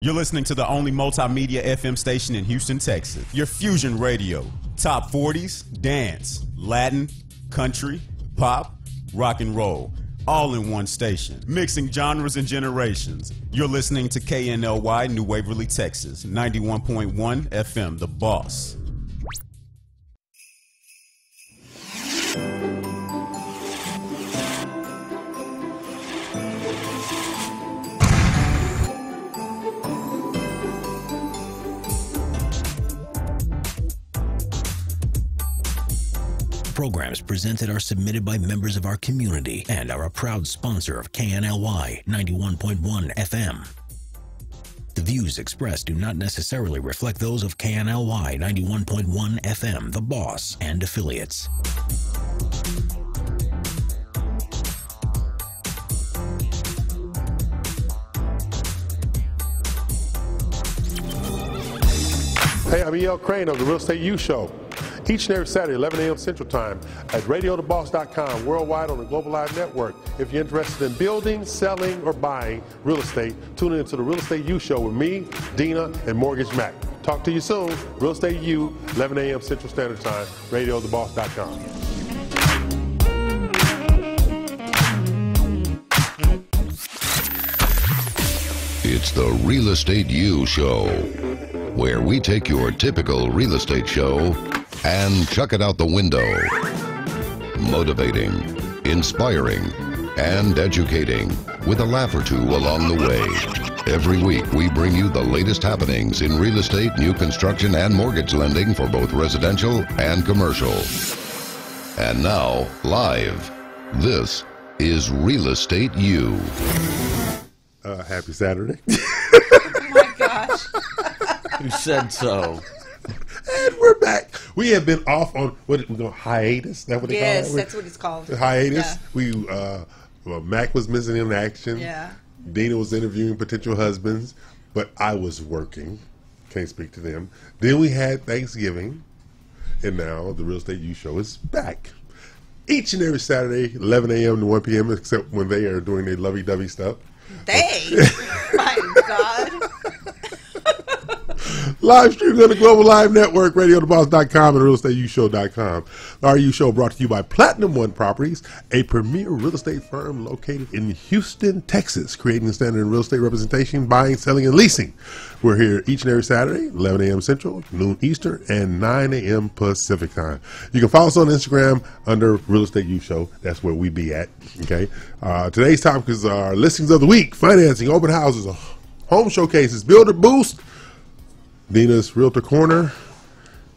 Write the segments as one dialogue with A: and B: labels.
A: You're listening to the only multimedia FM station in Houston, Texas. Your Fusion Radio. Top 40s, dance, Latin, country, pop, rock and roll. All in one station. Mixing genres and generations. You're listening to KNLY New Waverly, Texas. 91.1 FM, The Boss.
B: Programs presented are submitted by members of our community and are a proud sponsor of KNLY 91.1 FM. The views expressed do not necessarily reflect those of KNLY 91.1 FM, The Boss, and affiliates.
C: Hey, I'm E.L. Craine of the Real Estate U Show. Each and every Saturday, 11 a.m. Central Time at RadioTheBoss.com, worldwide on the Global Live Network. If you're interested in building, selling, or buying real estate, tune in to the Real Estate U Show with me, Dina, and Mortgage Mack. Talk to you soon. Real Estate U, 11 a.m. Central Standard Time, RadioTheBoss.com.
D: It's the Real Estate U Show, where we take your typical real estate show and chuck it out the window. Motivating, inspiring, and educating with a laugh or two along the way. Every week, we bring you the latest happenings in real estate, new construction, and mortgage lending for both residential and commercial. And now, live, this is Real Estate U.
C: Uh, happy Saturday.
E: Oh my gosh.
F: Who said so?
C: And we're back. We have been off on what we go hiatus. That what they
E: Yes,
C: call it?
E: that's what it's called.
C: hiatus.
E: Yeah.
C: We uh, well, Mack was missing in action.
E: Yeah.
C: Dina was interviewing potential husbands, but I was working. Can't speak to them. Then we had Thanksgiving, and now the Real Estate U Show is back. Each and every Saturday, 11 a.m. to 1 p.m., except when they are doing their lovey-dovey stuff.
E: They. my God.
C: Live streaming on the Global Live Network, RadioTheBoss.com and RealEstateUShow.com. The RU Show brought to you by Platinum One Properties, a premier real estate firm located in Houston, Texas, creating the standard in real estate representation, buying, selling, and leasing. We're here each and every Saturday, 11 a.m. Central, noon Eastern, and 9 a.m. Pacific time. You can follow us on Instagram under Real Estate U Show. That's where we be at. Okay. Uh, today's topic is our listings of the week: financing, open houses, home showcases, builder boost. Dina's Realtor Corner,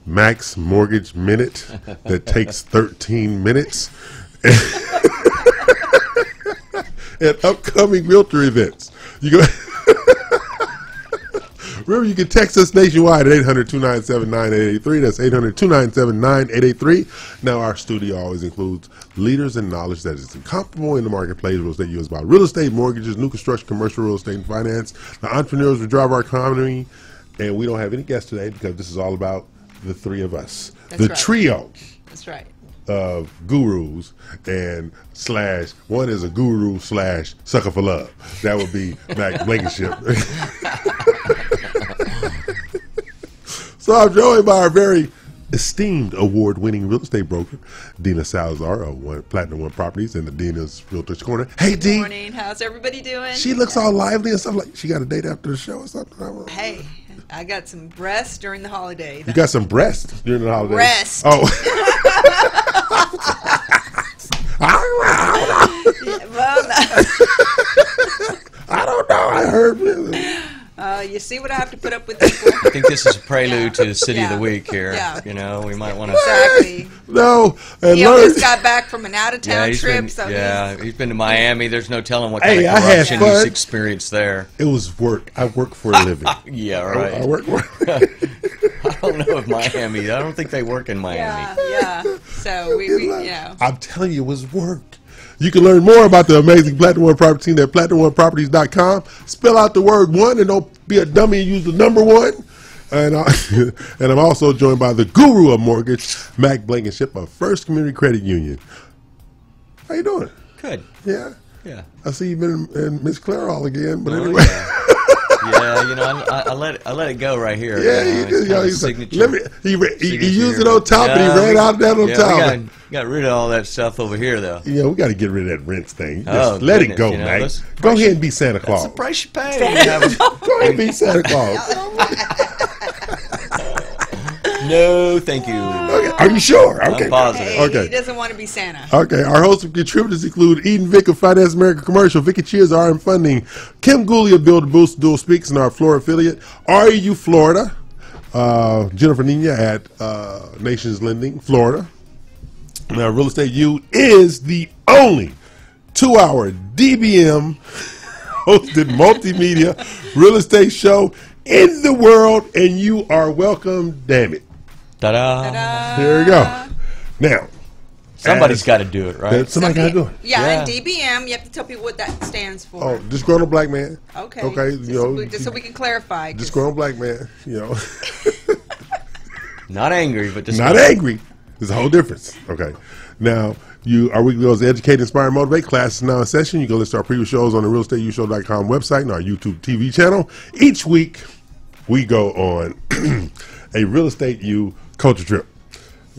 C: Mack's Mortgage Minute that takes 13 minutes, and upcoming realtor events. You go. Remember, you can text us nationwide at 800 297 9883. That's 800 297 9883. Now, our studio always includes leaders and knowledge that is incomparable in the marketplace. Real estate is about real estate, mortgages, new construction, commercial real estate, and finance. The entrepreneurs who drive our economy. And we don't have any guests today because this is all about the three of us.
E: That's
C: the
E: right.
C: trio
E: That's right.
C: of gurus and slash one is a guru slash sucker for love. That would be Mack Blankenship. so I'm joined by our very esteemed award-winning real estate broker, Dina Salazar of one, Platinum One Properties and the Dina's Realtors Corner. Hey,
E: Good
C: D.
E: morning. How's everybody doing?
C: She looks all lively and stuff like she got a date after the show or something. I don't know.
E: Hey, I got some breasts during the holiday.
C: You got some breasts during the holidays.
E: Breast.
C: Oh. I don't know. I heard.
E: Uh, you see what I have to put up with people.
F: I think this is a prelude to the city of the week here.
E: Yeah.
F: You know, we might want to.
E: Exactly.
C: No. And
E: He
C: learn.
E: almost got back from an out-of-town
F: Yeah,
E: trip,
F: been,
E: so
F: yeah,
E: he's,
F: he's been to Miami. There's no telling what kind
C: Hey,
F: of
C: I had
F: corruption he's experienced there.
C: It was work. I work for a living.
F: Yeah,
C: I,
F: right.
C: I work for.
F: I don't know if Miami. I don't think they work in Miami.
E: yeah, yeah. So we, we, you know,
C: I'm telling you, it was work. You can learn more about the amazing Platinum One Property team at PlatinumOneProperties.com. Spell out the word one and don't be a dummy and use the number one. And, I, and I'm also joined by the guru of mortgage, Mack Blankenship of First Community Credit Union. How you doing?
F: Good.
C: Yeah.
F: Yeah.
C: I see you've been in, in Miss Clairol again, but
F: Oh,
C: anyway.
F: yeah. Yeah, you know, I, I, I let it, I let it go right here.
C: Yeah,
F: you
C: he,
F: know,
C: just,
F: it's
C: you know,
F: kind of
C: like,
F: signature-
C: let me. He, ra- he, he used it on top, and he ran
F: we-
C: out of that on
F: yeah,
C: top.
F: We got, got rid of all that stuff over here, though.
C: Yeah, we got to get rid of that rinse thing. Just
F: Oh,
C: let it go,
F: you know, Mack.
C: Go ahead and be Santa Claus.
F: That's the price you pay. when you
C: Go ahead and be Santa Claus.
F: No, thank you.
C: Okay, Are you sure? Okay.
F: I'm positive.
E: Hey,
C: Okay.
E: he doesn't want to be Santa.
C: Okay, our hosts and contributors include Eden Vick of Finance America Commercial, Vicky Cheers, RM Funding, Kim Gooley of Build to Boost Dual Speaks, and our Florida affiliate, REU Florida, uh, Jennifer Nina at uh, Nations Lending, Florida. Now, Real Estate U is the only two hour DBM hosted multimedia real estate show in the world, and you are welcome, damn it.
F: Ta-da.
E: Ta-da.
C: Here we go. Now,
F: Somebody's got to do it, right?
C: somebody got to do it.
E: Yeah,
F: Yeah.
E: and DBM, you have to tell people what that stands for.
C: Oh, disgruntled black man.
E: okay.
C: Okay,
E: Just,
C: you
E: so
C: know,
E: we, just so we can clarify. 'cause-
C: disgruntled black man. You know,
F: Not angry, but just
C: not angry. There's a whole difference. Okay. Now, you our weekly goes educate, inspire, motivate. Class is now in session. You can listen to our previous shows on the RealEstateUShow.com website and our YouTube TV channel. Each week, we go on a Real Estate U culture trip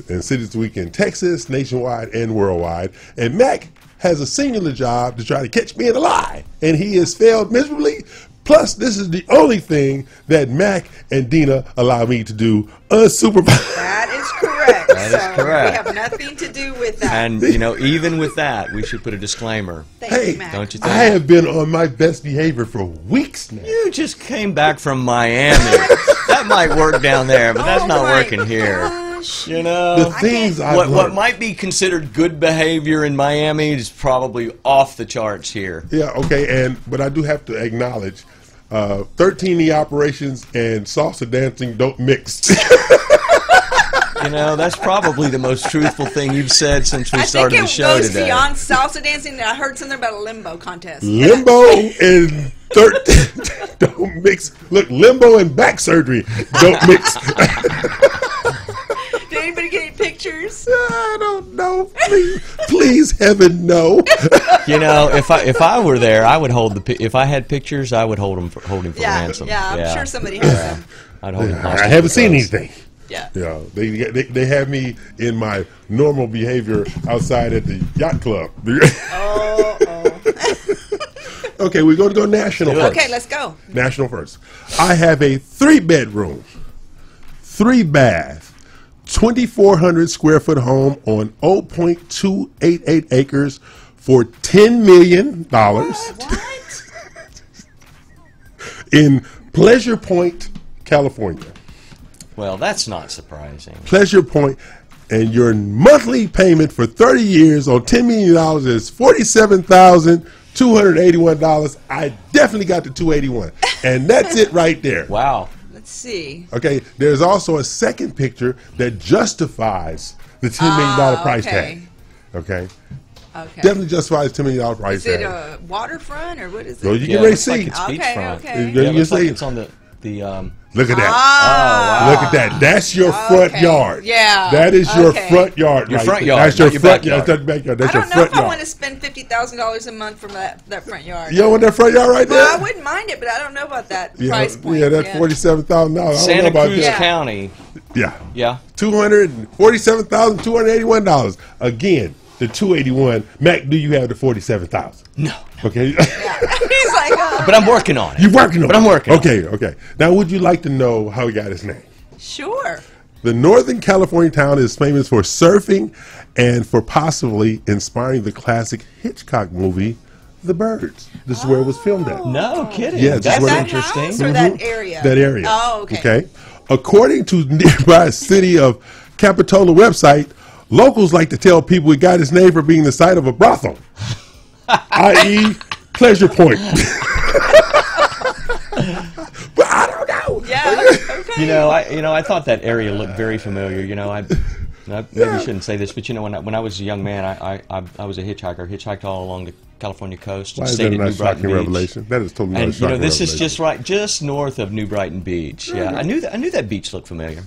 C: in cities week in Texas, nationwide, and worldwide. And Mack has a singular job to try to catch me in a lie, and he has failed miserably. Plus, this is the only thing that Mack and Dina allow me to do unsupervised.
E: That is correct.
F: That is
E: so
F: correct.
E: We have nothing to do with that.
F: And you know, even with that, we should put a disclaimer.
E: Thank
C: Hey,
E: you,
F: Don't you
C: I have been on my best behavior for weeks now.
F: You just came back from Miami. that might work down there, but that's
E: Oh
F: not
E: my
F: working here.
E: gosh.
F: You know,
C: The things I
F: what what might be considered good behavior in Miami is probably off the charts here.
C: Yeah, okay, and but I do have to acknowledge, uh, thirteen E operations and salsa dancing don't mix.
F: You know, that's probably the most truthful thing you've said since we
E: I
F: started
E: think
F: the
E: it
F: show
E: goes
F: today.
E: beyond salsa dancing. I heard something about a limbo contest.
C: limbo and thirteen don't mix. Look, limbo and back surgery don't mix.
E: Did anybody get any pictures?
C: I don't know. Please, please, heaven, no.
F: You know, if I if I were there, I would hold the if I had pictures, I would hold them for, hold him for
E: Yeah,
F: ransom.
E: yeah, I'm sure somebody has them.
F: I'd hold him.
C: I haven't seen anything.
E: Yeah.
C: Know, they, they they have me in my normal behavior outside at the yacht club.
E: Oh, oh.
C: okay, we're going to go national first.
E: Okay, let's go.
C: National first. I have a three bedroom, three bath, 2,400 square foot home on 0.288 acres for $10 million
E: What?
C: in Pleasure Point, California.
F: Well, that's not surprising.
C: Pleasure Point, and your monthly payment for 30 years on $10 million is $47,281. I definitely got the 281 And that's it right there.
F: Wow.
E: Let's see.
C: Okay, there's also a second picture that justifies the $10 million
E: Ah,
C: price
E: okay.
C: tag. Okay,
E: Okay.
C: definitely justifies $10 million price tag.
E: Is it
C: tag.
E: a waterfront or what is
C: it?
E: it?
C: you
F: Yeah,
C: get ready to
F: looks like
C: see.
F: it's
E: Okay,
F: beachfront.
E: okay.
C: You
F: Yeah, it
C: you
F: looks like
C: see?
F: it's on the the um.
C: Look at that.
E: Ah,
C: Look at that. That's your front
E: Okay.
C: yard.
E: Yeah.
C: That is your
E: Okay.
C: front yard.
F: Your
C: right
F: front yard,
C: That's your
F: your
C: front
F: backyard.
C: yard. That's your backyard. That's
E: I don't know if I want to spend fifty thousand dollars a month from that, that front yard.
C: You don't want that front yard right there?
E: Well, I wouldn't mind it, but I don't know about that
C: yeah,
E: price point.
C: yeah, that's forty-seven thousand dollars. I know
F: Santa
C: about
F: Cruz
C: that.
F: County.
C: Yeah,
F: Yeah.
C: two hundred forty-seven thousand two hundred eighty-one dollars. Again, the two eighty-one. Mack, do you have the forty-seven thousand?
F: No.
C: Okay,
E: He's like, oh,
F: But I'm working on it.
C: you're working on.
F: But
C: it.
F: I'm working on
C: Okay, okay. Now, would you like to know how he got his name?
E: sure.
C: The Northern California town is famous for surfing and for possibly inspiring the classic Hitchcock movie, The Birds. This is where it was filmed at.
F: No kidding.
C: Yeah, just
F: that's
C: where-
E: That
F: interesting.
E: house or that area?
C: Mm-hmm. That area.
E: Oh, okay.
C: Okay. According to nearby city of Capitola website, locals like to tell people he got his name for being the site of a brothel, i.e., Pleasure Point. but I don't know.
E: Yeah. Okay.
F: You know, I you know I thought that area looked very familiar. You know, I, I maybe shouldn't say this, but you know, when I, when I was a young man, I, I, I, I was a hitchhiker. Hitchhiked all along the California coast.
C: Why
F: and
C: is
F: stayed
C: that
F: at
C: not
F: New
C: a
F: Brighton Beach.
C: revelation? That is totally not a
F: And you know,
C: shocking
F: this is just right, just north of New Brighton Beach. Yeah, mm-hmm. I knew that. I knew that beach looked familiar.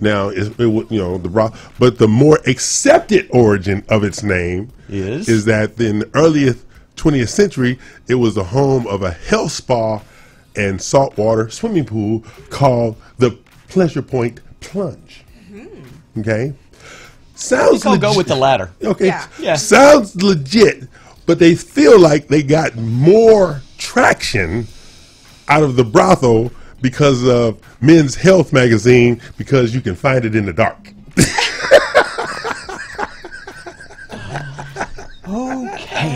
C: Now, it, it, would- you know, the bro- but the more accepted origin of its name
F: Is?
C: is that in the earliest 20th century, it was the home of a health spa and saltwater swimming pool called the Pleasure Point Plunge. Mm-hmm. Okay, sounds.
F: I'll go with the latter.
C: Okay,
E: Yeah.
F: Yeah.
C: sounds legit, but they feel like they got more traction out of the brothel because of Men's Health magazine because you can find it in the dark.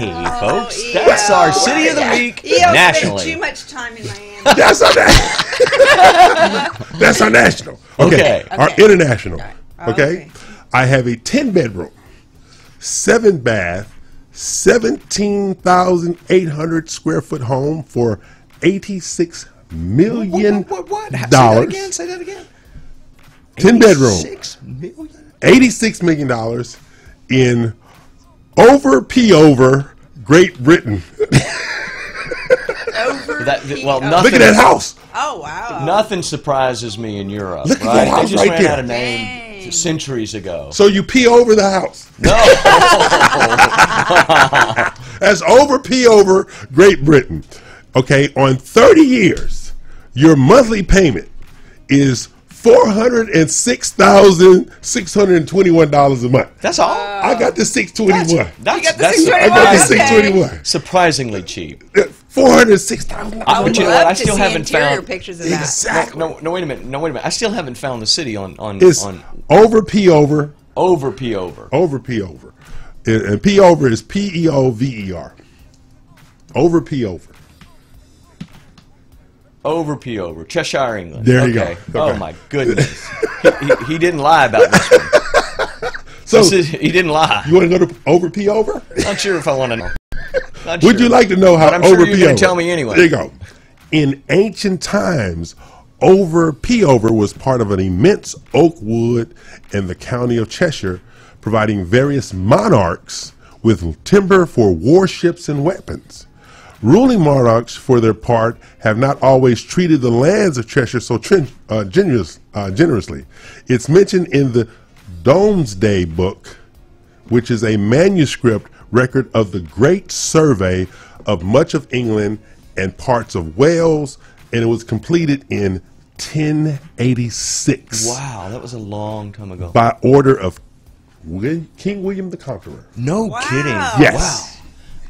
F: Hey, oh, folks,
E: Oh,
F: that's
E: EO.
F: our city of the week
E: EO spent
F: nationally.
E: too much time in Miami.
C: That's our national. That's our national. Okay.
F: Okay.
C: Our
E: Okay.
C: international.
E: Oh,
C: Okay.
E: okay.
C: I have a 10 bedroom, seven bath, 17,800 square foot home for 86 million
F: What? what, what? Say that
C: dollars.
F: again. Say that again.
C: 10 bedroom.
F: Six million.
C: $86 million in over P over Great Britain.
E: Over
F: That, well, nothing.
C: Look at that house.
E: Oh wow.
F: Nothing surprises me in Europe.
C: Look at
F: right?
C: that house
F: they just
C: right
F: ran
C: there.
F: out of name
E: Dang.
F: centuries ago.
C: So you pee over the house.
F: No.
C: That's over Peover Great Britain. Okay, on 30 years, your monthly payment is $406,621 a month.
F: That's all.
C: I got the 621.
F: That's,
E: got the
F: that's
C: I got the 621.
F: surprisingly cheap.
C: $406,000.
E: I would
F: But you know what? I still haven't found-
E: pictures of that.
C: Exactly.
F: No, no, wait a minute. No, wait a minute. I still haven't found the city on on
C: It's
F: on
C: over Peover, over
F: Peover. over
C: Peover. And, and Peover is P E O V E R. Over Peover. Over
F: Peover. Cheshire, England.
C: There you
F: okay.
C: go.
F: Oh my goodness. he, he, he didn't lie about this one.
C: So,
F: This is, he didn't lie.
C: you want to go to over Peover?
F: Not sure if I want to know. Not
C: Would
F: sure.
C: you like to know how
F: But I'm sure you're gonna
C: over?
F: tell me anyway.
C: There you go. In ancient times, over Peover was part of an immense oak wood in the county of Cheshire, providing various monarchs with timber for warships and weapons. Ruling monarchs, for their part, have not always treated the lands of Cheshire so trin- uh, generous, uh, generously. It's mentioned in the Domesday Book, which is a manuscript record of the Great Survey of much of England and parts of Wales, and it was completed in 1086
F: Wow, that was a long time ago.
C: by order of King William the Conqueror.
F: No
E: Wow.
F: kidding.
C: Yes.
F: Wow.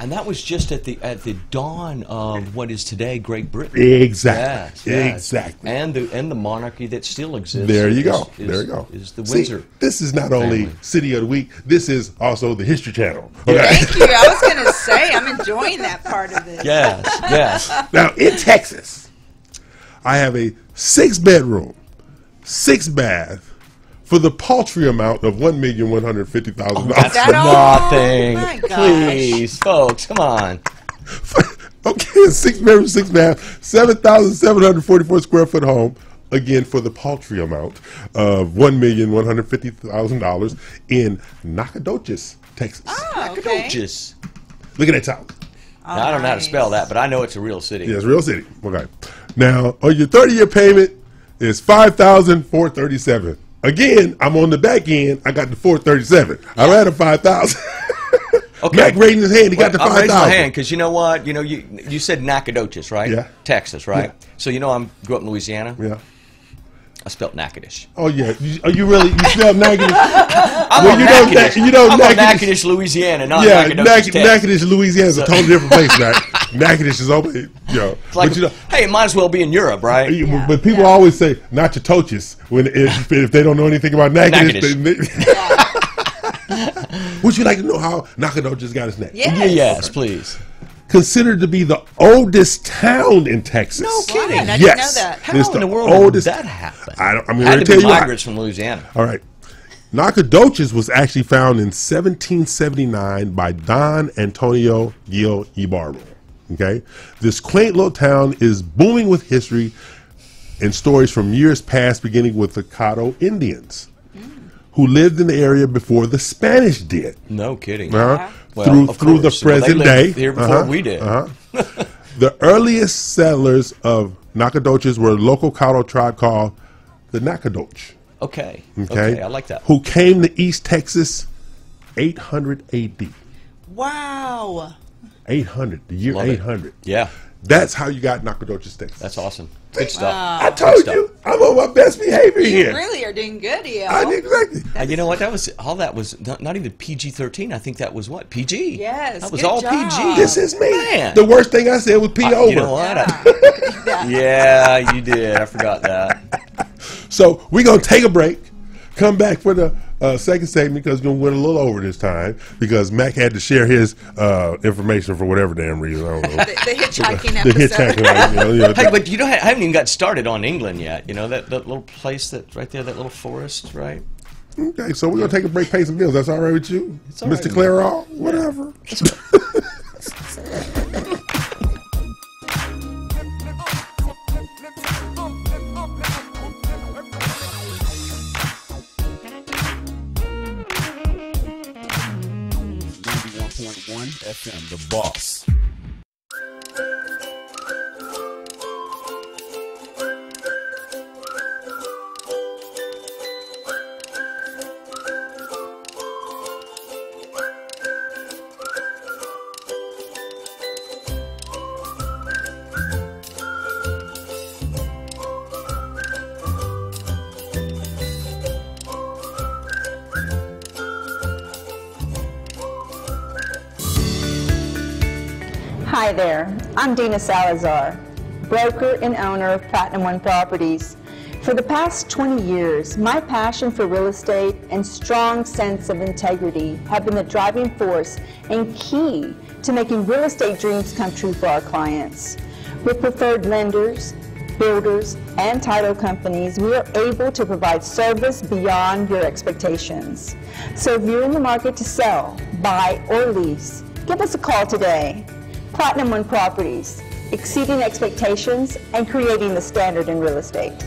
F: And that was just at the at the dawn of what is today Great Britain.
C: Exactly.
F: Yes, yes.
C: Exactly.
F: And the and the monarchy that still exists.
C: There you
F: is-
C: go.
F: is-
C: there you go.
F: Is the
C: See,
F: Windsor?
C: this is not only. City of the Week, this is also the History Channel. Okay.
E: Thank you. I was going to say I'm enjoying that part of this.
F: Yes, yes.
C: Now in Texas, I have a six bedroom, six bath for the paltry amount of one million one hundred fifty thousand oh,
F: That's
E: That- oh,
F: nothing.
E: my gosh.
F: Please, folks, come on.
C: okay, six bedroom, six bath, seven thousand seven hundred forty four square foot home. Again, for the paltry amount of one million one hundred fifty thousand dollars in Nacogdoches, Texas.
E: Oh, okay.
F: Just.
C: Look at that town.
F: Now, I don't know how to spell that, but I know it's a real city.
C: It's a real city. Okay. Now, on your 30 year payment is 5437 Again, I'm on the back end. I got the 437 I ran a 5000
F: Okay.
C: Mack raising his hand. He got the
F: Well, I'm raising my
C: 5000
F: hand because you know what? You know, you you said Nacogdoches, right?
C: Yeah.
F: Texas, right?
C: Yeah.
F: So you know, I'm grew up in Louisiana.
C: Yeah.
F: I spelled Natchitoches.
C: Oh, yeah. You, are you really, you smell negative?
F: I'm
C: Well, you know
F: Natchitoches.
C: that- you know
F: I'm
C: Natchitoches-
F: Natchitoches, Louisiana, not
C: yeah,
F: Nacogdoches,
C: Nac- Natchitoches, Louisiana is a totally different place, Mack. Natchitoches is over, you know.
F: It's like,
C: but you know,
F: hey, it might as well be in Europe, right?
C: You- But people always say Natchitoches when if, if they don't know anything about Natchitoches.
F: Natchitoches.
C: they- Would you like to know how Nacogdoches got its name?
E: Yes.
F: Yeah, yes, please.
C: Considered to be the oldest town in Texas.
F: No kidding.
E: I didn't
C: yes.
E: know that.
F: How
C: It's
F: in the world
C: oldest.
F: did that happen?
C: I don't, I'm going to
F: to
C: tell
F: be
C: you why.
F: migrants from Louisiana.
C: All right. Nacogdoches was actually found in 1779 by Don Antonio Gil Ibarro. Okay, this quaint little town is booming with history and stories from years past, beginning with the Caddo Indians, who lived in the area before the Spanish did.
F: No kidding.
C: Uh-huh.
F: Well,
C: through
F: of
C: through the
F: course. Well, they
C: present
F: lived
C: day.
F: here before
C: Uh-huh,
F: we did.
C: uh-huh. the earliest settlers of Nacogdoches were a local Caddo tribe called the Nacogdoches.
F: Okay.
C: Okay?
F: okay. I like that.
C: Who came to East Texas 800 AD.
E: Wow.
C: 800, the year
F: Love it.
C: 800.
F: Yeah.
C: That's how you got Nacogdoches, Texas.
F: That's awesome. Good stuff.
C: I told
F: stuff.
C: you, I'm on my best behavior
E: You
C: here.
E: really are doing good, EL.
C: I did exactly.
F: And uh, you know what? That was all. That was not, not even PG thirteen. I think that was what PG.
E: Yes,
F: that was
E: good
F: all
E: job.
F: PG.
C: This is me.
F: Man.
C: The worst thing I said was uh, P
F: I-
C: over.
F: You know what? I- yeah, you did. I forgot that.
C: So we're gonna take a break, come back for the uh, second segment because we're gonna went a little over this time because Mack had to share his uh, information for whatever damn reason. I don't know.
E: The, the hitchhiking
C: the
E: episode.
C: hitchhiking. you know, you know,
F: Hey, but you know, I haven't even got started on England yet. You know that, that little place that right there, that little forest, right?
C: Okay, so we're gonna take a break, pay some bills. That's all right with you,
F: all
C: Mr.
F: right.
C: Clairol? Whatever.
A: FM, the boss.
G: I'm Dina Salazar, broker and owner of Platinum One Properties. For the past 20 years, my passion for real estate and strong sense of integrity have been the driving force and key to making real estate dreams come true for our clients. With preferred lenders, builders, and title companies, we are able to provide service beyond your expectations. So if you're in the market to sell, buy, or lease, give us a call today. Platinum One Properties, exceeding expectations and creating the standard in real estate.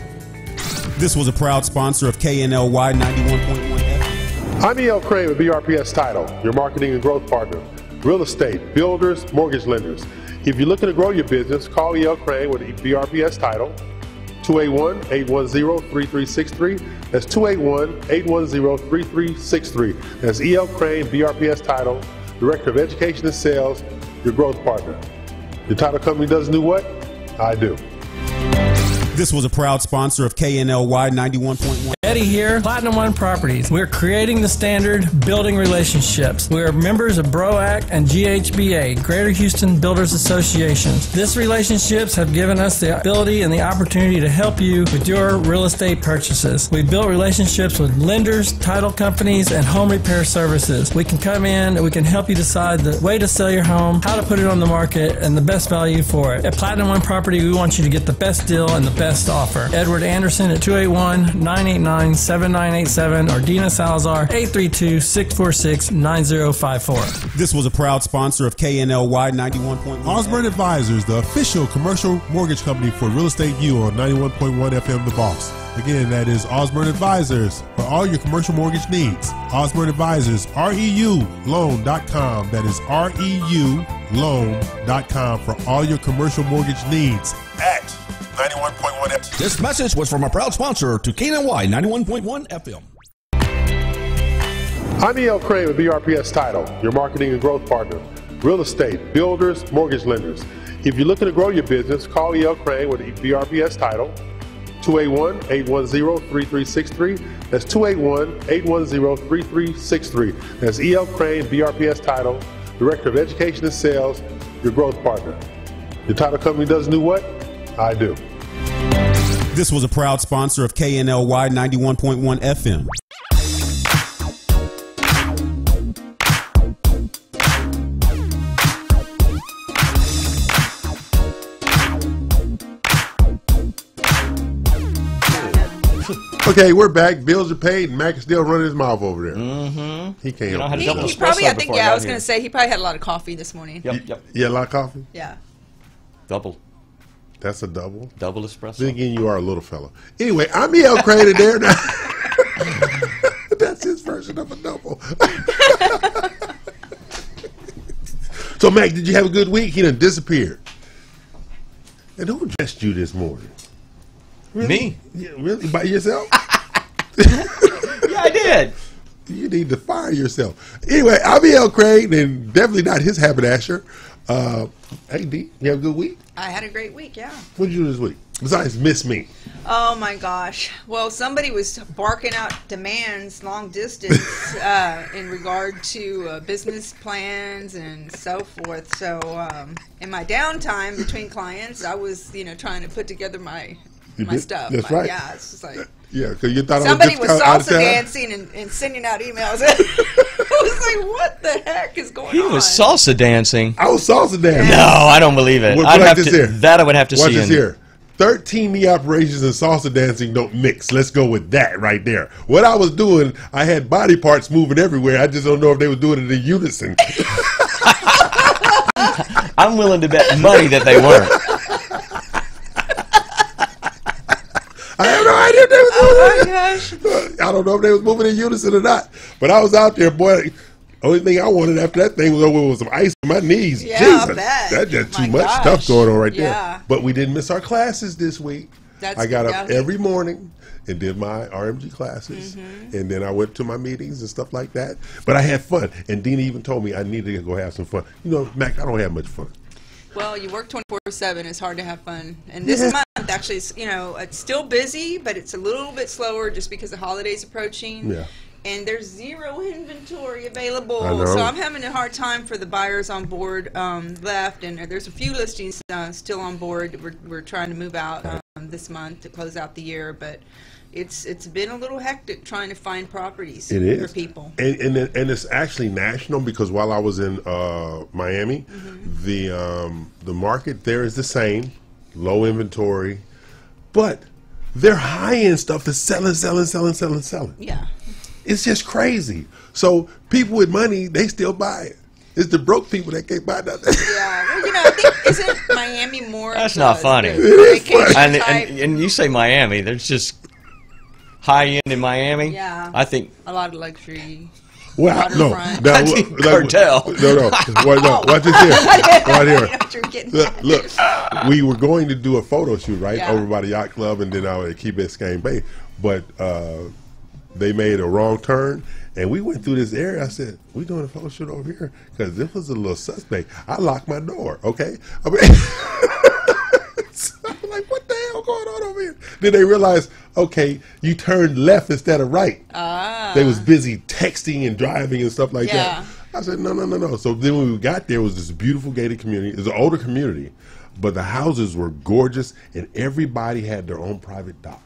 A: This was a proud sponsor of KNLY 91.1 FM.
C: I'm E.L. Craine with BRPS Title, your marketing and growth partner. Real estate, builders, mortgage lenders. If you're looking to grow your business, call E.L. Craine with BRPS Title, 281-810-3363. That's 281-810-3363. That's E.L. Craine, BRPS Title, Director of Education and Sales, your growth partner. Your title company doesn't do what? I do.
A: This was a proud sponsor of KNLY 91.1.
H: Eddie here, Platinum One Properties. We're creating the standard, building relationships. We are members of BROAC and GHBA, Greater Houston Builders Associations. These relationships have given us the ability and the opportunity to help you with your real estate purchases. We built relationships with lenders, title companies, and home repair services. We can come in and we can help you decide the way to sell your home, how to put it on the market, and the best value for it. At Platinum One Property, we want you to get the best deal and the best offer. Edward Anderson at 281 989 7987 or Dina Salazar 832 646 9054.
A: This was a proud sponsor of KNLY 91.1.
I: Osborne Advisors, the official commercial mortgage company for Real Estate U on 91.1 FM The Boss. Again, that is Osborne Advisors for all your commercial mortgage needs. Osborne Advisors, REULoan.com. That is REULoan.com for all your commercial mortgage needs at 91.1 FM.
J: This message was from a proud sponsor to KNY 91.1 FM.
C: I'm E.L. Craine with BRPS Title, your marketing and growth partner. Real estate, builders, mortgage lenders. If you're looking to grow your business, call E.L. Craine with BRPS Title, 281-810-3363. That's 281-810-3363. That's E.L. Craine, BRPS Title, Director of Education and Sales, your growth partner. Your title company doesn't do what? I do.
A: This was a proud sponsor of KNLY 91.1 FM.
C: Okay, we're back. Bills are paid, and Mack is still running his mouth over there. Mm-hmm. He can't
F: You know how to
E: He,
F: double
C: himself.
E: he probably, I think, yeah, I was going to say he probably had a lot of coffee this morning.
F: Yep, yep.
C: Yeah, a lot of coffee?
E: Yeah.
F: Double,
C: That's a double.
F: double espresso.
C: Then again, you are a little fella. Anyway, I'm E.L. Craine there now. That's his version of a double. so, Mack, did you have a good week? He done disappeared. And who dressed you this morning? Really?
F: Me?
C: Yeah, really? By yourself?
F: Yeah, I did.
C: you need to fire yourself. Anyway, I'm E.L. Craine, and definitely not his haberdasher. Uh, hey, D, you have a good week?
E: I had a great week, yeah.
C: What did you do this week? Besides miss me.
E: Oh my gosh. Well, somebody was barking out demands long distance uh, in regard to uh, business plans and so forth. So, um, in my downtime between clients, I was, you know, trying to put together my my
C: did?
E: stuff.
C: That's
E: My-
C: right.
E: Yeah, it's just like
C: Yeah, because you thought
E: somebody
C: I
E: was
C: was just out of
E: salsa
C: town?
E: dancing and, and sending out emails. I was like, what the heck is going
F: He
E: on?
F: He was salsa dancing.
C: I was salsa dancing.
F: No, I don't believe it.
C: Well,
F: I'd
C: like
F: have
C: this
F: to,
C: here.
F: That I would have to
C: Watch
F: see.
C: this
F: in-
C: here. 13 knee operations and salsa dancing don't mix. Let's go with that right there. What I was doing, I had body parts moving everywhere. I just don't know if they were doing it in unison.
F: I'm willing to bet money that they weren't.
C: I have no idea if they was
E: Oh
C: doing
E: my gosh.
C: I don't know if they was moving in unison or not. But I was out there, boy. Only thing I wanted after that thing was over was some ice on my knees.
E: Yeah,
C: Jesus, that's just
E: My
C: too much
E: gosh.
C: stuff going on right
E: Yeah.
C: there. But we didn't miss our classes this week.
E: That's-
C: I got up every morning and did my RMG classes,
E: Mm-hmm.
C: and then I went to my meetings and stuff like that. But I had fun, and Dina even told me I needed to go have some fun. You know, Mack, I don't have much fun.
E: Well, you work 24 7. It's hard to have fun. And this month, actually, is, you know, it's still busy, but it's a little bit slower just because the holidays approaching.
C: Yeah.
E: And there's zero inventory available. So I'm having a hard time for the buyers on board um, left. And there's a few listings uh, still on board. We're, we're trying to move out um, this month to close out the year. But it's it's been a little hectic trying to find properties
C: It is
E: for people.
C: and and, and it's actually national because while I was in uh, Miami,
E: Mm-hmm.
C: the um, the market there is the same, low inventory, but their high end stuff is selling, selling, selling, selling, selling.
E: Yeah.
C: It's just crazy. So people with money they still buy it. It's the broke people that can't buy nothing.
E: Yeah. Well, you know, I think, isn't Miami more.
F: That's
E: the-
F: not funny.
E: the
C: It is
E: vacation
F: And, and, and you say Miami, there's just high end in Miami.
E: Yeah.
F: I think
E: a lot of luxury.
C: Well, no,
E: Waterfront.
C: no,
F: I think
C: like-
F: cartel.
C: No, no, Wait, no. Watch this here, right
E: I
C: here.
E: you're getting
C: Look, look, we were going to do a photo shoot, right,
E: Yeah.
C: over by the yacht club, and then out at Key Biscayne Bay, but uh, they made a wrong turn, and we went through this area. I said, "We doing a photo shoot over here because this was a little suspect." I locked my door. Okay, I mean, I'm like, "What the hell going on over here?" Then they realized, okay, you turned left instead of right.
E: Ah.
C: They was busy texting and driving and stuff like
E: Yeah.
C: that. I said, no, no, no, no. So then when we got there, it was this beautiful gated community. It's an older community, but the houses were gorgeous, and everybody had their own private dock.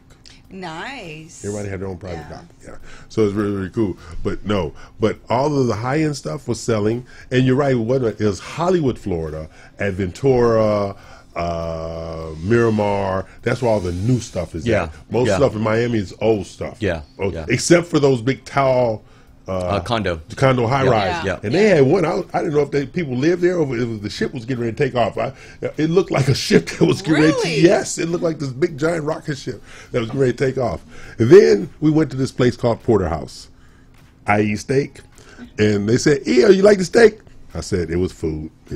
E: Nice.
C: Everybody had their own private
E: Yeah.
C: dock. Yeah. So it's really, really cool. But no, but all of the high end stuff was selling. And you're right, it was Hollywood, Florida, Aventura, uh, Miramar. That's where all the new stuff is.
F: Yeah,
C: at. Most
F: yeah.
C: stuff in Miami is old stuff.
F: Yeah,
C: Oh,
F: yeah.
C: Except for those big tall uh,
F: uh, condo.
C: condo high
F: Yeah.
C: rise.
E: Yeah.
F: Yeah.
C: And they had one. I, I didn't know if they people lived there or if it was the ship was getting ready to take off. I, it looked like a ship that was getting ready to.
E: Really?
C: Yes, it looked like this big giant rocket ship that was getting ready to take off. And then we went to this place called Porterhouse, I.E. Steak, and they said, "Yeah, you like the steak?" I said it was food. It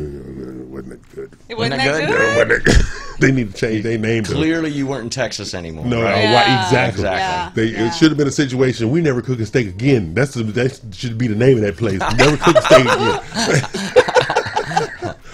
C: wasn't that good.
E: It wasn't
F: Wasn't
E: that
F: that
E: good.
F: good?
C: Wasn't good. they need to change their name. to-
F: Clearly, you weren't in Texas anymore.
C: no,
F: right?
E: Yeah.
C: why, exactly.
F: Exactly.
C: They,
E: Yeah.
C: It should have been a situation. We never cook a steak again. That's the, that should be the name of that place. Never cook a steak again.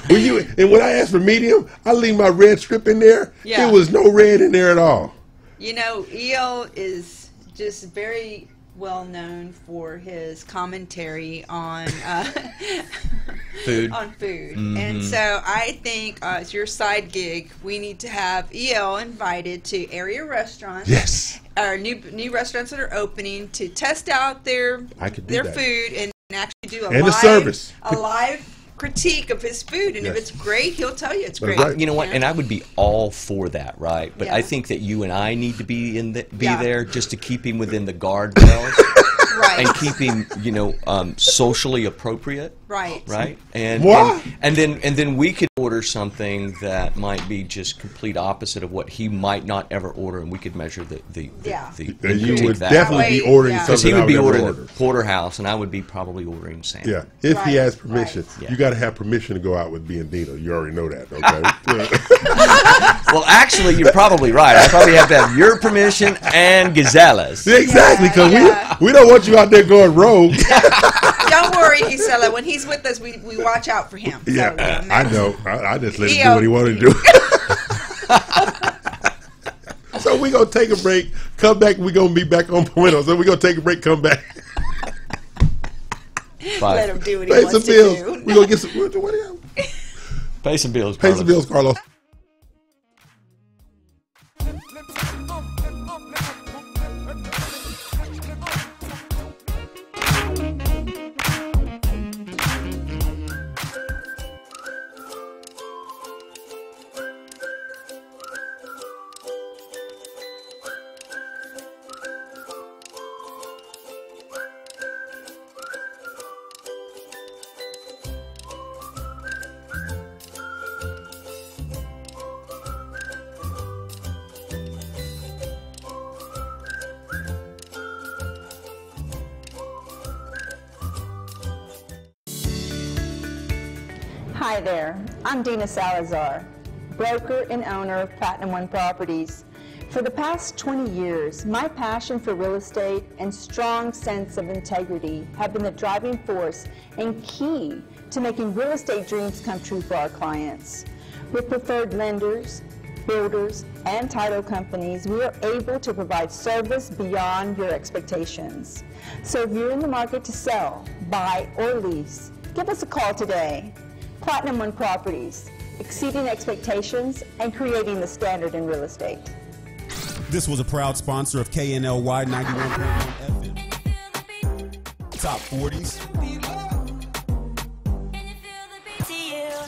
C: when you and when I asked for medium, I leave my red strip in there.
E: Yeah.
C: There was no red in there at all.
E: You know, EL is just very well known for his commentary on uh,
F: Food.
E: on food,
C: Mm-hmm.
E: and so I think uh, as your side gig, we need to have EL invited to area restaurants.
C: Yes.
E: Or new new restaurants that are opening to test out their
C: I could
E: their
C: that.
E: food and actually do a
C: And the
E: live
C: service.
E: a live critique of his food, and if it's great, he'll tell you it's
C: That's
E: great.
C: right.
F: You know what?
E: Yeah.
F: And I would be all for that, right? But I think that you and I need to be in the, be
E: Yeah.
F: there just to keep him within the guardrails
E: right,
F: and keep him, you know, um, socially appropriate.
E: Right,
F: right? And,
C: What?
F: and and then and then we could order something that might be just complete opposite of what he might not ever order, and we could measure the the, the,
E: Yeah.
F: the
C: And you would
F: that.
C: definitely be ordering
E: yeah.
F: because
C: something
F: he
C: I
F: would be ordering
C: order.
F: the porterhouse, and I would be probably ordering salmon.
C: Yeah, if he has permission,
E: right.
C: you got to have permission to go out with B and Dino. You already know that, okay?
F: Well, actually, you're probably right. I probably have to have your permission and Gisela's.
C: exactly, because
E: yeah.
C: we we don't want you out there going rogue.
E: don't worry, Gisela. When he's with us, we, we watch out for him. So,
C: Yeah, I know. I, I just let him do what he wanted to do. so we're gonna take a break. Come back. We're gonna be back on point. So we're gonna take a break. Come back.
F: Bye.
E: Let him do what he
C: Pay
E: wants
C: some
E: to
C: bills.
E: do.
C: We're gonna get some. What, what, what,
F: Pay some bills.
C: pay some bills, Carlos.
G: I'm Dina Salazar, broker and owner of Platinum One Properties. For the past 20 years, my passion for real estate and strong sense of integrity have been the driving force and key to making real estate dreams come true for our clients. With preferred lenders, builders, and title companies, we are able to provide service beyond your expectations. So if you're in the market to sell, buy, or lease, give us a call today. Platinum One Properties, exceeding expectations and creating the standard in real estate.
A: This was a proud sponsor of KNLY 91.1 FM. Top 40s.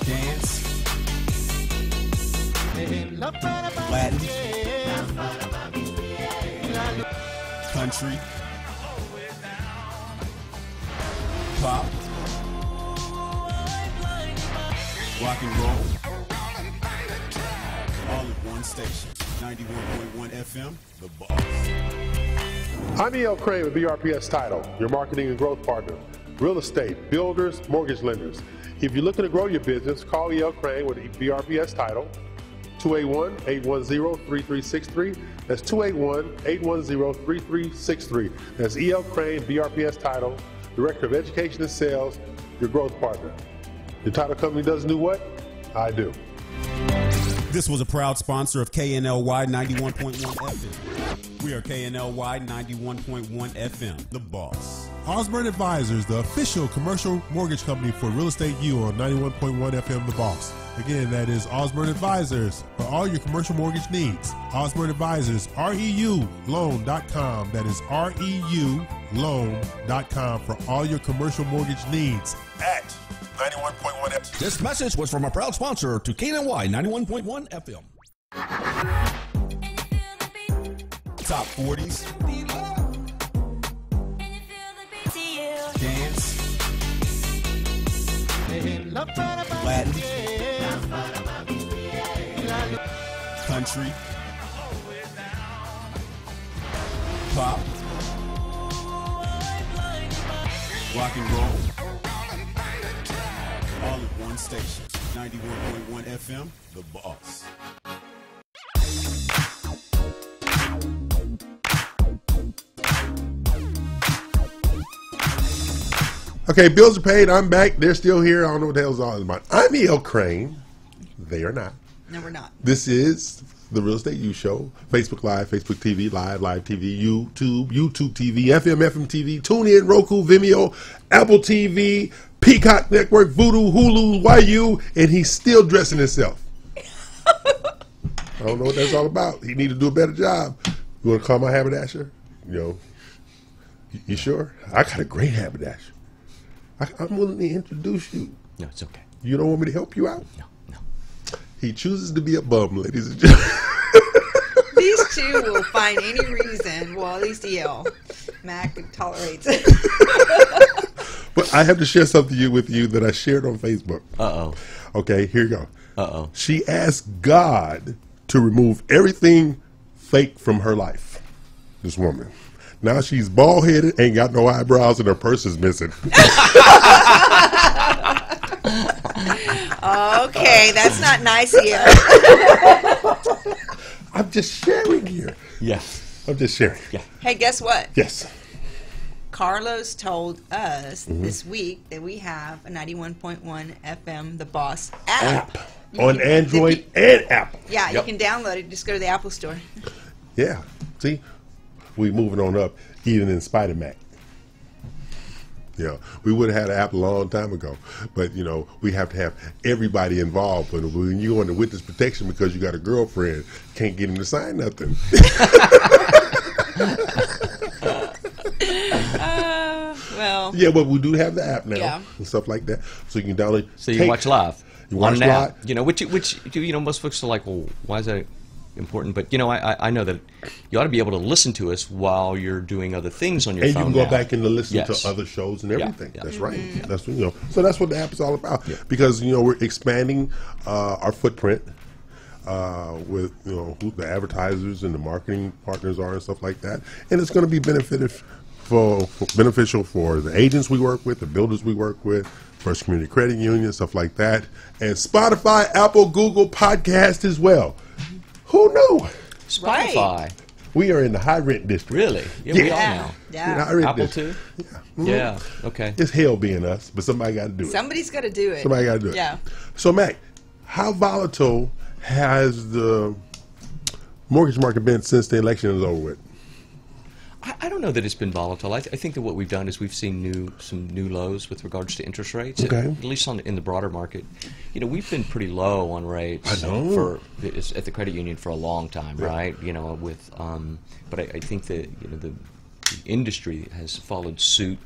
A: Dance. Latin. Country. Pop. Rock and roll. All at one station. 91.1 FM, The Boss.
C: I'm E.L. Craine with BRPS Title, your marketing and growth partner. Real estate, builders, mortgage lenders. If you're looking to grow your business, call E.L. Craine with BRPS Title, 281-810-3363. That's 281-810-3363. That's E.L. Craine, BRPS Title, Director of Education and Sales, your growth partner. Your title company doesn't do what? I do.
A: This was a proud sponsor of KNLY 91.1 FM. We are KNLY 91.1 FM, The Boss.
I: Osborne Advisors, the official commercial mortgage company for Real Estate U on 91.1 FM The Boss. Again, that is Osborne Advisors for all your commercial mortgage needs. Osborne Advisors, REU loan.com. That is REU loan.com for all your commercial mortgage needs at 91.1 FM.
J: This message was from a proud sponsor to KNY 91.1 FM.
A: Top 40s. Dance. Latin. Country. Pop. Rock and roll. All at one station. 91.1 FM, The Boss.
C: Okay, bills are paid. I'm back. They're still here. I don't know what the hell's all about. I'm E.L. Craine. They are not.
E: No, we're not.
C: This is the Real Estate U Show. Facebook Live, Facebook TV, Live, Live TV, YouTube, YouTube TV, FM, FM TV, TuneIn, Roku, Vimeo, Apple TV, Peacock Network, Vudu, Hulu, YU, and he's still dressing himself. I don't know what that's all about. He need to do a better job. You want to call my haberdasher? You know, you, you sure? I got a great haberdasher. I, I'm willing to introduce you.
F: No, it's okay.
C: You don't want me to help you out?
F: No, no.
C: He chooses to be a bum, ladies and gentlemen.
E: These two will find any reason. Well, at least EL. Mack tolerates it.
C: But I have to share something you with you that I shared on Facebook.
F: Uh oh.
C: Okay, here you go.
F: Uh oh.
C: She asked God to remove everything fake from her life. This woman. Now she's bald headed, ain't got no eyebrows, and her purse is missing.
E: Okay, that's not nice EL.
C: I'm just sharing here.
F: Yeah.
C: I'm just sharing.
F: Yeah.
E: Hey, guess what?
C: Yes.
E: Carlos told us
C: Mm-hmm.
E: this week that we have a 91.1 FM The Boss app.
C: App on
E: can-
C: Android and Apple.
E: Yeah,
F: Yep.
E: you can download it. Just go to the Apple Store.
C: Yeah. See, we moving on up, even in spite of Mack. Yeah, we would have had an app a long time ago, but you know we have to have everybody involved. But when you go the witness protection because you got a girlfriend, can't get him to sign nothing.
E: Uh, well,
C: yeah, but we do have the app now
E: Yeah.
C: and stuff like that, so you can download.
F: So you
C: take-
F: watch live.
C: You watch
F: on an app.
C: live.
F: You know, which which you know most folks are like, well, why is that important? But you know, I I- I know that you ought to be able to listen to us while you're doing other things on your
C: and you can go
F: now.
C: back and listen
F: Yes.
C: to other shows and everything.
F: yeah.
C: That's right. That's what you know. So that's what the app is all about. Because you know we're expanding uh, our footprint uh, with you know who the advertisers and the marketing partners are and stuff like that, and it's going to be benefited for, for beneficial for the agents we work with, the builders we work with. First Community Credit Union, stuff like that, and Spotify, Apple, Google Podcast as well. Who knew?
F: Spotify.
C: We are in the high rent district.
F: Really? Yeah, we are now.
E: yeah.
C: In the high rent
F: Apple
C: district.
F: too.
C: Mhm.
F: Yeah. Okay.
C: It's hell being us, but somebody got to do it.
E: Somebody's got to do it.
C: Somebody got to do it.
E: Yeah.
C: So, Mack, how volatile has the mortgage market been since the election is over with?
F: I, I don't know that it's been volatile. I, th- I think that what we've done is we've seen new some new lows with regards to interest rates.
C: Okay.
F: At, at least on in the broader market, you know, we've been pretty low on rates for at the credit union for a long time, right? You know, with um, but I, I think that you know the, the industry has followed suit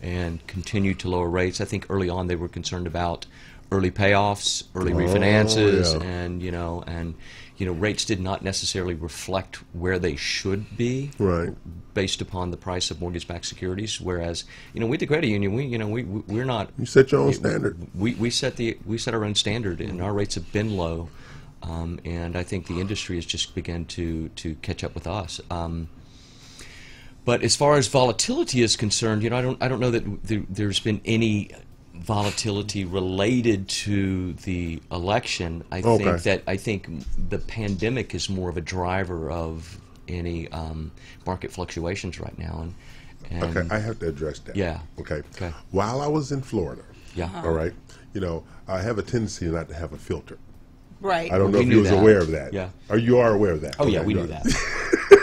F: and continued to lower rates. I think early on they were concerned about early payoffs, early
C: Oh,
F: refinances,
C: yeah.
F: and you know, and you know, rates did not necessarily reflect where they should be
C: Right.
F: based upon the price of mortgage-backed securities. Whereas, you know, we the credit union, we, you know, we we- we're not.
C: You set your own
F: we-
C: standard.
F: We we set the we set our own standard, and our rates have been low. Um, and I think the industry has just begun to to catch up with us. Um, but as far as volatility is concerned, you know, I don't I don't know that there, there's been any volatility related to the election. I
C: Okay.
F: think that I think the pandemic is more of a driver of any um, market fluctuations right now. And, and
C: Okay, I have to address that.
F: Yeah.
C: Okay.
F: Okay.
C: While I was in Florida,
F: Yeah.
C: all right, you know, I have a tendency not to have a filter.
E: Right.
C: I don't know
F: We
C: if you was
F: that.
C: aware of that.
F: Yeah.
C: Or you are aware of that.
F: oh yeah, we
C: you
F: knew
C: are.
F: that.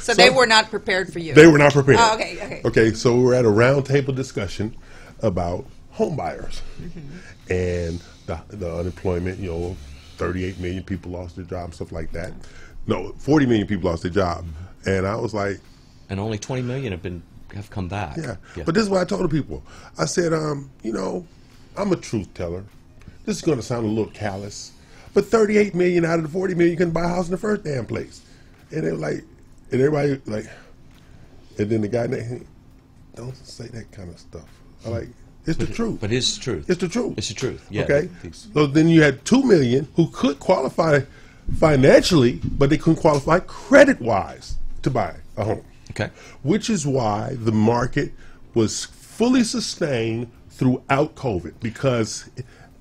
E: So, they were not prepared for you.
C: They were not prepared.
E: Oh, okay, okay.
C: Okay, so we were at a roundtable discussion about home buyers
E: Mm-hmm.
C: and the, the unemployment. You know, 38 million people lost their job, stuff like that. No, 40 million people lost their job, and I was like,
F: and only 20 million have been have come back.
C: yeah. But this is what I told the people. I said, um, you know, I'm a truth teller. This is going to sound a little callous, but 38 million out of the 40 million couldn't buy a house in the first damn place. And they're like, and everybody like, and then the guy next, don't say that kind of stuff. Like, it's the truth.
F: But it's the truth.
C: It's the truth.
F: It's the truth. Yeah.
C: okay. So then you had two million who could qualify financially, but they couldn't qualify credit wise to buy a home.
F: Okay.
C: Which is why the market was fully sustained throughout COVID because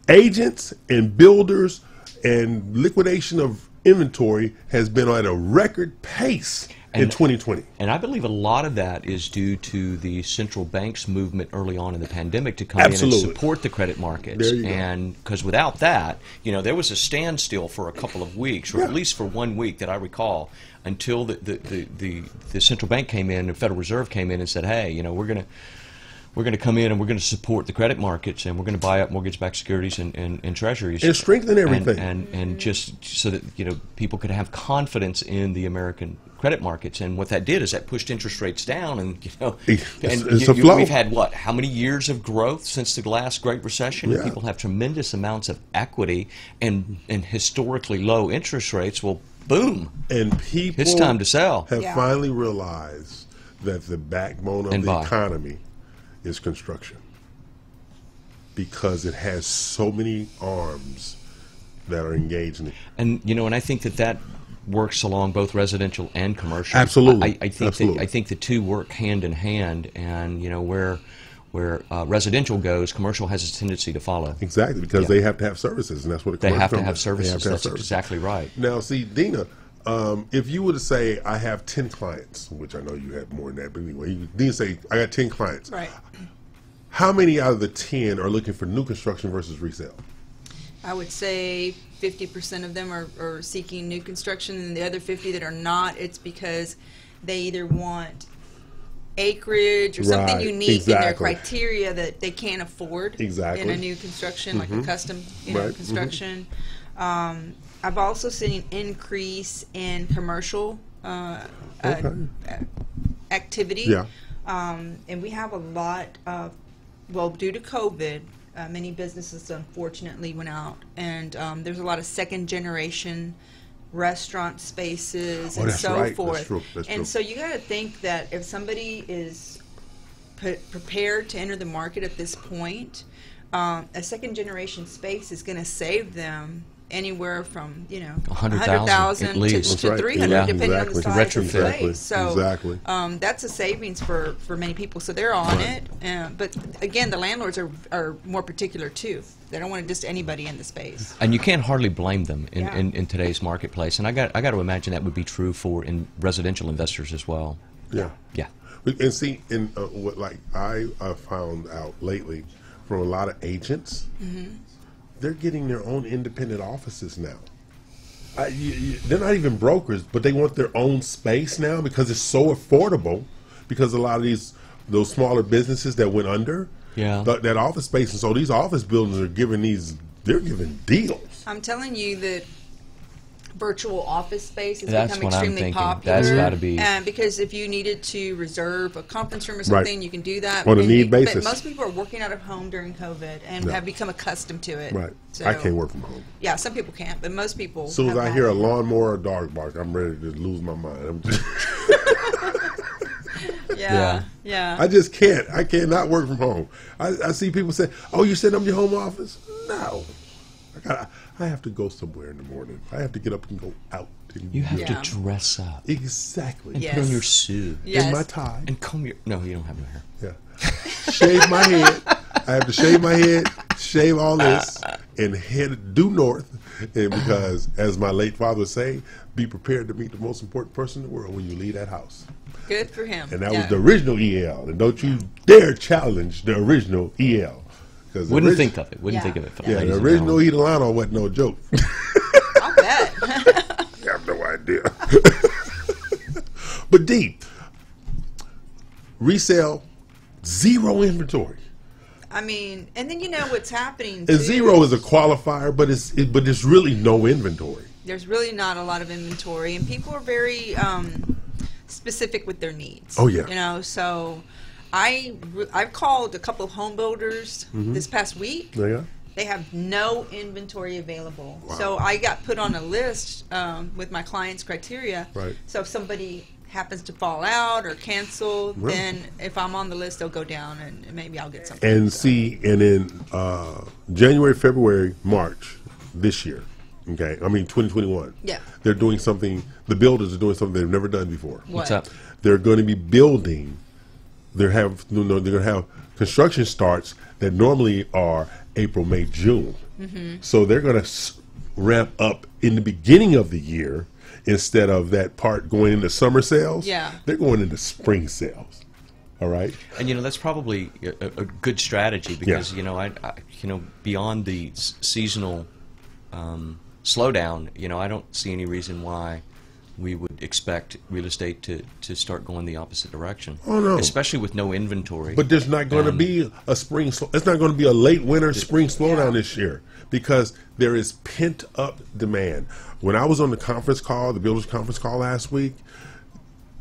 C: agents and builders and liquidation of inventory has been at a record pace in 2020.
F: And I believe a lot of that is due to the central banks movement early on in the pandemic to come in and support the credit markets. And because without that, you know, there was a standstill for a couple of weeks, or
C: Yeah.
F: at least for one week that I recall, until the the, the, the, the central bank came in and the Federal Reserve came in and said, hey, you know, we're going to we're going to come in and we're going to support the credit markets and we're going to buy up mortgage-backed securities and, and, and treasuries
C: And strengthen everything.
F: and, and and just so that you know people could have confidence in the American credit markets and what that did is that pushed interest rates down and you know
C: It's-
F: and
C: it's
F: you-
C: a
F: you-
C: flow.
F: we've had what how many years of growth since the last great recession
C: Yeah.
F: people have tremendous amounts of equity and and historically low interest rates well boom
C: And people
F: It's time to sell.
C: have
E: Yeah.
C: finally realized that the backbone of
F: And
C: the
F: buy.
C: economy is construction because it has so many arms that are engaged in it.
F: And you know, and I think that that works along both residential and commercial.
C: Absolutely.
F: I, I think
C: Absolutely.
F: That, I think the two work hand in hand, and you know where where uh, residential goes, commercial has a tendency to follow.
C: Exactly, because
F: Yeah.
C: they have to have services, and that's what
F: They have to have services.
C: to have
F: That's
C: services.
F: exactly right.
C: Now, see, Dina, Um, if you were to say, I have 10 clients, which I know you had more than that, but anyway, you didn't say, I got 10 clients.
E: Right.
C: How many out of the 10 are looking for new construction versus resale?
E: I would say 50% of them are, are seeking new construction, and the other 50 that are not, it's because they either want acreage or something
C: Right,
E: unique in their criteria that they can't afford
C: Exactly.
E: in a new construction, like a
C: Mhm.
E: custom, you know,
C: Right, mhm.
E: construction. Um, I've also seen an increase in commercial uh, uh, activity.
C: Yeah.
E: Um, and we have a lot of, well, due to COVID, uh, many businesses unfortunately went out, and um, there's a lot of second generation restaurant spaces
C: Oh,
E: and so
C: right. That's
E: forth.
C: true. That's
E: and
C: true.
E: so you got to think that if somebody is pre- prepared to enter the market at this point, um, a second generation space is going to save them anywhere from you know
F: 100,000 at
E: to,
F: least.
E: to
F: That's right.
E: 300
F: Yeah.
E: depending on the size of the
F: Retrofit.
E: place. So
C: Exactly.
E: um, that's a savings for, for many people. So they're on
C: Right.
E: it. Uh, but again, the landlords are, are more particular too. They don't want to just anybody in the space.
F: And you can't hardly blame them in,
E: Yeah.
F: in, in today's marketplace. And I got I got to imagine that would be true for in residential investors as well.
C: Yeah.
F: Yeah.
C: And see, and uh, what like I uh, found out lately from a lot of agents,
E: Mm-hmm.
C: They're getting their own independent offices now. I, you, you, they're not even brokers, but they want their own space now because it's so affordable. Because a lot of these those smaller businesses that went under,
F: Yeah.
C: th- that office space, and so these office buildings are giving these they're giving deals.
E: I'm telling you that virtual office space has
F: That's
E: become
F: what I'm
E: extremely
F: thinking.
E: popular.
F: That's gotta be-
E: Uh, because if you needed to reserve a conference room or
C: Right.
E: something, you can do that
C: On a need
E: you-
C: basis.
E: But most people are working out of home during COVID and
C: No.
E: have become accustomed to it.
C: Right.
E: So,
C: I can't work from home.
E: Yeah, some people can't, but most people.
C: As soon as I
E: that.
C: hear a lawnmower or a dog bark, I'm ready to lose my mind. I'm just,
E: Yeah, yeah.
C: I just can't. I cannot work from home. I, I see people say, "Oh, you setting up your home office?" No, I got. I have to go somewhere in the morning. I have to get up and go out. And
F: You have
E: Yeah.
F: to dress up
C: exactly
F: and
E: Yes.
F: put on your suit
E: Yes.
C: in my tie.
F: and comb your. No, you don't have no hair.
C: Yeah, shave my head. I have to shave my head, shave all this, and head due north. And because, as my late father would say, be prepared to meet the most important person in the world when you leave that house.
E: Good for him.
C: And that
E: Yeah.
C: was the original EL. And don't you dare challenge the original EL. 'Cause
F: Wouldn't
C: orig-
F: think of it. Wouldn't
E: Yeah.
F: think of it. For
C: Yeah, the original
F: gentlemen.
C: Edelano wasn't no joke.
E: I'll bet.
C: I have no idea. but deep resale, zero inventory.
E: I mean, and then you know what's happening.
C: And
E: too.
C: zero is a qualifier, but it's it, but it's really no inventory.
E: There's really not a lot of inventory, and people are very um, specific with their needs.
C: Oh, yeah.
E: You know, so I re- I've called a couple of home builders
C: Mm-hmm.
E: this past week.
C: Yeah.
E: They have no inventory available. So I got put on a list um, with my clients' criteria.
C: Right.
E: So if somebody happens to fall out or cancel,
C: Right.
E: then if I'm on the list, they'll go down and maybe I'll get something.
C: And see, and in uh, January, February, March this year, okay, I mean 2021.
E: Yeah.
C: They're doing something. The builders are doing something they've never done before.
E: What?
F: What's up?
C: They're going to be building. They have you know, they're going to have construction starts that normally are April, May, June.
E: Mm-hmm.
C: So they're going to s- ramp up in the beginning of the year instead of that part going into summer sales.
E: Yeah.
C: they're going into spring sales. All right.
F: And you know that's probably a, a good strategy because you know I, I you know beyond the s- seasonal um, slowdown, you know I don't see any reason why we would expect real estate to, to start going the opposite direction.
C: Oh, no.
F: Especially with no inventory.
C: But there's not going to be a spring. It's not going to be a late winter spring slowdown this year because there is pent up demand. When I was on the conference call, the builders conference call last week,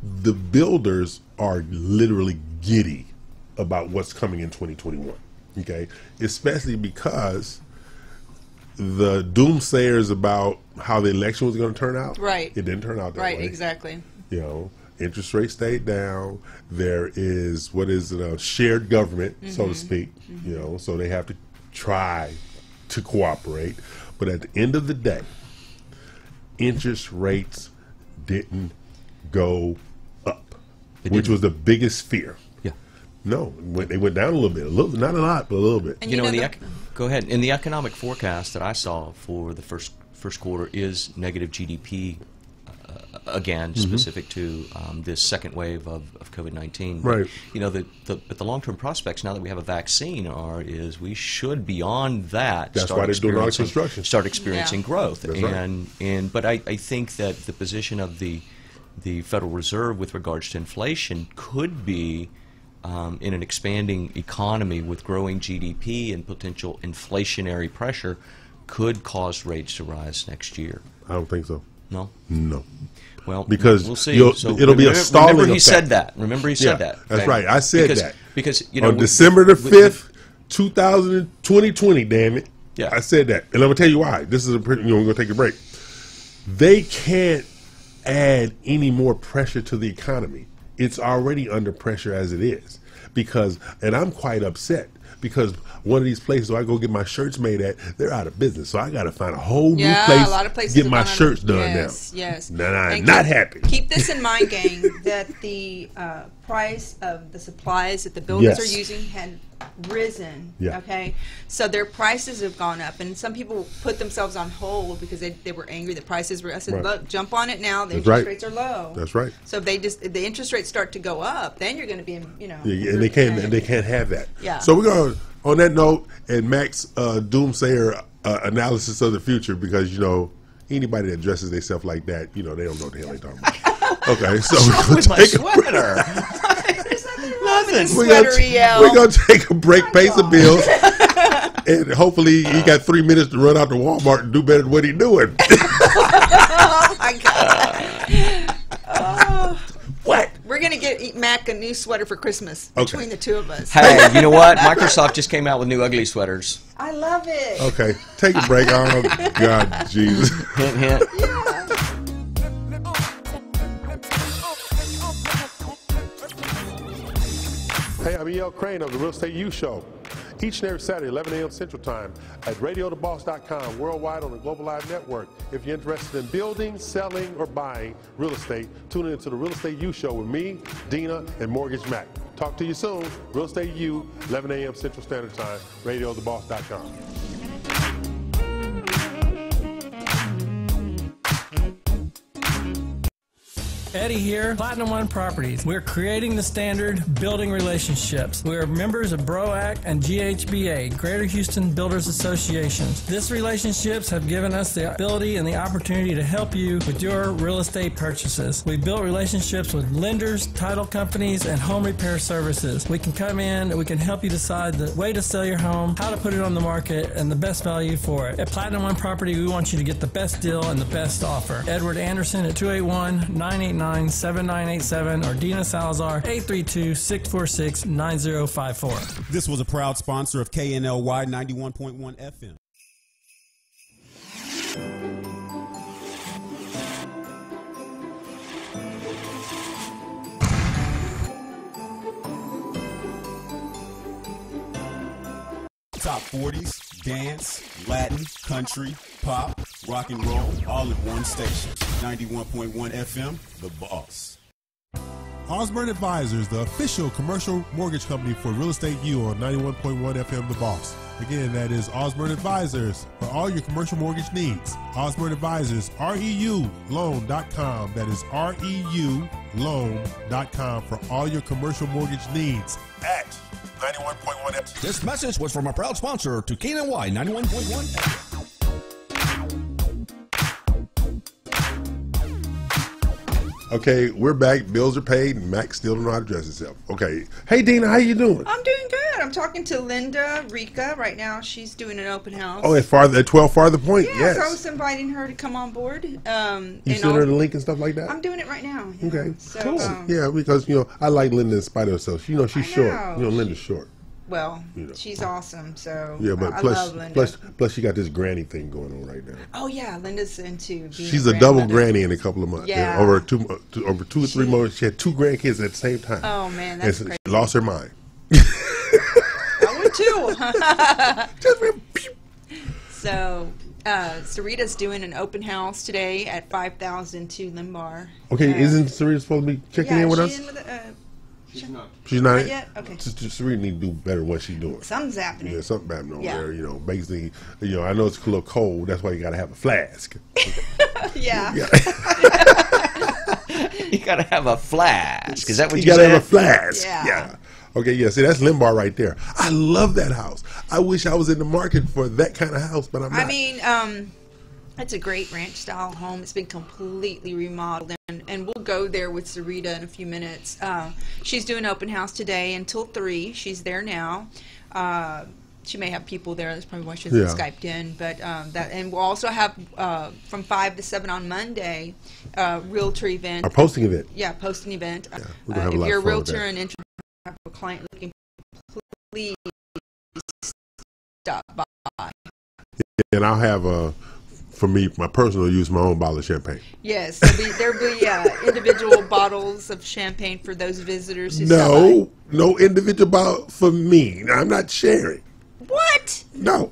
C: the builders are literally giddy about what's coming in 2021. Okay, especially because the doomsayers about how the election was going to turn out.
E: Right.
C: It didn't turn out that
E: right,
C: way Right.
E: exactly.
C: you know interest rates stayed down there is what is it a shared government so to mm-hmm. speak mm-hmm. you know so they have to try to cooperate but at the end of the day interest rates didn't go up
F: They
C: which
F: didn't.
C: was the biggest fear
F: yeah.
C: no they went down a little bit a little not a lot but a little bit
E: And
F: you know, in the
E: the-
F: ec- go ahead. In the economic forecast that I saw for the first first quarter is negative GDP uh, again, specific to um, this second wave of, of COVID nineteen.
C: Right.
F: You know, the, the but the long term prospects now that we have a vaccine are is we should beyond that
C: That's
F: start
C: why they're doing all the
F: experiencing-
C: construction.
F: Start experiencing
E: Yeah.
F: growth,
C: That's right.
F: and and but I, I think that the position of the the Federal Reserve with regards to inflation could be um, in an expanding economy with growing GDP and potential inflationary pressure could cause rates to rise next year.
C: I don't think so.
F: No,
C: No.
F: well,
C: Because
F: we'll see. So
C: it'll be a
F: remember,
C: stalling
F: Remember, he
C: effect.
F: said that. Remember, he said
C: Yeah,
F: that.
C: that's right. I said
F: because,
C: that.
F: because you know
C: on
F: with-
C: December the fifth, two thousand twenty twenty. Damn it!
F: Yeah.
C: I said that, and I'm gonna tell you why. This is a you know we're gonna take a break. They can't add any more pressure to the economy. It's already under pressure as it is because, and I'm quite upset because one of these places where I go get my shirts made at, they're out of business. So I got to find a whole new
E: Yeah,
C: place
E: a lot of places
C: get my shirts done
E: yes,
C: now.
E: Yes,
C: And I'm not
E: keep-
C: happy.
E: Keep this in mind, gang, that the uh, price of the supplies that the builders
C: Yes.
E: are using had risen.
C: Yeah.
E: Okay, so their prices have gone up, and some people put themselves on hold because they, they were angry. The prices were. I said,
C: Right.
E: look, jump on it now. The
C: That's
E: interest
C: right.
E: rates are low.
C: That's right.
E: So if they just if the interest rates start to go up, then you're going to be in, you know.
C: Yeah, and they can't and they can't have that.
E: Yeah.
C: So we're going on that note and Mack's uh, doomsayer uh, analysis of the future because you know anybody that dresses themselves like that, you know they don't know what the hell they're talking about. okay, so we're going to take a
F: sweater.
E: There's nothing wrong with the
C: we're gonna,
E: EL.
C: we're gonna take a break, pay some bills, and hopefully he got three minutes to run out to Walmart and do better than what he doing.
E: oh my god. Oh.
C: what?
E: We're gonna get Mack a new sweater for Christmas
C: Okay.
E: between the two of us.
F: hey, you know what? Microsoft just came out with new ugly sweaters.
E: I love it.
C: Okay, take a break. Oh God, Jesus.
F: Hint, hint.
C: Hey, I'm E.L. Craine of the Real Estate U Show. Each and every Saturday, 11 a.m. Central Time at radiotheboss.com, worldwide on the Global Live Network. If you're interested in building, selling, or buying real estate, tune in to the Real Estate U Show with me, Dina, and Mortgage Mack. Talk to you soon. Real Estate U, 11 a.m. Central Standard Time, radiotheboss.com.
H: Eddie here, Platinum One Properties. We're creating the standard, building relationships. We are members of BROAC and GHBA, Greater Houston Builders Associations. These relationships have given us the ability and the opportunity to help you with your real estate purchases. We built relationships with lenders, title companies, and home repair services. We can come in and we can help you decide the way to sell your home, how to put it on the market, and the best value for it. At Platinum One Property, we want you to get the best deal and the best offer. Edward Anderson at 281 989 7987 or Dina Salazar 832 646 9054.
A: This was a proud sponsor of KNLY 91.1 FM. Top 40s, dance, Latin, country, pop, rock and roll, all in one station. 91.1 FM, The Boss.
I: Osborne Advisors, the official commercial mortgage company for Real Estate U on 91.1 FM The Boss. Again, that is Osborne Advisors for all your commercial mortgage needs. Osborne Advisors, REU loan.com. That is REU loan.com for all your commercial mortgage needs at 91.1 FM.
J: This message was from a proud sponsor to KNY 91.1 FM.
C: Okay, we're back. Bills are paid, and Mack's still don't know how to dress himself. Okay. Hey, Dina, how you doing?
E: I'm doing good. I'm talking to Linda Rika right now. She's doing an open house.
C: Oh, at farther at 12 Farther Point?
E: yeah,
C: yes.
E: so I was inviting her to come on board. Um,
C: you
E: and
C: sent her the link and stuff like that?
E: I'm doing it right now.
C: Okay,
E: So,
C: cool.
E: um,
C: yeah, because you know I like Linda in spite of herself. You know she's
E: I
C: short. You know Linda's short.
E: Well,
C: You know.
E: she's awesome. So
C: Yeah, but
E: I,
C: plus,
E: love Linda.
C: plus, plus, she got this granny thing going on right now.
E: oh yeah, Linda's into. Being
C: She's a double granny in a couple of months.
E: Yeah.
C: over two, uh, two, over two or three months, she had two grandkids at the same time.
E: Oh man,
C: And
E: that's
C: so
E: crazy.
C: she lost her mind.
E: I would too.
C: Just went pew.
E: so, uh, Sarita's doing an open house today at 5002 Limbar.
C: Okay,
E: Uh,
C: isn't Serena supposed to be checking
E: yeah,
C: in with us?
E: in with uh,
C: She's not.
E: She's Not yet? Okay.
C: Just, just Serena need to do better than what she's doing.
E: something's happening.
C: Yeah, something happening over
E: Yeah.
C: there. You know, basically, you know, I know it's a little cold. That's why you got to have a flask.
E: yeah.
C: Yeah.
F: you got to have a flask. Is that what you,
C: you gotta have a flask.
E: Yeah.
C: Yeah. Okay, yeah, see, that's Limbar right there. I love that house. I wish I was in the market for that kind of house, but I'm not.
E: I mean, um, it's a great ranch style home. It's been completely remodeled, and, and we'll go there with Sarita in a few minutes. Uh, she's doing open house today until three. She's there now. Uh, she may have people there. That's probably why she hasn't
C: Yeah.
E: skyped in. But um, that, and we'll also have uh, from five to seven on Monday, uh, realtor event.
C: Our posting event.
E: Yeah, posting event.
C: we're
E: Uh,
C: have a
E: if
C: lot
E: you're a
C: of fun with
E: realtor and interested in a client looking, please stop by.
C: And I'll have a, for me, my personal use, my own bottle of champagne.
E: Yes, there'll be, there'll be uh, individual bottles of champagne for those visitors who stop
C: No, no individual bottle for me. I'm not sharing.
E: What?
C: No.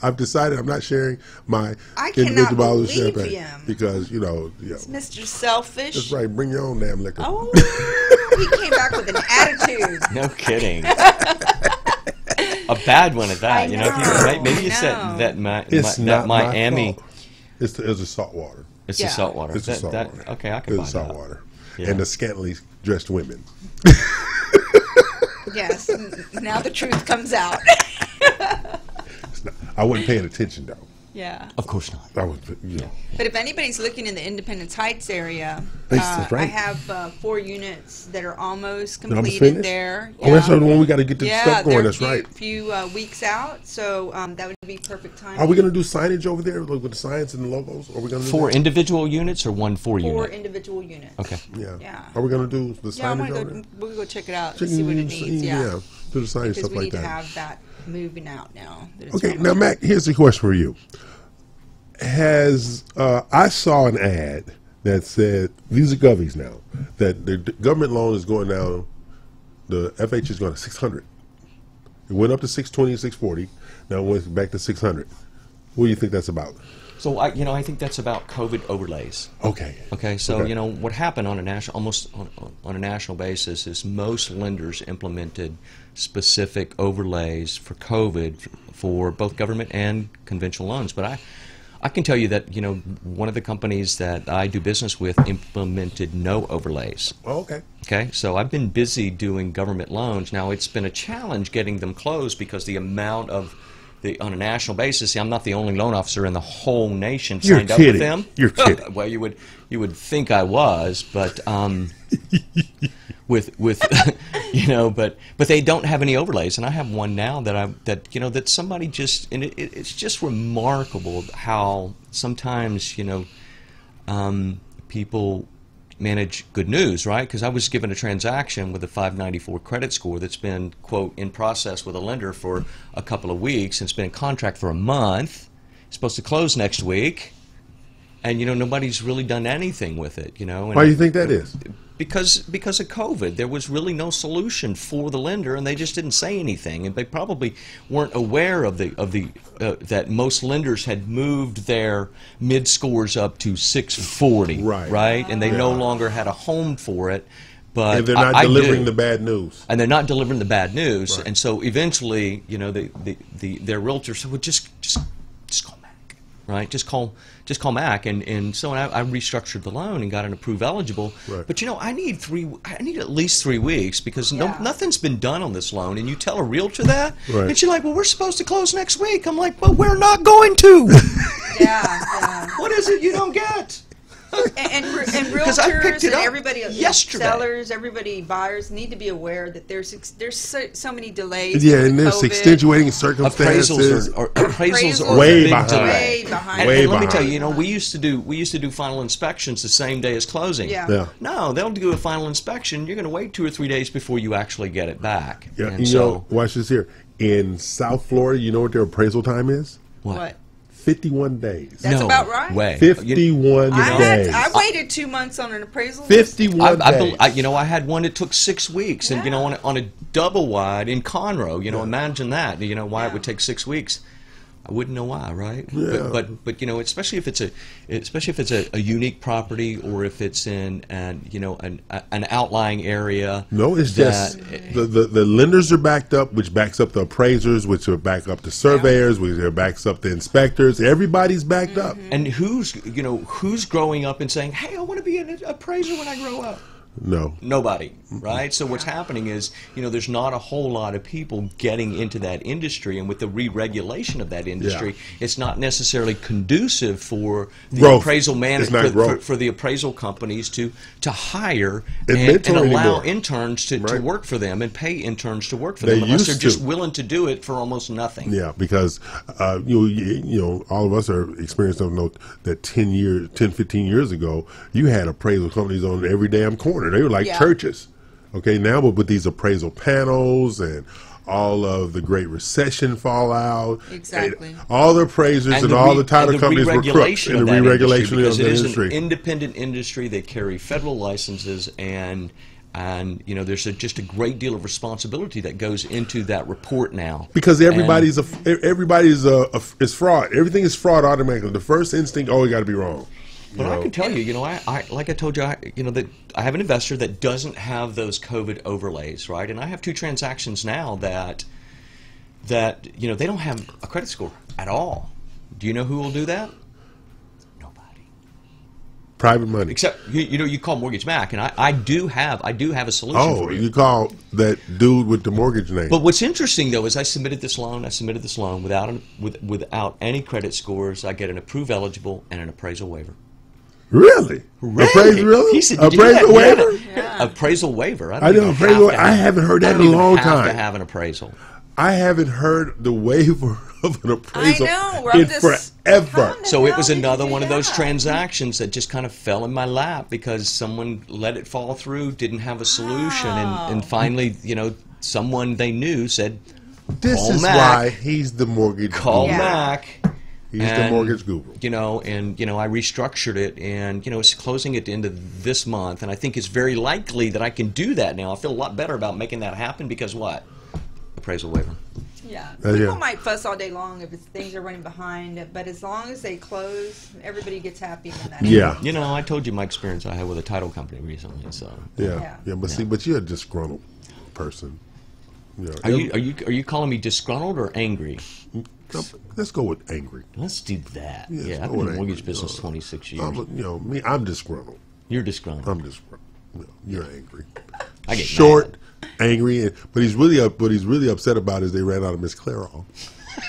C: I've decided I'm not sharing my
E: I
C: individual bottle of champagne
E: him.
C: because you know, you know,
E: Mr. Selfish.
C: that's right. Bring your own damn liquor.
E: Oh, he came back with an attitude.
F: No kidding. a bad one at that.
E: I
F: you know, if you,
E: know,
F: right, maybe it's
E: I
F: that
E: know.
F: that, Mi-
C: It's not
F: that
C: my
F: Miami.
C: fault. It's the, it's the salt water.
F: It's
E: Yeah.
F: the salt water.
C: It's the
F: That-
C: salt
F: that-
C: water.
F: Okay, I can buy
C: It's the salt
F: that.
C: water.
F: Yeah.
C: And the scantily dressed women.
E: Yes, now the truth comes out.
C: Not, I wasn't paying attention though.
E: Yeah.
F: Of course not.
C: I was, you know.
E: But if anybody's looking in the Independence Heights area, uh,
C: right.
E: I have uh, four units that are almost
C: Almost
E: completed
C: finished?
E: there.
C: Oh, that's the one we got to get the
E: yeah,
C: stuff going. That's
E: few,
C: right.
E: A few uh, weeks out, so um, that would be perfect time.
C: Are we going to do signage over there like with the signs and the logos? Are we going to do
F: Four
C: that?
F: individual units or one four
E: Four
F: unit?
E: individual units.
F: Okay.
C: Yeah.
E: Yeah.
C: Are we going to do the
E: Yeah, I
C: signage
E: want to
C: over
E: go.
C: there?
E: We'll go check it out.
C: Check
E: see what it
C: in-
E: needs.
C: yeah,
E: Yeah.
C: do the signage
E: because
C: stuff
E: we
C: like
E: need to have that moving out now.
C: Okay, now
E: done.
C: Mack, here's the question for you. Has uh, I saw an ad that said these are govies now that the government loan is going down. The FH is going to six hundred. It went up to six twenty and six forty. Now it went back to six hundred. What do you think that's about?
F: So I, you know, I think that's about COVID overlays.
C: Okay.
F: Okay, so
C: Okay.
F: you know what happened on a national, almost on, on a national basis, is most lenders implemented specific overlays for COVID for both government and conventional loans. But I, I can tell you that you know one of the companies that I do business with implemented no overlays.
C: Oh, okay.
F: Okay, so I've been busy doing government loans. Now it's been a challenge getting them closed because the amount of the on a national basis. See, I'm not the only loan officer in the whole nation
C: You're
F: signed up
C: kidding.
F: with them.
C: You're kidding.
F: well, you would you would think I was, but um, with with you know, but but they don't have any overlays, and I have one now that I that you know that somebody just and it, it's just remarkable how sometimes you know um, people manage good news, right? Because I was given a transaction with a 594 credit score that's been, quote, in process with a lender for a couple of weeks and it's been in contract for a month. It's supposed to close next week. And, you know, nobody's really done anything with it, you know. And
C: Why do you think that is?
F: because because of COVID, there was really no solution for the lender, and they just didn't say anything, and they probably weren't aware of the of the uh, that most lenders had moved their mid scores up to 640,
C: Right.
F: right, and they no longer had a home for it. But
C: and they're not
F: I
C: delivering
F: do.
C: the bad news.
F: and they're not delivering the bad news,
C: Right.
F: and so eventually, you know, the, the, the their realtor said, "Well, just just just call Mack, right? Just call just call Mack." And and so I, I restructured the loan and got an approved eligible.
C: Right.
F: But you know, I need three. I need at least three weeks because no, nothing's been done on this loan. And you tell a realtor that,
C: Right.
F: and she's like, "Well, we're supposed to close next week." I'm like, "But we're not going to."
E: Yeah, yeah.
F: what is it you don't get?
E: And, and, re- and
F: 'Cause I picked
E: realtors
F: it
E: and everybody,
F: yesterday.
E: sellers, everybody, buyers need to be aware that there's ex- there's so, so many delays.
C: Yeah,
E: because
C: and there's
E: COVID.
C: extenuating
F: appraisals
C: circumstances.
F: are, are appraisals are
C: Way
F: big
C: behind.
E: Way behind.
F: And,
C: Way
F: and let me tell you, you know, we used to do we used to do final inspections the same day as closing.
E: Yeah.
C: Yeah.
F: No, they'll do a final inspection. You're going to wait two or three days before you actually get it back.
C: Yeah,
F: and
C: you
F: so
C: know, watch this here. In South Florida, you know what their appraisal time is?
F: what?
E: What?
C: 51 days.
E: That's
F: no
E: about right.
F: Way.
C: 51
E: I, had,
C: days.
E: I waited two months on an appraisal.
C: 51
F: I, I,
C: days.
F: bel- I, you know, I had one that took six weeks, and you know, on a, on a double wide in Conroe. You know, imagine that. You know, why it would take six weeks. I wouldn't know why, right?
C: Yeah.
F: But, but but you know, especially if it's a especially if it's a, a unique property or if it's in an you know an a- an outlying area.
C: No, it's just the, the the lenders are backed up, which backs up the appraisers, which are back up the surveyors, which are backs up the inspectors. Everybody's backed up.
F: and who's you know who's growing up and saying, "Hey, I want to be an appraiser when I grow up."
C: No,
F: Nobody, right? So what's happening is, you know, there's not a whole lot of people getting into that industry, and with the re-regulation of that industry, it's not necessarily conducive for the
C: Growth.
F: appraisal
C: not
F: for, for, for the appraisal companies to to hire
C: And
F: and, allow
C: anymore.
F: interns to, to work for them and pay interns to work for
C: They
F: them, unless they're
C: used
F: just willing to do it for almost nothing.
C: Yeah, because uh, you you you know all of us are experienced enough to know that 10 years 10 15 years ago you had appraisal companies on every damn corner they were like
E: Yeah.
C: churches okay now but with these appraisal panels and all of the great recession fallout
E: Exactly.
C: all the appraisers and,
F: the
C: all
F: re-
C: the title
F: and
C: companies were crooks
F: re-regulation
C: and
F: of
C: the re-regulation
F: industry,
C: of
F: because
C: the
F: it is
C: industry
F: an independent industry. They carry federal licenses, and and you know there's a, just a great deal of responsibility that goes into that report now.
C: because
F: And-
C: everybody's a everybody's a, a is fraud everything is fraud automatically the first instinct oh you got to be wrong
F: But I can tell you, you know, I, I like I told you, I, you know, that I have an investor that doesn't have those COVID overlays, right? And I have two transactions now that that you know they don't have a credit score at all. Do you know who will do that? Nobody.
C: private money
F: Except you, you know, you call Mortgage Mack, and I, I do have I do have a solution
C: Oh,
F: for you.
C: you call that dude with the mortgage name.
F: But what's interesting though is I submitted this loan. I submitted this loan without an, with, without any credit scores. I get an approve eligible and an appraisal waiver.
C: Really? Appraisal, really?
F: He said, "Did you
C: appraisal waiver?
F: Yeah. Appraisal waiver. I, don't
C: I know,
F: even
C: appraisal-
F: have to
C: I
F: have-
C: haven't heard that in a long
F: have
C: time.
F: To have an appraisal.
C: I haven't heard the waiver of an appraisal
E: know,
C: in
E: just-
C: forever.
F: So it was
E: hell did you
F: another one of those
E: that?
F: transactions that just kind of fell in my lap because someone let it fall through, didn't have a solution, and, and finally, you know, someone they knew said,
C: This
F: Call
C: is
F: Mack.
C: why he's the mortgage
F: "Call.
E: Yeah.
F: Mack."
C: He's the mortgage guru.
F: You know, and you know, I restructured it, and you know, it's closing at the end of this month, and I think it's very likely that I can do that now. I feel a lot better about making that happen because what? Appraisal waiver.
E: Yeah.
C: Uh,
E: People
C: yeah.
E: might fuss all day long if it's, things are running behind, but as long as they close, everybody gets happy when that
C: Yeah.
E: happens.
F: You know, I told you my experience I had with a title company recently. So,
C: Yeah,
E: Yeah.
C: yeah, but see, but you're a disgruntled person. You know,
F: are you are you are you calling me disgruntled or angry?
C: Let's go with angry.
F: Let's do that.
C: Yes,
F: yeah, I've
C: go
F: been in the mortgage
C: angry.
F: business
C: Uh,
F: 26 years.
C: I'm, you know, me, I'm disgruntled.
F: You're disgruntled.
C: I'm disgruntled. No, you're angry.
F: I get
C: Short, angry, and, but he's really up. What he's really upset about is they ran out of Miss Clairol.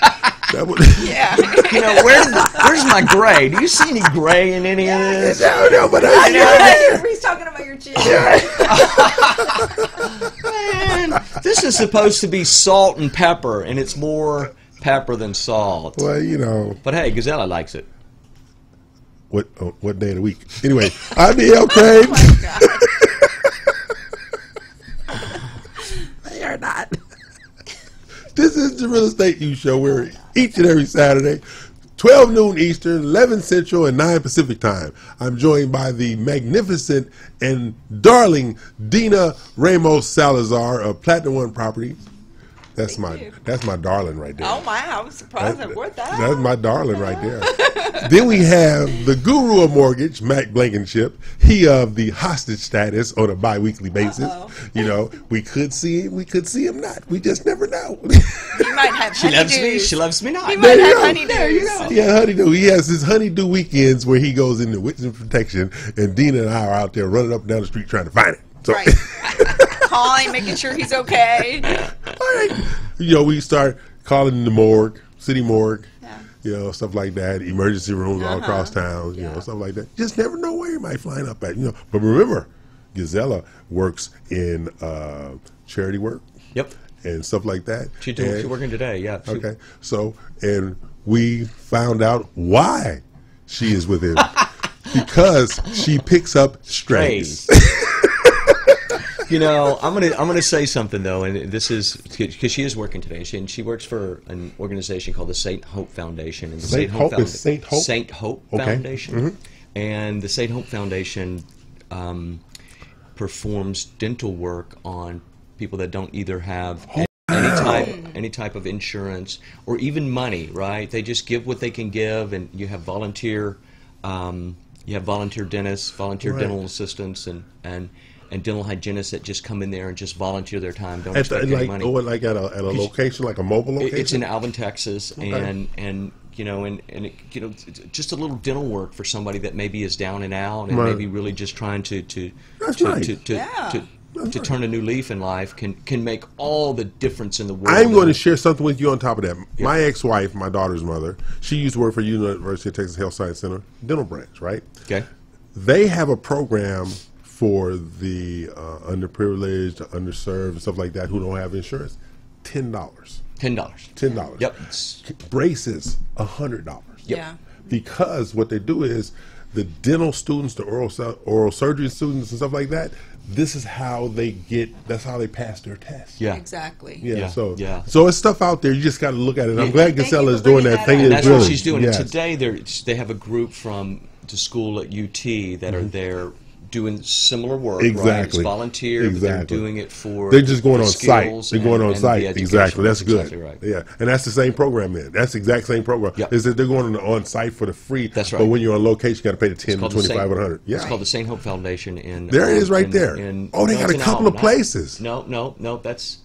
C: that would,
E: Yeah.
F: You know, where's where's my gray? Do you see any gray in any of this?
C: no, no, but I, know
E: He's talking about your chin.
F: Man, this is supposed to be salt and pepper, and it's more pepper than salt.
C: well, you know,
F: But hey, Gisela likes it.
C: what uh, what day of the week? Anyway, I'm E.L. Craine. they are not. This is the Real Estate U Show. We're each and every Saturday, 12 noon Eastern, 11 Central, and 9 Pacific time. I'm joined by the magnificent and darling Dina Ramos Salazar of Platinum One Properties. That's my
E: you.
C: that's my darling right there.
E: Oh my, I was surprised I worked that.
C: That's my darling right there. then we have the guru of mortgage, Mack Blankenship. He of the hostage status on a bi-weekly basis.
E: Uh-oh.
C: You know, we could see him, we could see him not. We just never know.
E: He might have
F: She loves me.
E: honeydews.
F: She loves me not.
E: He
C: There
E: might
C: you
E: have
C: go.
E: honeydews.
C: yeah, honeydew. He has his honeydew weekends where he goes into witness protection, and Dina and I are out there running up and down the street trying to find him. So,
E: Right. Calling, making sure he's okay.
C: all right. You know, we start calling the morgue, city morgue,
E: Yeah.
C: you know, stuff like that, emergency rooms all
E: Uh-huh.
C: across town, you know, stuff like that. Just never know where you might find up at, you know. But remember, Gisela works in uh, charity work
F: Yep.
C: and stuff like that.
F: She doing,
C: And-
F: she's working today. Yeah. She-
C: Okay, so and we found out why she is with him because she picks up strays.
F: You know, I'm gonna I'm gonna say something though, and this is because she is working today. She and she works for an organization called the Saint Hope Foundation. And the
C: Saint Hope is Saint Hope?
F: Saint Hope
C: Okay. Mm-hmm.
F: Foundation, and the Saint Hope Foundation um, performs dental work on people that don't either have
C: I
F: any type any type of insurance or even money. Right? They just give what they can give, and you have volunteer. Um, you have volunteer dentists, volunteer
C: Right.
F: dental assistants, and and and dental hygienists that just come in there and just volunteer their time. Don't
C: At the,
F: expect any
C: like,
F: money.
C: oh, like at a, at a location, like a mobile location.
F: It's in Alvin, Texas,
C: Okay.
F: and and you know, and and it, you know, it's just a little dental work for somebody that maybe is down and out, and
C: Right.
F: maybe really just trying to to
C: That's
F: to,
C: nice.
F: to, to,
E: Yeah.
F: to, to turn a new leaf in life can can make all the difference in the world.
C: I'm going to share something with you on top of that. My ex-wife, my daughter's mother, she used to work for University of Texas Health Science Center dental branch, right?
F: Okay.
C: They have a program for the uh, underprivileged, underserved, and stuff like that who don't have insurance. Ten dollars.
F: Ten dollars.
C: Ten dollars.
F: Yep.
C: Braces, a hundred dollars.
E: Yeah.
C: Because what they do is the dental students, the oral oral surgery students, and stuff like that. This is how they get. That's how they pass their test.
F: Yeah.
E: Exactly.
C: Yeah,
F: Yeah,
C: so
F: yeah.
C: so it's stuff out there. You just got to look at it. I'm
F: Yeah.
C: glad
E: Thank
C: Gisela is doing that
E: that
C: thing.
E: up.
F: That's
C: really,
F: what she's doing.
C: yes.
F: Today, they're, they have a group from the school at UT that are there doing similar work. Right? It's.
C: Exactly.
F: volunteer, but they're
C: Exactly.
F: doing it for.
C: They're just going
F: the
C: on site. They're going
F: and-
C: on
F: and
C: site. Exactly. That's good.
F: Exactly right.
C: Yeah, and that's the same program. Then that's the exact same program.
F: Yep.
C: Is that they're going on, on site for the free?
F: That's right.
C: But when you're on location, you got to pay the ten,
F: It's called the
C: twenty five,
F: Saint-
C: one hundred. Yeah.
F: It's called the St. Hope Foundation in.
C: There it is
F: um,
C: right
F: in-
C: there.
F: in-
C: Oh, they
F: no,
C: got a
F: in
C: couple of places.
F: No, no, no. That's.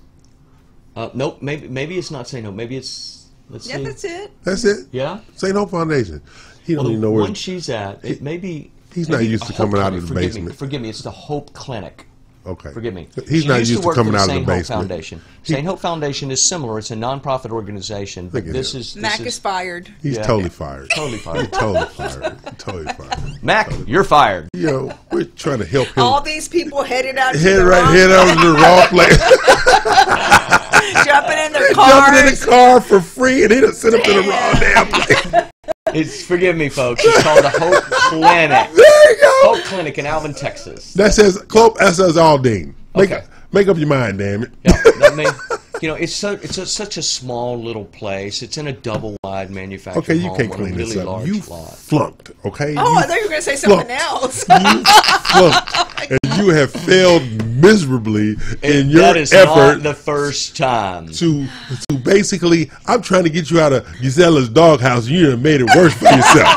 F: Uh, nope. Maybe maybe it's not St. Hope. Maybe it's. Let's
E: Yeah,
F: see.
E: that's it.
C: That's it.
F: Yeah.
C: St. Hope Foundation. He don't
F: the
C: even know where.
F: one she's at, it may be.
C: He's not used to coming out of the
F: forgive
C: basement.
F: Me, forgive me. It's the Hope Clinic.
C: Okay.
F: Forgive me.
C: He's
F: She
C: not
F: used
C: used to coming out of the
F: St. Hope
C: basement.
F: Foundation.
C: He-
F: St. Hope Foundation is similar. It's a nonprofit organization, but this
C: him.
F: is this
E: Mack
F: is,
E: is fired.
C: He's
F: Yeah.
C: totally fired.
F: Totally fired.
C: He's totally fired. totally fired.
F: Mack. You're fired.
C: Yo, we're trying to help him.
E: All these people headed out to
C: head
E: the
C: right,
E: wrong
C: head out to the wrong place.
E: jumping in their
C: Jumping in the car for free, and he done sent him to the wrong damn place.
F: It's forgive me, folks. It's called the Hope Clinic.
C: There you go.
F: Hope Clinic in Alvin, Texas.
C: That says Club that says Aldine. Make
F: Okay.
C: make up your mind, damn it.
F: Yeah, that may, you know, it's so it's a, such a small little place. It's in a double wide manufactured
C: Okay, you
F: home
C: can't
F: on a
C: clean
F: really
C: this up. You
F: lot.
C: flunked, okay?
E: Oh,
C: you
E: I thought you were going to say something
C: flunked.
E: else.
C: You flunked, and you have failed miserably in
F: And
C: your
F: that is
C: effort
F: not the first time.
C: to to basically. I'm trying to get you out of Gisela's doghouse. And You done made it worse for yourself.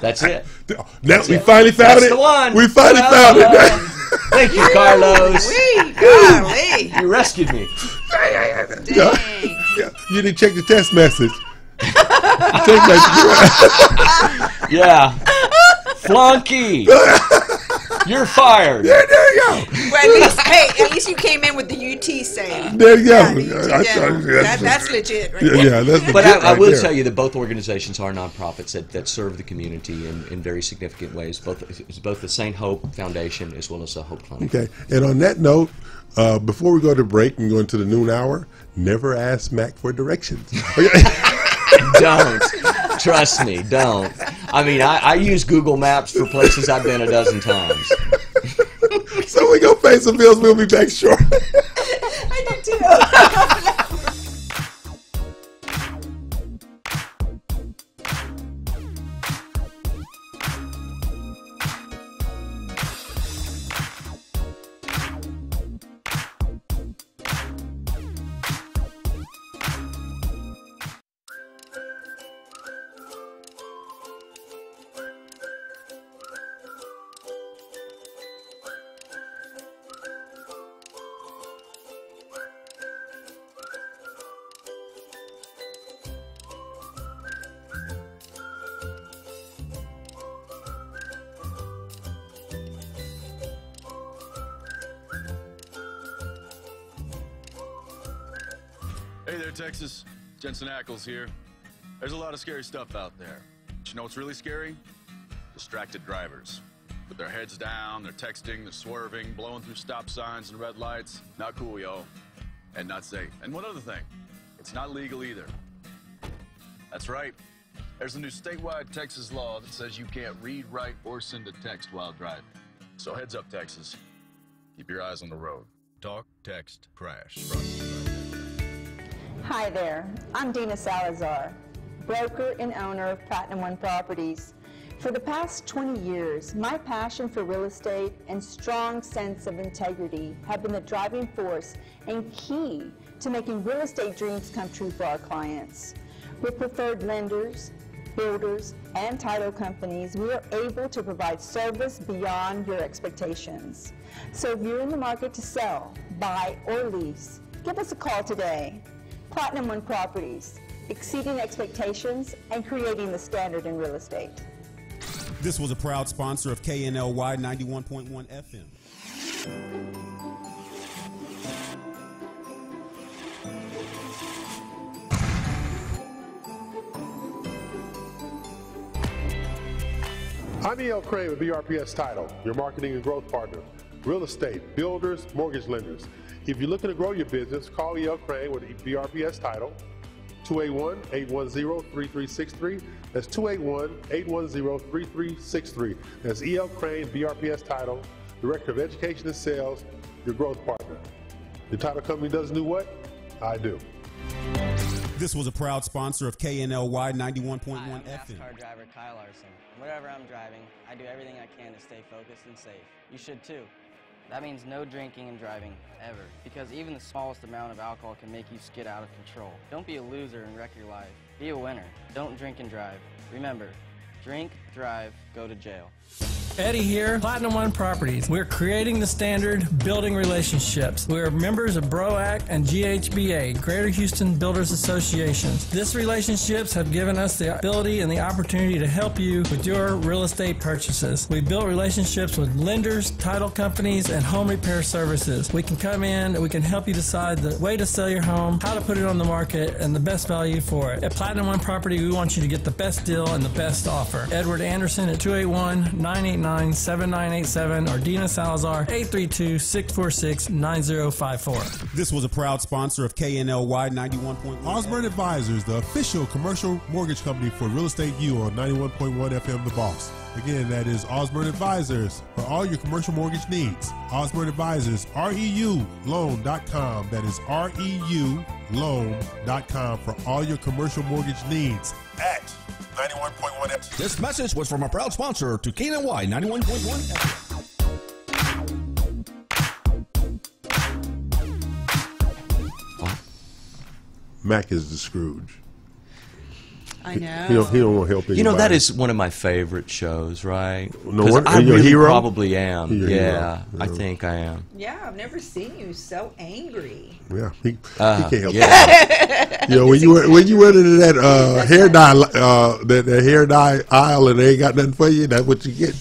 F: That's it.
C: now we
F: it.
C: finally found
F: That's
C: it.
F: the one.
C: We finally found it.
F: Thank you, Carlos.
E: Wee, golly.
F: You rescued me.
E: Dang.
C: Yeah, you didn't check the text message. text message.
F: Yeah. Flunky. You're fired.
C: there, there you go.
E: Well, at least, hey, at least you came in with the UT save.
C: There you go.
E: Yeah, the
C: I- I-
E: down.
C: that's-
E: That, that's legit, right
C: yeah,
E: there.
C: yeah, that's the
F: But
C: bit
F: I, I
C: right
F: will
C: there.
F: tell you that both organizations are nonprofits that, that serve the community in, in very significant ways. Both it's both the St. Hope Foundation as well as the Hope Clinic.
C: Okay, and on that note, uh, before we go to break and go into the noon hour, never ask Mack for directions.
F: don't. Trust me, don't. I mean, I, I use Google Maps for places I've been a dozen times.
C: so we go pay some bills. We'll be back shortly.
E: I do too.
K: Ackles here. There's a lot of scary stuff out there. But you know what's really scary? Distracted drivers. With their heads down, they're texting, they're swerving, blowing through stop signs and red lights. Not cool, yo. And not safe. And one other thing, it's not legal either. That's right. There's a new statewide Texas law that says you can't read, write, or send a text while driving. So heads up, Texas. Keep your eyes on the road.
J: Talk, text, crash.
G: Hi there, I'm Dina Salazar, broker and owner of Platinum One Properties. For the past 20 years, my passion for real estate and strong sense of integrity have been the driving force and key to making real estate dreams come true for our clients. With preferred lenders, builders, and title companies, we are able to provide service beyond your expectations. So if you're in the market to sell, buy, or lease, give us a call today. Platinum One Properties, exceeding expectations and creating the standard in real estate.
A: This was a proud sponsor of KNLY 91.1 FM.
C: I'm E.L. Craine with BRPS Title, your marketing and growth partner. Real estate, builders, mortgage lenders. If you're looking to grow your business, call E.L. Craine with BRPS Title, 281-810-3363. That's 281-810-3363. That's E.L. Craine, BRPS Title, Director of Education and Sales, your growth partner. The title company does do what? I do.
A: This was a proud sponsor of KNLY 91.1
L: Hi, I'm
A: FM.
L: NASCAR driver Kyle Larson. Whatever I'm driving, I do everything I can to stay focused and safe. You should too. That means no drinking and driving, ever. Because even the smallest amount of alcohol can make you skid out of control. Don't be a loser and wreck your life. Be a winner. Don't drink and drive. Remember, drink, drive, go to jail.
H: Eddie here, Platinum One Properties. We're creating the standard, building relationships. We're members of BROAC and GHBA, Greater Houston Builders Associations. These relationships have given us the ability and the opportunity to help you with your real estate purchases. We built relationships with lenders, title companies, and home repair services. We can come in we can help you decide the way to sell your home, how to put it on the market, and the best value for it. At Platinum One Property, we want you to get the best deal and the best offer. Edward Anderson at 281 989 7987 or Dina Salazar 832 646 9054.
A: This was a proud sponsor of KNLY 91.1
I: Osborne Advisors, the official commercial mortgage company for Real Estate U on 91.1 FM The Boss. Again, that is Osborne Advisors for all your commercial mortgage needs. Osborne Advisors, REU loan.com. That is REU loan.com for all your commercial mortgage needs at 91.1 FM.
J: This message was from a proud sponsor to KNLY 91.1 FM.
C: Mack is the Scrooge.
E: I know.
C: He don't, he don't want to help anybody.
F: You know that is one of my favorite shows, right?
C: No
F: 'Cause
C: wonder-
F: I
C: you're
F: really
C: hero?
F: probably am.
C: You're a hero.
F: yeah, I think I am.
E: Yeah, I've never seen you so angry.
C: Yeah, he,
F: Uh,
C: he can't help
F: yeah.
C: it. You know, when you went, when you went into that uh, hair dye uh, that, that hair dye aisle and they ain't got nothing for you, that's what you get.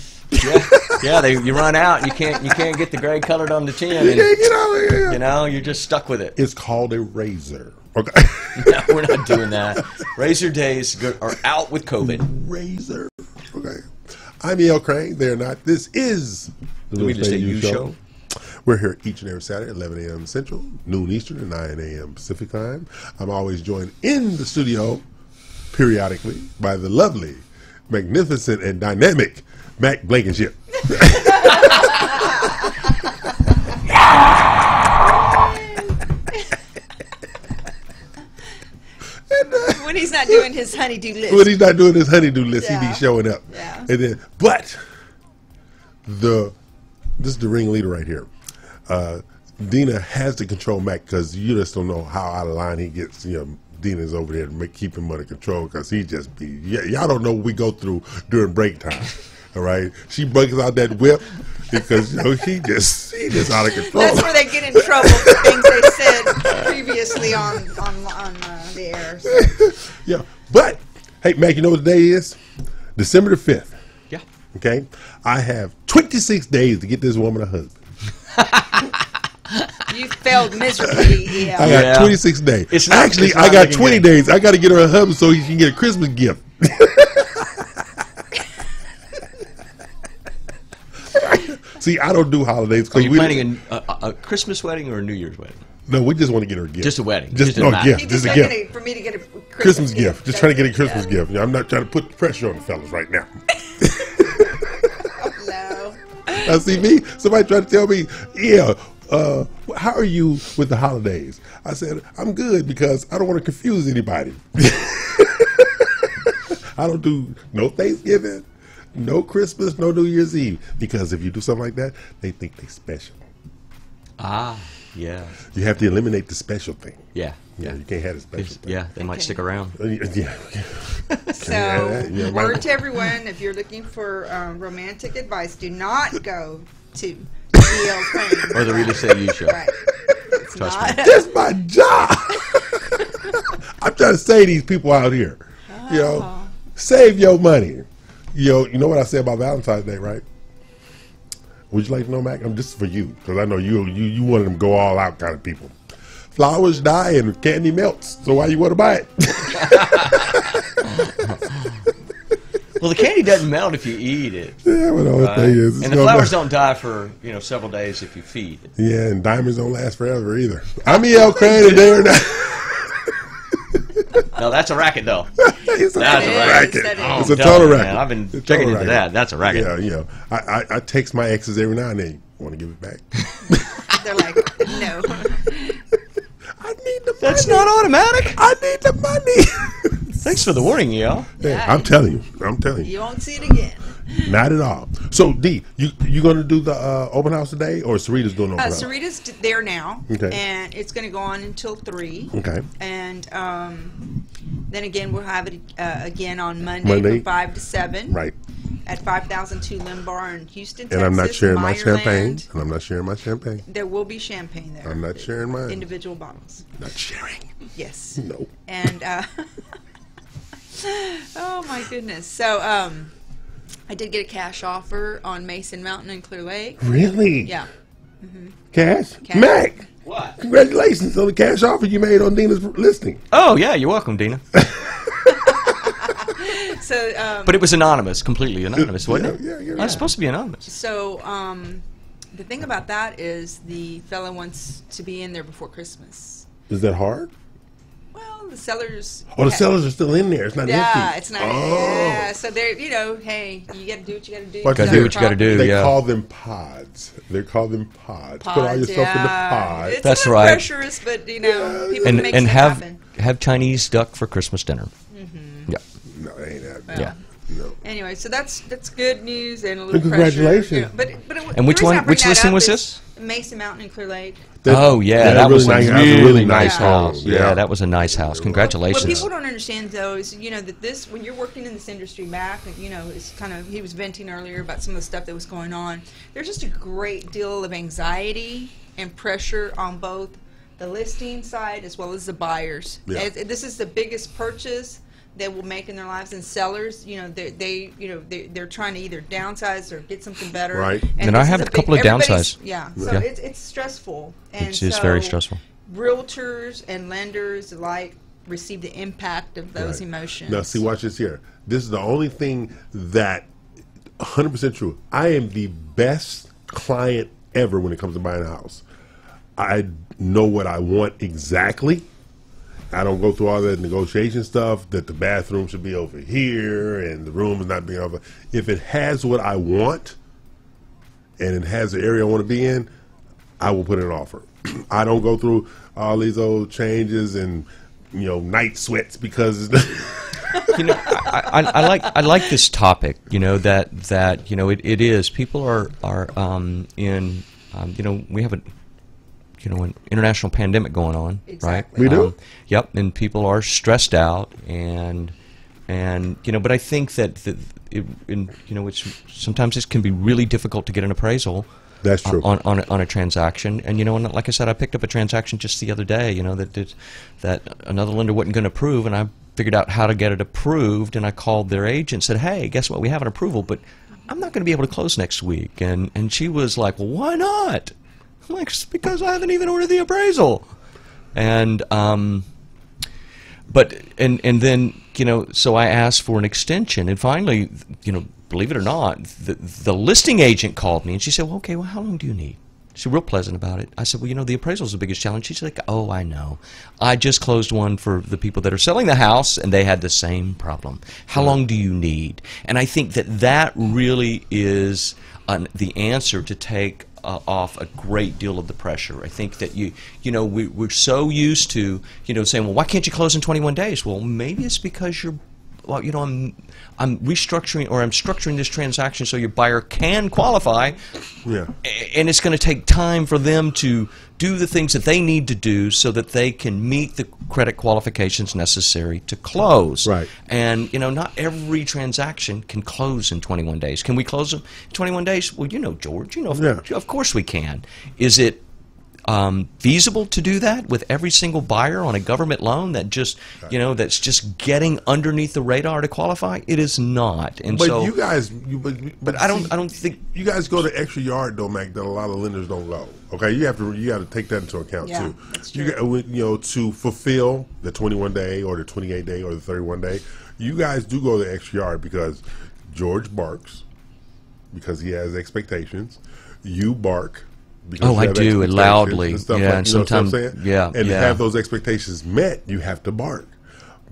F: yeah, yeah. They, you run out. You can't. You can't get the gray colored on the chin.
C: You
F: And,
C: can't get out of here.
F: you know, you're just stuck with it.
C: It's called a razor. Okay.
F: No, we're not doing that. Razor days go- are out with COVID.
C: razor. Okay. I'm E.L. Craine. They're not. This is the
F: The Real Estate
C: U
F: U Show.
C: We're here each and every Saturday, 11 a.m. Central, noon Eastern, and 9 a.m. Pacific time. I'm always joined in the studio periodically by the lovely, magnificent, and dynamic Mack Blankenship.
E: when he's not doing his honeydew list.
C: when he's not doing his honeydew list, he
E: Yeah.
C: be showing up.
E: Yeah.
C: And then, but the this is the ringleader right here. Uh, Dina has to control Mack because you just don't know how out of line he gets. You know, Dina's over there to make, keep him under control because he just be. Y- y'all don't know what we go through during break time. All right, she breaks out that whip because you know he just he just out of control.
E: That's where they get in trouble for things they said previously on on, on uh, the air. So.
C: yeah, but hey, Mack, you know what the day is? December the fifth.
F: Yeah.
C: Okay, I have 26 days to get this woman a husband.
E: You failed miserably. Yeah.
C: I got
F: Yeah.
C: 26 days.
F: It's not-
C: Actually,
F: it's
C: I got 20
F: good.
C: days. I got to get her a husband so he can get a Christmas gift. See, I don't do holidays
F: Are you
C: we
F: planning a, a, a Christmas wedding or a New Year's wedding?
C: No, we just want to get her a gift.
F: Just a wedding.
C: Just
F: Just a
C: no
F: matter.
C: gift.
E: He
C: Just
E: just
C: a gift.
E: gonna, for me to get a Christmas,
C: Christmas gift. Just trying to get a Christmas
E: Yeah.
C: gift. I'm not trying to put pressure on the fellas right now.
E: No.
C: Now, see me. Somebody tried to tell me, yeah. Uh, how are you with the holidays? I said I'm good because I don't want to confuse anybody. I don't do no Thanksgiving, No Christmas, no New Year's Eve. Because if you do something like that, they think they special.
F: Ah, yeah.
C: You have to eliminate the special thing.
F: Yeah.
C: Yeah, you can't have the special
F: It's-
C: thing.
F: yeah, they might stick around.
C: Uh, Yeah.
E: So,
C: Yeah, yeah, right.
E: word to everyone: if you're looking for um, romantic advice, do not go to E.L. Craine.
F: Or the Real Estate U Show.
E: Right. It's
F: Trust
E: not-
F: me.
C: That's my job. I'm trying to say these people out here, you know,
E: Oh.
C: save your money. You know, you know what I say about Valentine's Day, right? Would you like to know, Mack? I'm just for you because I know you you you one of them go all out kind of people. Flowers die and candy melts, so why you want to buy it?
F: Well, the candy doesn't melt if you eat it.
C: Yeah, well, the
F: right?
C: thing is,
F: and the flowers don't die for you know several days if you feed it.
C: yeah, and diamonds don't last forever either. I'm E.L. Craine and they're not.
F: No, that's a racket, though.
C: It's a
F: That's a
C: racket.
F: racket.
C: It's
F: Oh,
C: a
F: I'm
C: total
F: telling
C: racket.
F: man, I've been
C: It's
F: checking
C: total
F: into that. That's a racket.
C: Yeah, you know, I, I, I text my exes every now and then. Want to give it back?
E: They're like, no. I need the money.
F: That's not automatic.
C: I need the money.
F: Thanks for the warning, y'all.
C: Yeah, I'm telling you. I'm telling you.
E: You won't see it again.
C: Not at all. So D, you you gonna do the uh, open house today, or Sarita's doing the open
E: Uh,
C: house?
E: Sarita's there now,
C: Okay.
E: and it's going to go on until three.
C: Okay.
E: And um, then again, we'll have it uh, again on Monday,
C: Monday.
E: from five to seven.
C: Right.
E: At five thousand two Limbar in Houston, Texas.
C: And I'm not sharing my champagne. And I'm not sharing my champagne.
E: There will be champagne there.
C: I'm not sharing mine.
E: Individual bottles.
C: Not sharing.
E: Yes.
C: No.
E: And uh, oh my goodness. So um, I did get a cash offer on Mason Mountain and Clear Lake.
C: Really?
E: Yeah.
C: Cash?
E: Cash.
C: Mack.
F: What?
C: Congratulations on the cash offer you made on Dina's listing.
F: Oh yeah, you're welcome, Dina.
E: So um,
F: But it was anonymous, completely anonymous, wasn't
C: Yeah,
F: it?
C: yeah, you're
F: I was supposed to be anonymous.
E: So um, the thing about that is the fellow wants to be in there before Christmas.
C: Is that hard?
E: Well, the sellers.
C: Oh, the
E: ha-
C: sellers are still in there. It's not
E: Yeah,
C: empty.
E: it's not.
C: Oh.
E: Yeah, so they're you know, hey, you got to do what you got to do.
C: What
F: Gotta do
E: your
F: what you gotta do.
C: They
F: yeah.
C: call them pods. They call them pods. Put all your
E: Pods,
C: stuff in the
E: yeah.
C: pod.
E: It's
F: That's
E: a little
F: right.
E: pressurous, but you know, people
F: And
E: make
F: and have
E: happen.
F: have Chinese duck for Christmas dinner. Mm-hmm. Yeah.
C: No, it ain't that.
E: Well,
F: Yeah.
C: No.
E: Anyway, so that's that's good news and a little
C: And
E: pressure.
C: congratulations.
E: Yeah, but, but it,
F: And which one- which listing was this?
E: Mason Mountain and Clear Lake.
C: That-
F: oh yeah,
C: yeah,
F: that was
C: really
F: a
C: nice- that was a
F: really,
C: really
F: nice
C: nice
F: house. Yeah.
C: Yeah.
F: that was a nice house. Congratulations.
E: What people don't understand though is you know that this when you're working in this industry back, you know, it's kind of he was venting earlier about some of the stuff that was going on. There's just a great deal of anxiety and pressure on both the listing side as well as the buyers.
C: Yeah.
E: As- this is the biggest purchase they will make in their lives and sellers you know they, they you know they, they're trying to either downsize or get something better
C: Right.
F: And I have
E: a
F: a couple
E: big-
F: of
E: everybody's-
F: downsize.
E: yeah so
F: Yeah.
E: it's, it's stressful and
F: It's just very stressful.
E: realtors and lenders alike receive the impact of those
C: Right.
E: emotions.
C: Now, see, watch this here. This is the only thing that 100% true. I am the best client ever when it comes to buying a house. I know what I want exactly. I don't go through all that negotiation stuff that the bathroom should be over here and the room is not being over. If it has what I want and it has the area I want to be in, I will put in an offer. I don't go through all these old changes and you know night sweats because
F: you know, I, I, I like I like this topic. You know that that you know it, it is people are are um, in um, you know we have a you know an international pandemic going on, right?
C: We do?
F: Um, yep, and people are stressed out and and you know, but I think that that it, in, you know it's sometimes it can be really difficult to get an appraisal.
C: That's true.
F: On on a, on a transaction, and you know, and like I said, I picked up a transaction just the other day. You know that that, that another lender wasn't going to approve, and I figured out how to get it approved. And I called their agent, and said, "Hey, guess what? We have an approval, but I'm not going to be able to close next week." And and she was like, "Well, why not?" I'm like, "It's because I haven't even ordered the appraisal." And um, but and and then you know, so I asked for an extension, and finally, you know, believe it or not, the the listing agent called me, and she said, "Well, okay, well, how long do you need?" She's real pleasant about it. I said, "Well, you know, the appraisal is the biggest challenge." She's like, "Oh, I know. I just closed one for the people that are selling the house, and they had the same problem. How long do you need?" And I think that that really is an, the answer to take uh, off a great deal of the pressure. I think that you, you know, we, we're so used to, you know, saying, well, why can't you close in 21 days? Well, maybe it's because you're well, you know, I'm I'm restructuring or I'm structuring this transaction so your buyer can qualify.
C: Yeah.
F: And it's going to take time for them to do the things that they need to do so that they can meet the credit qualifications necessary to close.
C: Right.
F: And you know, not every transaction can close in 21 days. Can we close them in 21 days? Well, you know, George, you know,
C: Yeah.
F: of course we can. Is it um, feasible to do that with every single buyer on a government loan that just, you know, that's just getting underneath the radar to qualify? It is not. And
C: But
F: so,
C: you guys, you, but,
F: but I don't, I don't think
C: you guys go the extra yard though, Mack. That a lot of lenders don't go. Okay, you have to you got to take that into account
E: Yeah,
C: too. You got, you know to fulfill the 21 day or the 28 day or the 31 day. You guys do go the extra yard because George barks because he has expectations. You bark. Because
F: Oh, I do, and loudly.
C: and
F: Yeah,
C: like,
F: and
C: you know what I'm saying?
F: yeah,
C: and to have those expectations met, you have to bark.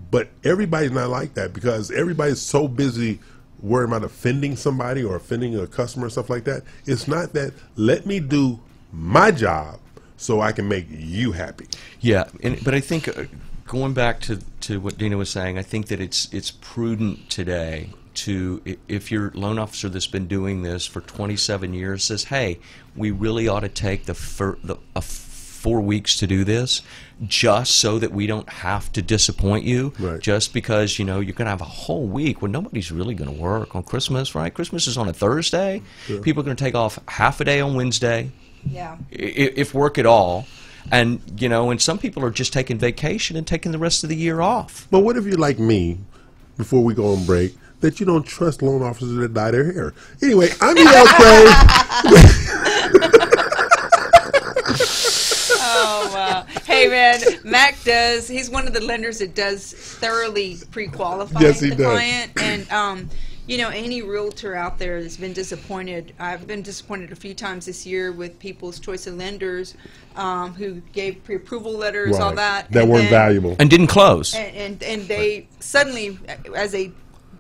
C: But everybody's not like that because everybody's so busy worrying about offending somebody or offending a customer and stuff like that. It's not that. Let me do my job so I can make you happy.
F: Yeah, and, but I think uh, going back to, to what Dina was saying, I think that it's it's prudent today to if your loan officer that's been doing this for 27 years says, "Hey, we really ought to take the, fir- the a f- four weeks to do this." Just so that we don't have to disappoint you,
C: Right.
F: just because you know you're going to have a whole week when nobody's really going to work on Christmas, right? Christmas is on a Thursday. People are going to take off half a day on Wednesday,
E: Yeah.
F: i- if work at all. And you know, and some people are just taking vacation and taking the rest of the year off.
C: But what if you're like me, before we go on break, that you don't trust loan officers that dye their hair? Anyway, I'm E.L. Craine.
E: Oh wow! Hey man, Mack does. He's one of the lenders that does thoroughly pre-qualify
C: Yes, he
E: the
C: does.
E: client, and um, you know, any realtor out there that's been disappointed. I've been disappointed a few times this year with People's Choice of Lenders, um, who gave pre-approval letters, all that
C: That
E: and
C: weren't
E: then-
C: valuable.
F: And didn't close.
E: and and, and they suddenly, as they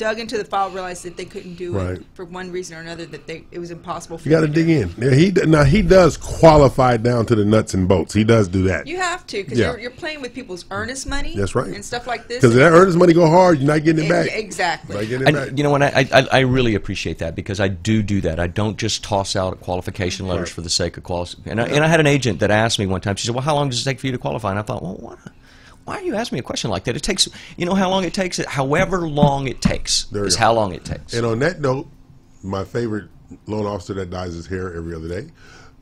E: dug into the file, realized that they couldn't do
C: Right.
E: it for one reason or another. That they it was impossible. For
C: You got to dig in. Yeah, he now he does qualify down to the nuts and bolts. He does do that.
E: You have to because
C: Yeah.
E: you're, you're playing with people's earnest money.
C: That's right.
E: And stuff like this.
C: Because that earnest money go hard, you're not getting it back.
E: Exactly.
C: Not getting it back.
F: You know what? I, I I really appreciate that because I do do that. I don't just toss out qualification letters
C: Right.
F: for the sake of qualification. And I, and I had an agent that asked me one time. She said, "Well, how long does it take for you to qualify?" And I thought, "Well, what? Why are you asking me a question like that? It takes, you know, how long it takes. It however long it takes
C: There you
F: is how long it takes."
C: And on that note, my favorite loan officer that dyes his hair every other day,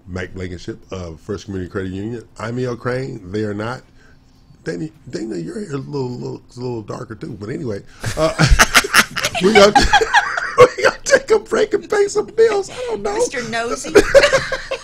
C: Mike Blankenship of First Community Credit Union. I'm E.L. Craine. They are not. Dana, Dana your hair is a little, little, a little darker too. But anyway, uh, we got we got to take a break and pay some bills. I don't know.
E: Mr. Nosy.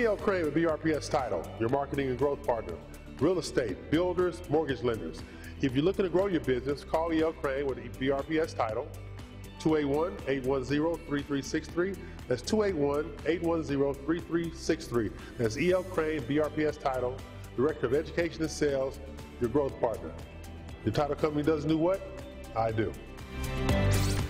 C: E.L. Craine with BRPS Title, your marketing and growth partner. Real estate, builders, mortgage lenders. If you're looking to grow your business, call E.L. Craine with BRPS Title, 281-810-3363. That's 281-810-3363. That's E.L. Craine, BRPS Title, Director of Education and Sales, your growth partner. Your title company doesn't do what? I do.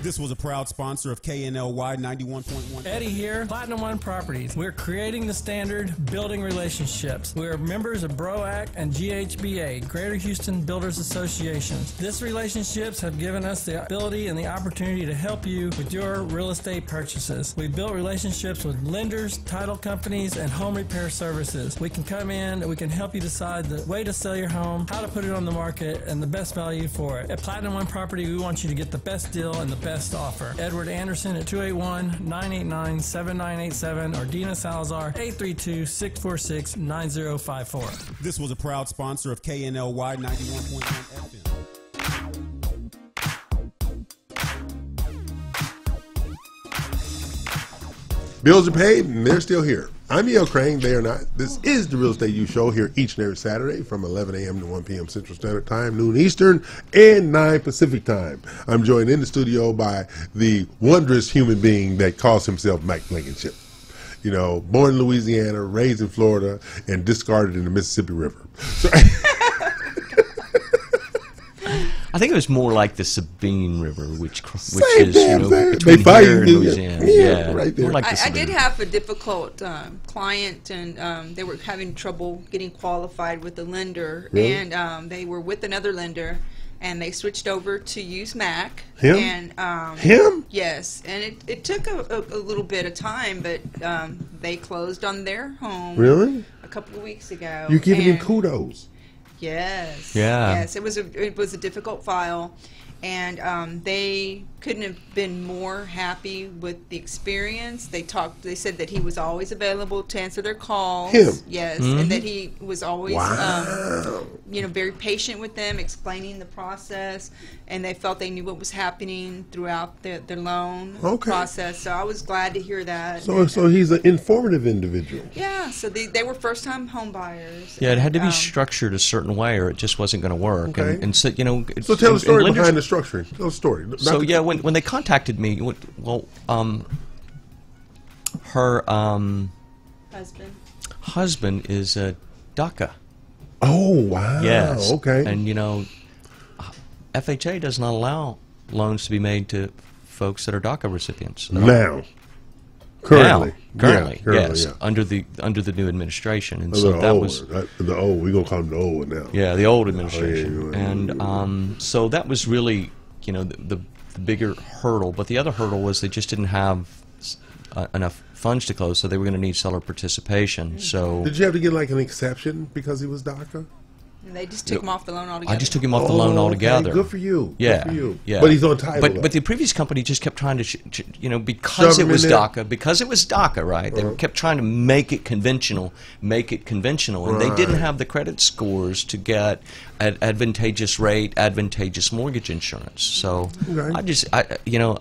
A: This was a proud sponsor of KNLY 91.1.
H: Eddie here, Platinum One Properties. We're creating the standard, building relationships. We're members of BROAC and GHBA, Greater Houston Builders Associations. These relationships have given us the ability and the opportunity to help you with your real estate purchases. We've built relationships with lenders, title companies, and home repair services. We can come in and we can help you decide the way to sell your home, how to put it on the market, and the best value for it. At Platinum One Property, we want you to get the best deal and the best offer. Edward Anderson at 281 989 7987 or Dina Salazar 832 646 9054.
A: This was a proud sponsor of KNLY 91.1 FM.
C: Bills are paid and they're still here. I'm E.L. Craine. They are not. This is the Real Estate U Show here each and every Saturday from 11 a.m. to 1 p.m. Central Standard Time, noon Eastern, and 9 Pacific Time. I'm joined in the studio by the wondrous human being that calls himself Mike Blankenship. You know, born in Louisiana, raised in Florida, and discarded in the Mississippi River. So,
F: I think it was more like the Sabine River, which cr- which
C: Same
F: is you know
C: thing.
F: between
C: They
F: here and
C: you.
F: Louisiana.
C: Yeah, right there.
F: Like the
E: I, I did have a difficult um, client, and um, they were having trouble getting qualified with the lender,
C: Really?
E: and um, they were with another lender, and they switched over to use Mack.
C: Him?
E: And um,
C: Him?
E: Yes, and it, it took a, a, a little bit of time, but um, they closed on their home.
C: Really?
E: A couple of weeks ago.
C: You're giving him kudos.
E: Yes.
F: Yeah.
E: Yes, it was a it was a difficult file, and um, they couldn't have been more happy with the experience. They talked. They said that he was always available to answer their calls.
C: Him?
E: Yes,
F: Mhm.
E: and that he was always,
C: Wow.
E: um, you know, very patient with them, explaining the process, and they felt they knew what was happening throughout their, their loan
C: Okay.
E: process. So I was glad to hear that.
C: So, so he's an informative individual.
E: yeah, so they, they were first time home buyers.
F: Yeah, it had to be
E: Um,
F: structured a certain way, or it just wasn't going to work.
C: Okay.
F: And, and so you know,
C: So tell the story behind the structuring. Tell the story. Not
F: So
C: the-
F: yeah, when when they contacted me, well, um, her um,
E: husband.
F: husband is a DACA.
C: Oh wow.
F: Yes.
C: Okay.
F: And you know, FHA does not allow loans to be made to folks that are DACA recipients.
C: now. Currently.
F: Now, currently,
C: Yeah, currently,
F: yes,
C: yeah.
F: under the under the new administration, and
C: The
F: so that
C: old
F: was
C: one. Uh, the old. We gonna call him the old one now.
F: yeah the old
C: Oh,
F: administration,
C: yeah, yeah,
F: and um, so that was really you know the, the the bigger hurdle. But the other hurdle was they just didn't have uh, enough funds to close, so they were going to need seller participation. So
C: Did you have to get like an exception because he was DACA?
E: And they just took him off the loan altogether.
F: I just took him off the loan
C: Oh, okay.
F: altogether.
C: Good for you. Good
F: Yeah,
C: for you.
F: yeah.
C: But he's on title,
F: But but the previous company just kept trying to, sh- sh- you know,
C: Shove
F: because it
C: him in
F: was
C: there.
F: DACA, because it was DACA, right? They
C: Uh-huh.
F: kept trying to make it conventional, make it conventional, and they didn't have the credit scores to get an advantageous rate, advantageous mortgage insurance. So
C: Okay.
F: I just, I, you know,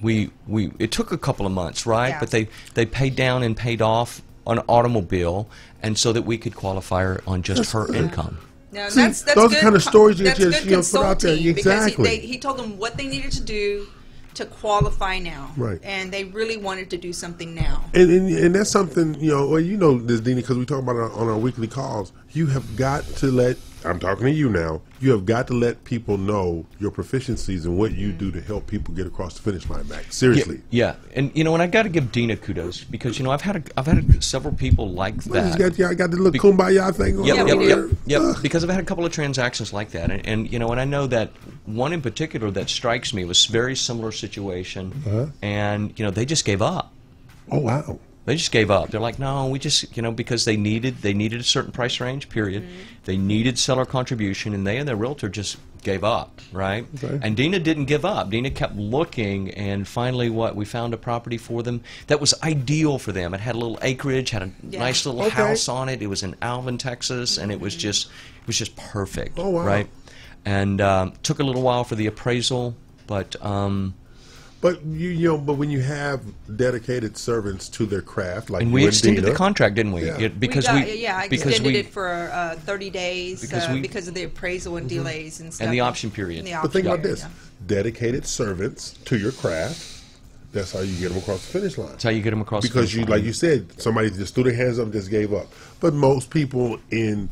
F: we we it took a couple of months, right?
E: Yeah.
F: But they they paid down and paid off an automobile, and so that we could qualify her on just
C: That's
F: her income.
E: No,
C: See,
E: that's, that's
C: those are kind of stories you just, you know, put out there. Exactly.
E: He, they, he told them what they needed to do to qualify now.
C: Right.
E: And they really wanted to do something now.
C: And, and and that's something you know. Well, you know this, Dini, because we talk about it on our weekly calls. You have got to let. I'm talking to you now. You have got to let people know your proficiencies and what you do to help people get across the finish line. Back seriously.
F: Yeah, yeah. and you know, and I got to give Dina kudos because you know I've had a, I've had several people like
C: Well,
F: that.
C: got, you got the little kumbaya thing going
F: Yep,
C: on
F: yep,
C: over
F: yep, yep. Because I've had a couple of transactions like that, and, and you know, and I know that one in particular that strikes me was very similar situation,
C: Uh-huh.
F: and you know, they just gave up.
C: Oh wow.
F: They just gave up. They're like, no, we just, you know, because they needed they needed a certain price range. Period. They needed seller contribution, and they and their realtor just gave up, right?
C: Okay.
F: And Dina didn't give up. Dina kept looking, and finally, what we found a property for them that was ideal for them. It had a little acreage, had a
E: Yeah.
F: nice little
C: Okay.
F: house on it. It was in Alvin, Texas, and it was just it was just perfect,
C: Oh, wow.
F: right? And um, took a little while for the appraisal, but. Um,
C: But you, you know, but when you have dedicated servants to their craft, like
F: and
C: you
F: we extended
C: Dina,
F: the contract, didn't we?
C: Yeah.
F: It- because
E: we
F: we,
E: yeah, I
F: because
E: extended
F: we,
E: it for uh, 30 days
F: Because
E: uh,
F: we-
E: because of the appraisal and delays and stuff.
F: and the option period.
E: And the
C: But think
E: option
C: about this:
E: yeah.
C: dedicated servants to your craft. That's how you get them across the finish line.
F: That's how you get them across. the
C: because
F: finish
C: you,
F: line.
C: like you said, somebody just threw their hands up and just gave up. But most people in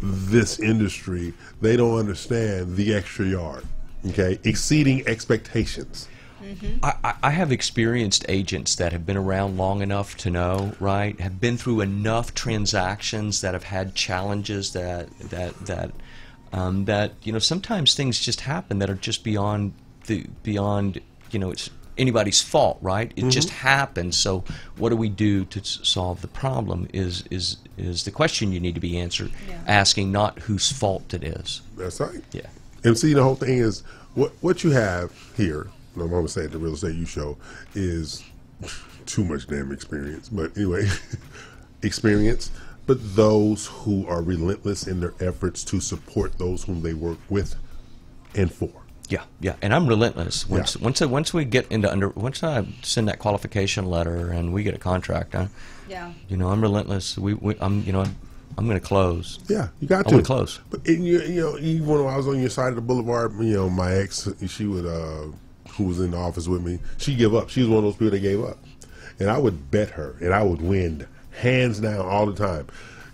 C: this industry, they don't understand the extra yard. Okay, exceeding expectations.
F: I, I- I have experienced agents that have been around long enough to know, right? Have been through enough transactions that have had challenges that that that um, that you know sometimes things just happen that are just beyond the beyond you know it's anybody's fault, right? It just happens. So what do we do to s- solve the problem? Is is is the question you need to be answered asking, not whose fault it is.
C: That's right.
F: Yeah.
C: And see, the whole thing is what what you have here. And I'm going to say at the Real Estate U Show is too much damn experience. But anyway, experience. But those who are relentless in their efforts to support those whom they work with and for.
F: Yeah, yeah, and I'm relentless. Once
C: Yeah.
F: once once we get into under once I send that qualification letter and we get a contract, I,
E: Yeah.
F: you know, I'm relentless. We, we I'm you know I'm going to close.
C: Yeah, you got
F: I
C: to
F: wanna close.
C: But and you, you know, even when I was on your side of the boulevard, you know, my ex, she would, uh, who was in the office with me, she give up. She was one of those people that gave up, and I would bet her, and I would win hands down all the time.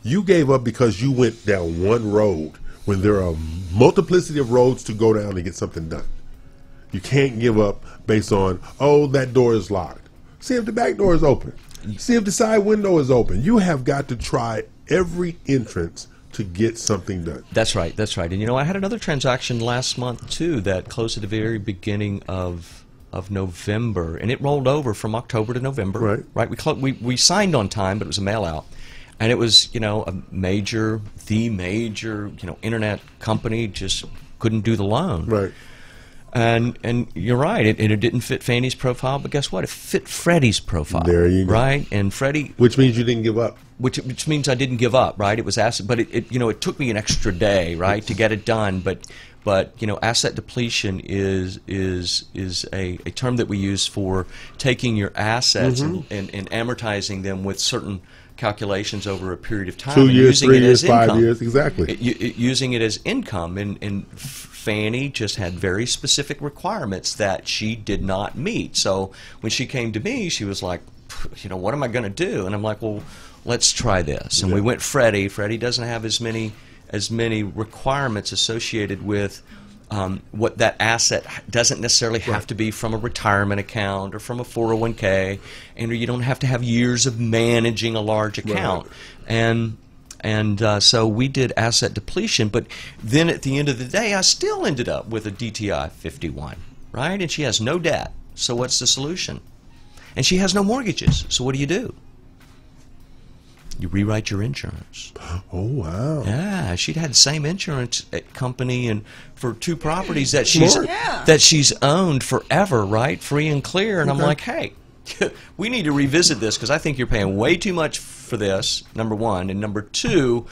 C: You gave up because you went down one road when there are multiplicity of roads to go down to get something done. You can't give up based on, oh, that door is locked. See if the back door is open. See if the side window is open. You have got to try every entrance to get something done.
F: That's right. That's right. And you know, I had another transaction last month too that closed at the very beginning of of November, and it rolled over from October to November.
C: Right.
F: Right. We clo- we we signed on time, but it was a mail out, and it was you know a major, the major you know internet company just couldn't do the loan.
C: Right.
F: And and you're right. It, it didn't fit Fannie's profile, but guess what? It fit Freddie's profile.
C: There you go.
F: Right. And Freddie
C: Which means you didn't give up.
F: which which means I didn't give up, right? It was asset, but it, it you know it took me an extra day, right, to get it done. But but you know asset depletion is is is a, a term that we use for taking your assets and, mm-hmm. and, and amortizing them with certain calculations over a period of time.
C: Two years,
F: using
C: three
F: it
C: years,
F: as
C: five
F: income.
C: years, exactly.
F: It- it- using it as income, and, and Fannie just had very specific requirements that she did not meet. So when she came to me, she was like, you know, what am I going to do? And I'm like, well, let's try this. And we went Freddie. Freddie doesn't have as many as many requirements associated with um, what that asset doesn't necessarily have to be from a retirement account or from a 401k, and you don't have to have years of managing a large account. And and uh, so we did asset depletion, but then at the end of the day, I still ended up with a DTI 51, right? And she has no debt. So what's the solution? And she has no mortgages. So what do you do? You rewrite your insurance.
C: Oh wow!
F: Yeah, she'd had the same insurance uh, company and for two properties that she's
E: Yeah.
F: that she's owned forever, right? Free and clear. And I'm like, hey, we need to revisit this because I think you're paying way too much for this. Number one, and number two,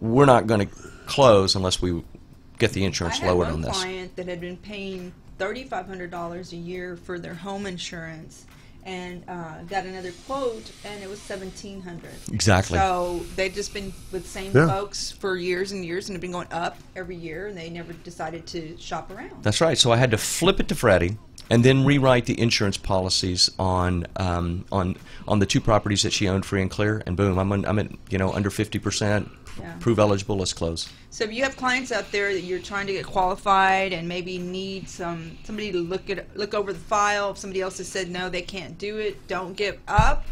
F: we're not going to close unless we get the insurance
E: had
F: lowered on this.
E: I had A client that had been paying thirty-five hundred dollars a year for their home insurance, and uh, got another quote, and it was seventeen hundred.
F: Exactly.
E: So they've just been with the same
C: Yeah.
E: folks for years and years, and have been going up every year, and they never decided to shop around.
F: That's right. So I had to flip it to Freddie and then rewrite the insurance policies on um, on on the two properties that she owned free and clear. And boom, I'm, on, I'm at you know under fifty percent.
E: Yeah.
F: Prove eligible. Let's close.
E: So if you have clients out there that you're trying to get qualified and maybe need some somebody to look at look over the file, if somebody else has said no, they can't do it, don't give up.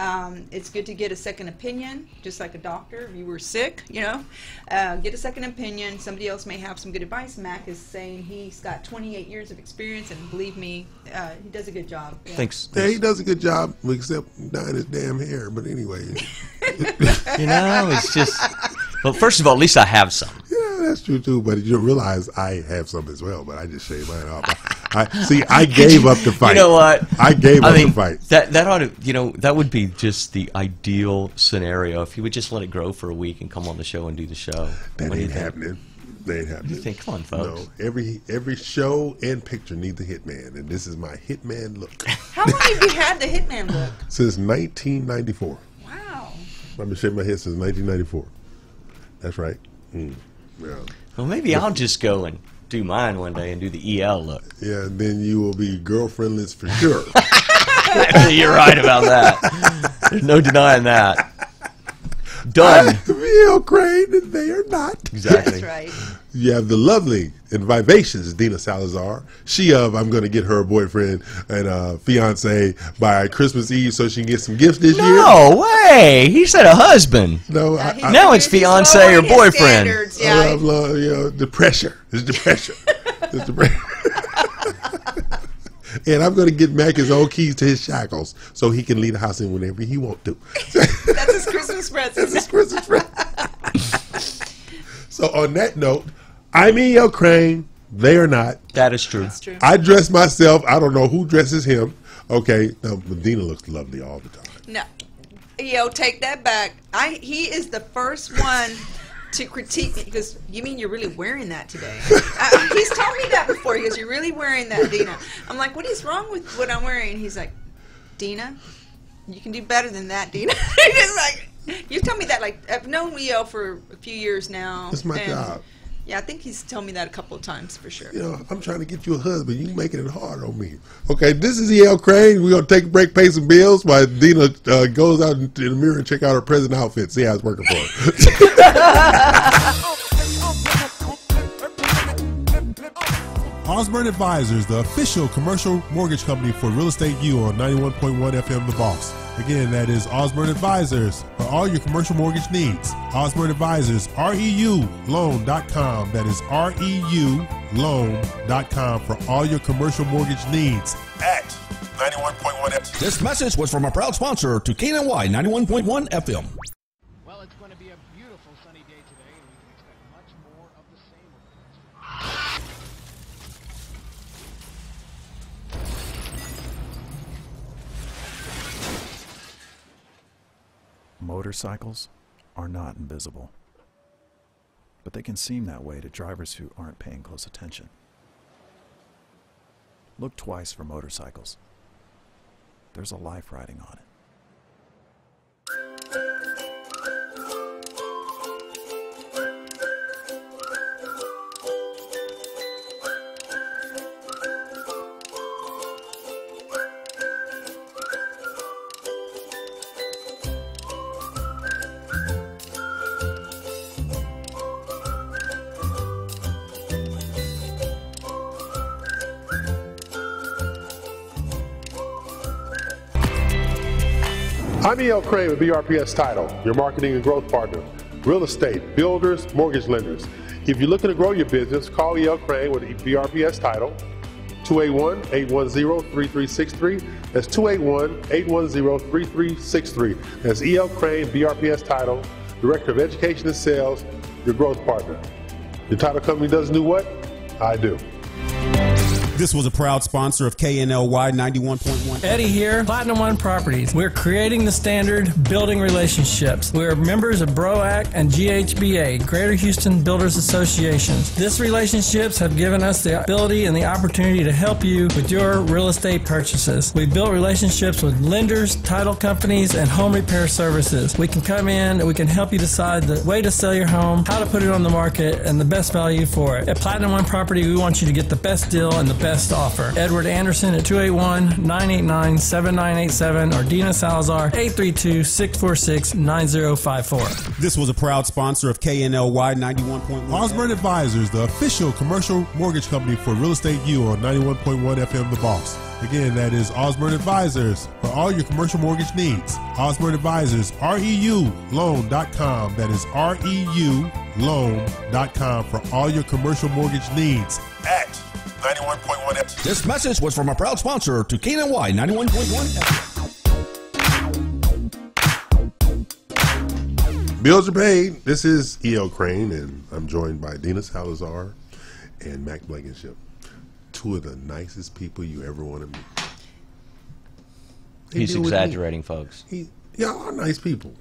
E: Um, it's good to get a second opinion, just like a doctor. If you were sick, you know, uh, get a second opinion. Somebody else may have some good advice. Mack is saying he's got 28 years of experience, and believe me, uh, he does a good job. Yeah.
F: Thanks.
C: Yeah, he does a good job, except dyeing his damn hair. But anyway,
F: You know, it's just. Well, first of all, at least I have some.
C: yeah, that's true too. But you realize I have some as well. But I just shave mine off. I, I see. I gave up the fight.
F: You know what?
C: I gave
F: I
C: up
F: mean,
C: the fight.
F: That that ought to, you know, that would be just the ideal scenario if you would just let it grow for a week and come on the show and do the show.
C: That
F: What
C: ain't happening. That ain't happening.
F: You think? Come on, folks.
C: No, every every show and picture needs a hitman, and this is my hitman look
E: How long have you had the Hitman look?
C: since 1994.
E: Wow.
C: I've been shaving my head since 1994. That's right. Mm. Yeah,
F: Well, maybe I'll just go and do mine one day and do the EL look.
C: yeah. Then you will be girlfriendless for sure.
F: You're right about that. There's no denying that. Done.
C: I'm E.L. Craine, and they are not.
F: Exactly.
E: That's right.
C: You have the lovely and vivacious Dina Salazar. She of I'm going to get her a boyfriend and uh, fiance by Christmas Eve so she can get some gifts this year.
F: No way. He said a husband.
C: No, I, I,
F: Now it's fiance or boyfriend.
E: standards,
C: I
E: Yeah.
C: Uh, love, love, uh, you know, the pressure. It's the pressure. it's the pressure. And I'm going to get Mack his own keys to his shackles so he can leave the house in whenever he want to.
E: That's his Christmas present.
C: That's his Christmas present. so on that note, I'm E.L. Craine. They are not.
F: That is true.
E: That's true.
C: I dress myself. I don't know who dresses him. Okay, no, Medina looks lovely all the time.
E: No, yo, take that back. I he is the first one to critique me because you mean you're really wearing that today? I, he's told me that before. He goes, "You're really wearing that, Dina." I'm like, "What is wrong with what I'm wearing?" He's like, "Dina, you can do better than that, Dina." He's like, you tell me that like I've known Leo for a few years now.
C: It's my job.
E: Yeah, I think he's told me that a couple of times for sure.
C: You know, I'm trying to get you a husband. You making it hard on me. Okay, this is E.L. Craine. We're gonna take a break, pay some bills, while Dina uh, goes out in the mirror and check out her present outfit, see how it's working for her.
I: Osborne Advisors, the official commercial mortgage company for Real Estate U on 91.1 FM The Boss. Again, that is Osborne Advisors for all your commercial mortgage needs. Osborne Advisors, REULoan.com. That is REULoan.com for all your commercial mortgage needs at 91.1 FM.
J: This message was from a proud sponsor to KNLY 91.1 FM.
M: Motorcycles are not invisible, but they can seem that way to drivers who aren't paying close attention. Look twice for motorcycles. There's a life riding on it.
C: E.L. Craine with BRPS Title, your marketing and growth partner. Real estate, builders, mortgage lenders. If you're looking to grow your business, call E.L. Craine with BRPS Title, 281-810-3363. That's 281-810-3363. That's E.L. Craine, BRPS Title, Director of Education and Sales, your growth partner. Your title company doesn't do what? I do.
A: This was a proud sponsor of KNLY 91.1.
H: Eddie here, Platinum One Properties. We're creating the standard, building relationships. We're members of BROAC and GHBA, Greater Houston Builders Associations. These relationships have given us the ability and the opportunity to help you with your real estate purchases. We've built relationships with lenders, title companies, and home repair services. We can come in and we can help you decide the way to sell your home, how to put it on the market, and the best value for it. At Platinum One Property, we want you to get the best deal and the best offer. Edward Anderson at 281 989 7987 or Dina Salazar 832 646 9054.
A: This was a proud sponsor of KNLY 91.1.
I: Osborne Advisors, the official commercial mortgage company for Real Estate U on 91.1 FM The Boss. Again, that is Osborne Advisors for all your commercial mortgage needs. Osborne Advisors, REULoan.com. That is REULoan.com for all your commercial mortgage needs at 91.1 FM.
J: This message was from a proud sponsor to KNLY 91.1 FM.
C: Bills are paid. This is E.L. Craine, and I'm joined by Dina Salazar and Mack Blankenship. Two of the nicest people you ever want to meet. They
F: He's
C: deal with me.
F: exaggerating, folks.
C: He, y'all are nice people.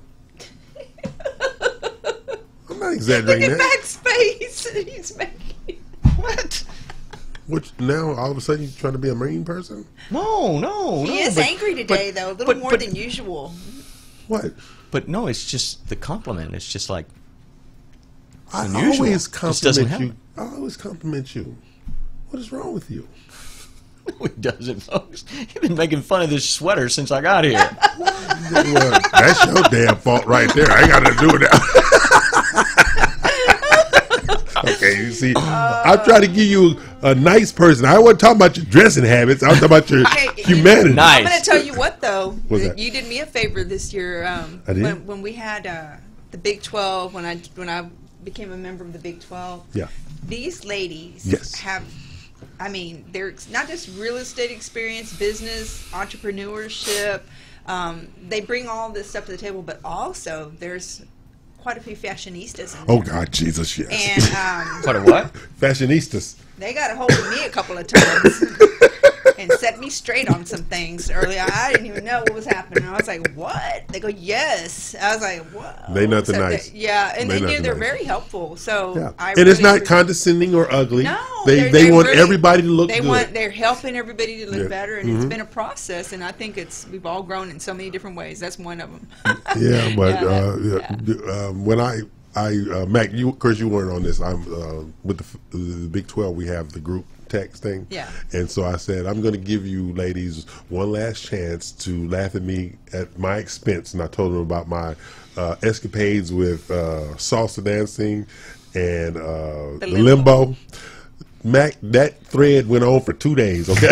C: I'm not
E: Look
C: exaggerating
E: at
C: that.
E: Mack's face. He's making. What?
C: Which now all of a sudden you're trying to be a mean person?
F: No, no,
E: He
F: no.
E: is
F: but-
E: angry today,
F: but-
E: though, a little
F: but-
E: more
F: but-
E: than usual.
C: What?
F: But no, it's just the compliment. It's just like
C: I
F: unusual.
C: always
F: doesn't
C: compliment you. I always compliment you. What is wrong with you?
F: He doesn't, folks. You've been making fun of this sweater since I got here.
C: well, that's your damn fault right there. I ain't got to do with that. okay, you see, I'm trying to give you a nice person. I wasn't talking about your dressing habits. I was talking about your
E: Hey,
C: humanity.
E: I'm going to tell you what, though.
C: What's that?
E: You did me a favor this year. Um,
C: I did?
E: When, when we had uh, the Big 12, when I when I became a member of the Big 12,
C: Yeah.
E: these ladies
C: Yes.
E: have, I mean, they're not just real estate experience, business, entrepreneurship. Um, they bring all this stuff to the table, but also there's quite a few fashionistas in there.
C: Oh God, Jesus, yes.
E: And um,
F: Quite a what?
C: Fashionistas.
E: They got a hold of me a couple of times and set me straight on some things earlier. I didn't even know what was happening. I was like, "What?" They go, "Yes." I was like, "What?"
C: They nothing
E: So they-
C: nice.
E: yeah, and
C: They
E: they,
C: nothing
E: they're
C: nice.
E: very helpful. So
C: Yeah.
E: I
C: and it's not condescending or ugly.
E: No,
C: they
E: they're-
C: they
E: they're
C: want
E: really-
C: everybody to look
E: They
C: good.
E: want they're helping everybody to look
C: Yeah.
E: better, and it's
C: Mhm.
E: been a process. And I think it's we've all grown in so many different ways. That's one of them.
C: yeah, but
E: Yeah,
C: uh, yeah, um, when I I uh, Mack, you of course you weren't on this. I'm uh, with the, the Big Twelve. We have the group text thing.
E: Yeah.
C: And so I said I'm going to give you ladies one last chance to laugh at me at my expense, and I told them about my uh, escapades with uh, salsa dancing and uh, the limbo. Mack, that thread went on for two days. Okay.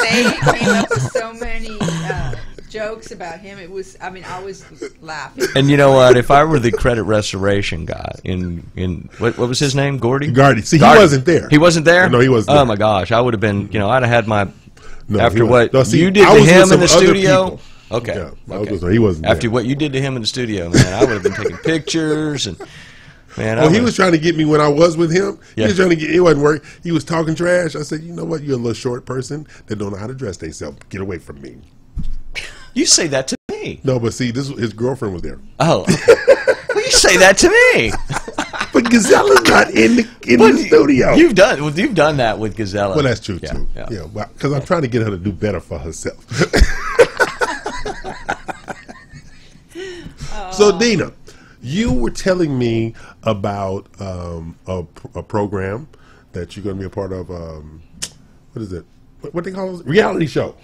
E: they came up with so many jokes about him. It was, I mean, I was laughing.
F: And you know what? If I were the credit restoration guy in in what, what was his name? Gordy.
C: Gordy. See, he wasn't there.
F: He wasn't there.
C: No, he wasn't
F: Oh
C: there.
F: my gosh, I would have been. You know, I'd have had my
C: No,
F: after what
C: no, see,
F: you did to him in the studio.
C: people.
F: Okay.
C: Yeah, I was he wasn't
F: After
C: there.
F: what you did to him in the studio, man, I would have been taking pictures and man. I
C: Well, he was trying to get me when I was with him.
F: Yeah.
C: He was trying to get. It wasn't work. He was talking trash. I said, "You know what? You're a little short person that don't know how to dress themselves. Get away from me."
F: You say that to me.
C: No, but see, this his girlfriend was there.
F: Oh, well, you say that to me.
C: But Gisela's not in the in
F: But
C: the studio.
F: You've done you've done that with Gisela.
C: well, that's true
F: Yeah,
C: too.
F: yeah.
C: Yeah, because I'm trying to get her to do better for herself. so, Dina, you were telling me about um, a, a program that you're going to be a part of. Um, what is it? What, what they call it? Reality show.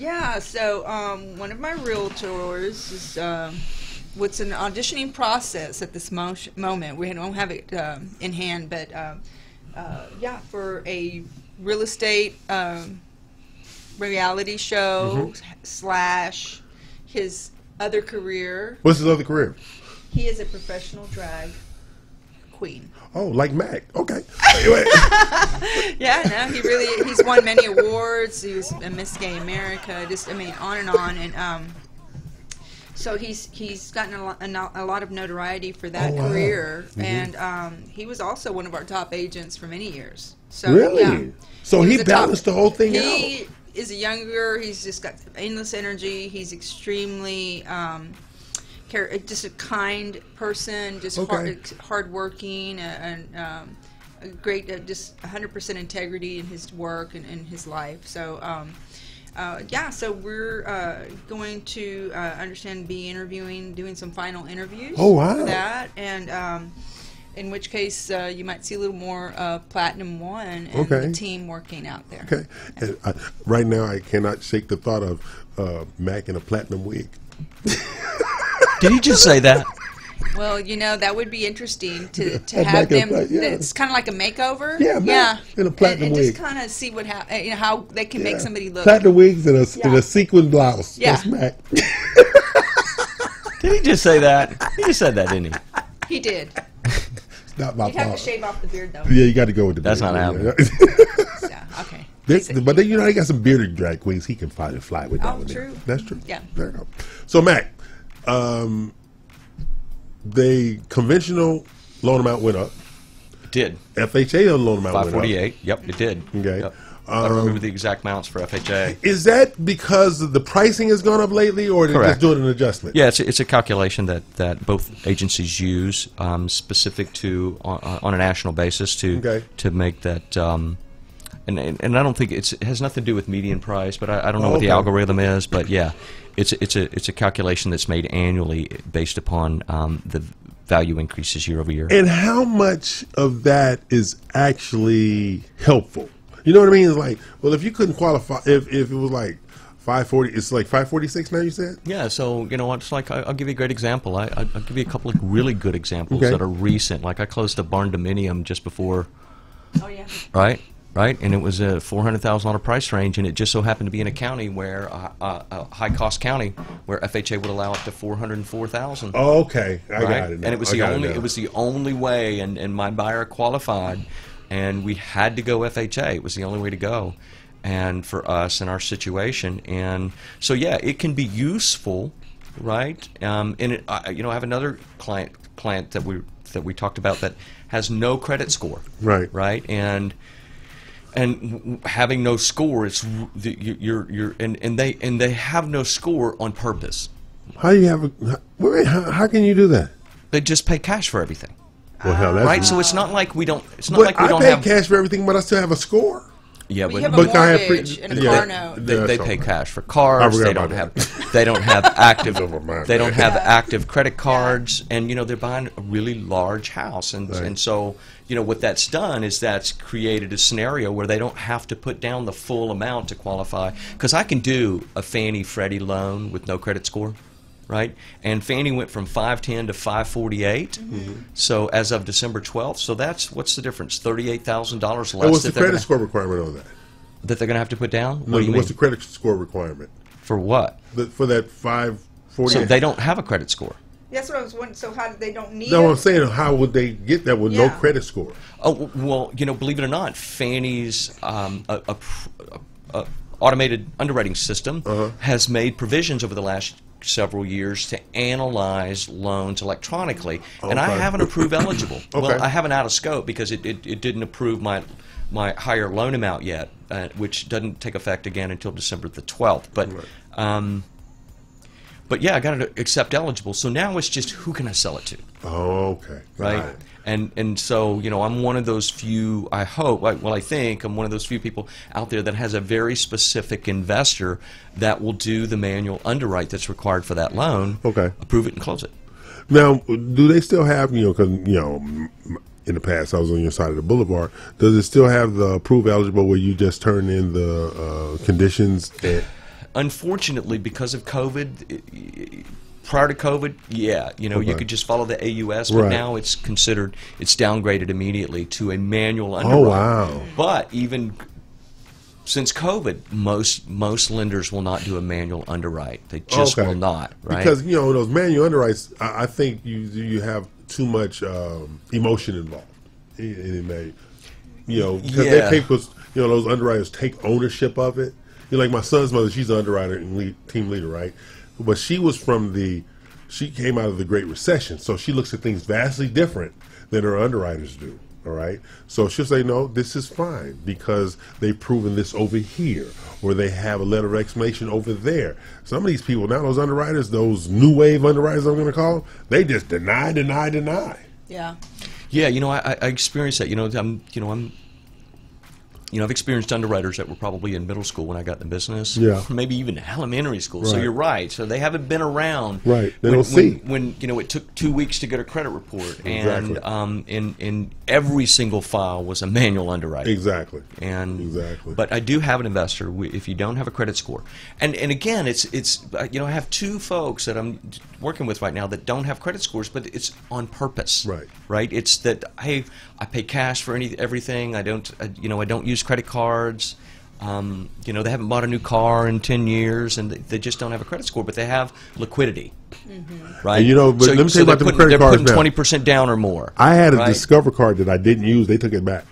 E: Yeah, so um, one of my realtors is um, what's an auditioning process at this mo- moment. We don't have it um, in hand, but um, uh, yeah, for a real estate um, reality show
C: Mhm.
E: slash his other career.
C: What's his other career?
E: He is a professional drag queen.
C: Oh, like Mack. Okay. Anyway.
E: yeah, no, he really he's won many awards. He was a Miss Gay America. Just I mean, on and on, and um, so he's he's gotten a lot, a a lot of notoriety for that
C: Oh, wow.
E: career,
C: Mhm.
E: and um, he was also one of our top agents for many years. So
C: Really?
E: yeah.
C: So he
E: was a top-
C: balanced the whole thing out
E: he is a younger. He's just got endless energy. He's extremely. Um, char- just a kind person, just
C: Okay.
E: hard, hardworking, and um, a great, uh, just 100% integrity in his work and in his life. So, um, uh, yeah, so we're uh, going to uh, understand be interviewing, doing some final interviews.
C: Oh, wow.
E: For that, and um, in which case uh, you might see a little more uh, Platinum One and
C: Okay.
E: the team working out there.
C: Okay. And I, right now, I cannot shake the thought of uh, Mack in a platinum wig.
F: Did he just say that?
E: Well, you know that would be interesting to, to
C: I'd
E: have
C: like
E: them.
C: pla- yeah.
E: It's kind of like a makeover.
C: Yeah, man,
E: yeah,
C: in a platinum
E: and, and
C: wig.
E: just kind of see what ha- you know how they can make somebody look.
C: Platinum wigs and a, and
E: Yeah.
C: a sequin blouse.
E: Yeah.
C: That's Mack.
F: Did he just say that? He just said that, didn't he?
E: He did.
C: It's not my
E: You'd have to
C: fault.
E: shave off the beard though.
C: Yeah, you got to go with the beard.
F: That's
C: beard.
F: not happening.
E: Yeah, okay.
C: This, but then you know he got some bearded drag queens. He can fly fly with that
E: Oh,
C: one. there.
E: true.
C: That's true.
E: Yeah.
C: There you go. So Mack, um, the conventional loan amount went up.
F: It did
C: FHA loan amount went up.
F: eight? Yep, it did.
C: Okay.
F: Yep. I don't
C: Um,
F: remember the exact amounts for FHA.
C: Is that because the pricing has gone up lately, or they're just doing an adjustment?
F: Yeah, it's a, it's a calculation that, that both agencies use, um, specific to on, on a national basis to
C: Okay.
F: to make that. Um, and, and and I don't think it's, it has nothing to do with median price, but I, I don't know
C: Oh,
F: what the algorithm is. But yeah, it's a, it's a it's a calculation that's made annually based upon um, the value increases year over year.
C: And how much of that is actually helpful? You know what I mean? It's like, well, if you couldn't qualify, if, if it was like Five forty. It's like five forty six now. You said.
F: Yeah, so you know, it's like I- I'll give you a great example. I, I- I'll give you a couple of really good examples
C: Okay.
F: that are recent. Like I closed a barndominium just before,
E: Oh yeah.
F: right? Right, and it was a four hundred thousand dollar price range, and it just so happened to be in a county where a, a, a high cost county where FHA would allow up to four hundred and four thousand.
C: Oh, okay. I
F: right?
C: got it. now.
F: And it was
C: I
F: the only
C: now.
F: it was the only way, and, and my buyer qualified, and we had to go FHA. It was the only way to go, and for us in our situation, and so yeah, it can be useful, right? Um, and it, I, you know, I have another client client that we that we talked about that has no credit score,
C: Right.
F: right, and and w- w- having no score, it's the- you- you're you're and, and they and they have no score on purpose.
C: How do you have? A, wait, how, how can you do that?
F: They just pay cash for everything.
C: Well, hell, that's
F: right. So it's not like we don't. It's not
C: but
F: like we
C: I
F: don't
C: pay
F: have.
C: cash for everything, but I still have a score.
F: Yeah,
E: Well,
F: but
E: have a
C: But I have pre-
E: and a
C: yeah,
E: car note.
F: they,
C: Yeah,
F: they pay cash for cars. They don't have.
C: that.
F: They don't have active. They don't have active credit cards, and you know they're buying a really large house, and
C: Right.
F: and so you know what that's done is that's created a scenario where they don't have to put down the full amount to qualify. Because I can do a Fannie Freddie loan with no credit score. Right, and Fannie went from 510 to 548.
C: Mm-hmm.
F: So as of December 12th, so that's what's the difference? Thirty-eight thousand dollars less
C: And what's the credit
F: gonna-
C: score requirement on that?
F: that they're going to have to put down.
C: No,
F: What do you
C: what's
F: mean?
C: the credit score requirement
F: For what?
C: The- for that five forty?
F: So they don't have a credit score.
E: That's what I was wondering. So how do they don't need?
C: No,
E: it?
C: I'm saying how would they get that with no credit score?
F: Oh well, you know, believe it or not, Fannie's um, a, a, a, a automated underwriting system
C: Uh-huh.
F: has made provisions over the last several years to analyze loans electronically, and I haven't approved eligible.
C: Okay.
F: Well, I haven't out of scope because it, it, it didn't approve my my higher loan amount yet, uh, which doesn't take effect again until December the twelfth. But um, but yeah, I got to accept eligible. So now it's just who can I sell it to?
C: Oh, okay. Got
F: right? And and so you know, I'm one of those few. I hope. Well, I think I'm one of those few people out there that has a very specific investor that will do the manual underwrite that's required for that loan.
C: Okay.
F: Approve it and close it.
C: Now, do they still have you know? Because you know, in the past I was on your side of the boulevard. Does it still have the approve eligible where you just turn in the uh, conditions? That,
F: Unfortunately, because of COVID. Prior to COVID, yeah, you know, you could just follow the AUS, but
C: Right.
F: now it's considered it's downgraded immediately to a manual underwrite.
C: oh wow!
F: But even since COVID, most most lenders will not do a manual underwrite. They just
C: Okay.
F: will not, right?
C: Because you know those manual underwrites, I, I think you you have too much um, emotion involved, and it may, you know, because
F: Yeah.
C: they take you know, those underwriters take ownership of it. You know, like my son's mother, she's an underwriter and lead, team leader, right? But she was from the, she came out of the Great Recession, so she looks at things vastly different than her underwriters do. All right, so she'll say, "No, this is fine because they've proven this over here, or they have a letter of explanation over there." Some of these people now, those underwriters, those new wave underwriters, I'm going to call them, they just deny, deny, deny.
E: Yeah.
F: Yeah, you know, I, I- I experienced that. You know, I'm, you know, I'm, you know, I've experienced underwriters that were probably in middle school when I got in the business.
C: Yeah.
F: maybe even elementary school. So you're right. So they haven't been around.
C: Right. They
F: when,
C: don't see.
F: when, when you know it took two weeks to get a credit report,
C: Exactly.
F: and um, in in every single file was a manual underwriting.
C: Exactly.
F: And
C: Exactly.
F: But I do have an investor. If you don't have a credit score, and and again, it's it's uh, you know I have two folks that I'm working with right now that don't have credit scores, but it's on purpose.
C: Right.
F: Right. It's that hey, I pay cash for any everything. I don't I, you know I don't use credit cards. Um, you know they haven't bought a new car in ten years, and they, they just don't have a credit score, but they have liquidity. Right.
C: And you know, but
F: so,
C: let me
F: so
C: tell you
F: they're
C: about them
F: putting,
C: credit
F: they're putting twenty percent down or more.
C: I had a
F: right?
C: Discover card that I didn't use. They took it back.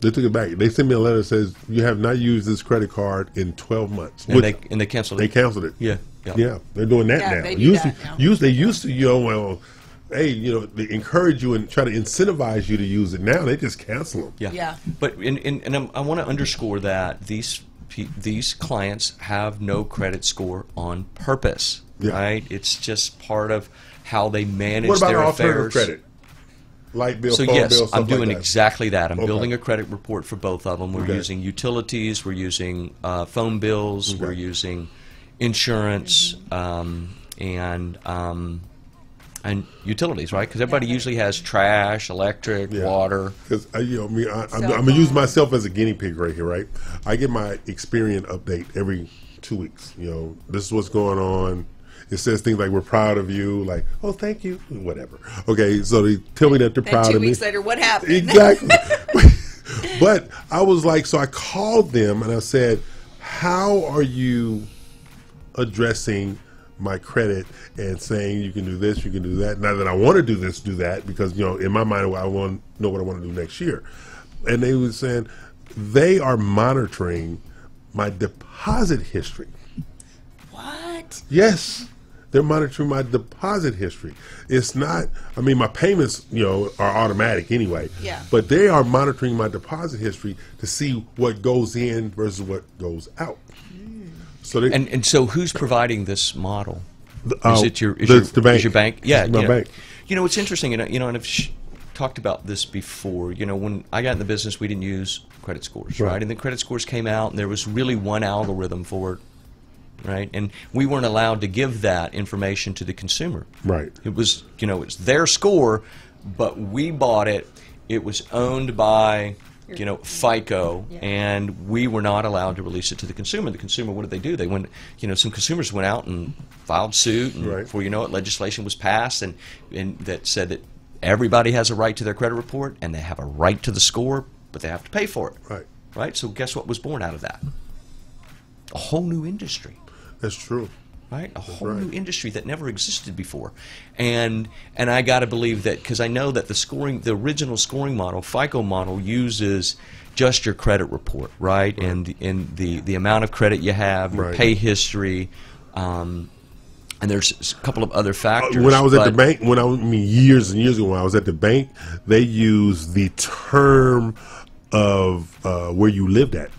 C: They took it back. They sent me a letter that says you have not used this credit card in 12 months.
F: And they and they canceled it.
C: They canceled it.
F: Yeah, yeah.
C: Yeah, they're doing that
E: Yeah,
C: now.
E: they do
C: used
E: that
C: to,
E: now.
C: used they used to, you know, well, hey, you know, they encourage you and try to incentivize you to use it. Now they just cancel them.
F: Yeah.
E: Yeah.
F: But in, in, and I'm, I want to underscore that these these clients have no credit score on purpose.
C: Yeah.
F: Right. It's just part of how they manage
C: What about
F: their
C: alternative
F: affairs.
C: credit? Light bill,
F: So
C: phone
F: yes,
C: bill, stuff
F: I'm doing
C: like that.
F: exactly that. I'm
C: Okay.
F: building a credit report for both of them. We're
C: Okay.
F: using utilities. We're using uh, phone bills. We're using insurance, um, and um, and utilities, right? Because everybody usually has trash, electric, water.
C: Because uh, you know, me, I, I'm,
F: Cell
C: I'm gonna use myself as a guinea pig right here, right? I get my Experian update every two weeks. You know, this is what's going on. It says things like "We're proud of you," like "Oh, thank you," whatever. Okay, so they tell me that they're
E: Then
C: proud
E: two
C: of me.
E: weeks later, what happened?
C: Exactly. but I was like, so I called them and I said, "How are you addressing my credit and saying you can do this, you can do that?" Now that I want to do this, do that because you know, in my mind, I want to know what I want to do next year. And they were saying they are monitoring my deposit history.
E: What?
C: Yes. They're monitoring my deposit history. It's not, I mean, my payments, you know, are automatic anyway.
E: Yeah.
C: But they are monitoring my deposit history to see what goes in versus what goes out. So they,
F: And and so who's providing this model?
C: The-
F: is
C: uh,
F: it your is your,
C: the bank.
F: Is your bank? Yeah,
C: It's my
F: you know,
C: bank.
F: You know, it's interesting, and you know, and I've sh- talked about this before. You know, when I got in the business, we didn't use credit scores, right?
C: Right.
F: And the credit scores came out, and there was really one algorithm for it, right? And we weren't allowed to give that information to the consumer.
C: Right.
F: It was, you know, it's their score, but we bought it. It was owned by, you know, FICO, and we were not allowed to release it to the consumer. The consumer, what did they do? They went, you know, some consumers went out and filed suit, and
C: Right.
F: before you know it, legislation was passed, and, and that said that everybody has a right to their credit report, and they have a right to the score, but they have to pay for it.
C: Right.
F: Right. So guess what was born out of that? A whole new industry
C: that's true.
F: Right? A whole new industry that never existed before, and and I got to believe that because I know that the scoring, the original scoring model, FICO model, uses just your credit report, right? And and the the amount of credit you have, your
C: Right.
F: pay history, um, and there's a couple of other factors.
C: Uh, When I was at the bank, when I, was- I mean years and years ago, when I was at the bank, they used the term of uh, where you lived at.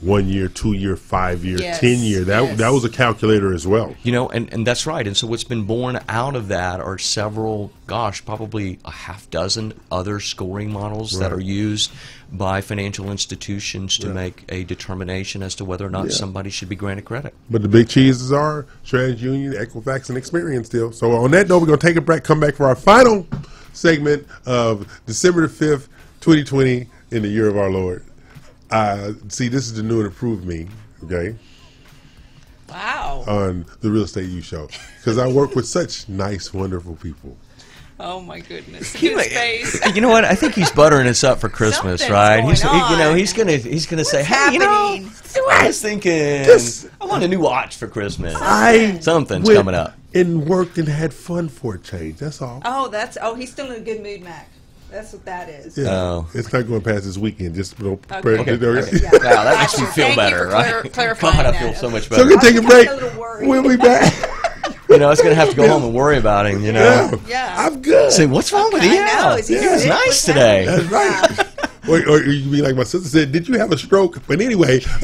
C: One year, two year, five year,
F: Yes,
C: ten year. That
F: yes.
C: that was a calculator as well.
F: You know, and, and that's right. And so what's been born out of that are several, gosh, probably a half dozen other scoring models that are used by financial institutions to
C: Yeah.
F: make a determination as to whether or not
C: Yeah.
F: somebody should be granted credit.
C: But the big cheeses are TransUnion, Equifax, and Experian still. So on that note, we're going to take a break, come back for our final segment of December the 5th, 2020, in the year of our Lord. Uh, see, this is the new and improved me, okay,
E: Wow.
C: on the Real Estate U Show. Because I work with such nice, wonderful people.
E: Oh my goodness.
F: You
E: His face.
F: You know what? I think he's buttering us up for Christmas,
E: Something's
F: right?
E: going
F: he's, he- you know, he's gonna he's gonna say, hey, you know. I was thinking,
C: This-
F: I want a new watch for Christmas.
C: I
F: Something's
C: went
F: coming up.
C: And worked and had fun for a change. That's all.
E: Oh, that's oh, he's still in a good mood, Mack. That's what that is.
C: Yeah.
F: Oh.
C: It's not going past this weekend. Just don't
E: Okay.
C: pray-
E: Okay. Okay. Yeah.
F: Wow, that makes me
E: Gotcha.
F: feel
E: Thank you
F: better,
E: for clar-
F: right? God, I
E: that.
F: feel so much better.
C: So we're going to take a
E: I'm
C: break.
E: a.
C: We'll be back.
F: you know, I was gonna have to go home and worry about him. You know,
E: Yeah.
C: I'm good.
F: say what's wrong with
E: I
F: you?
E: know, is he
F: He was nice
E: What's
F: today.
C: That's right. or, or you be like my sister said, did you have a stroke? But anyway,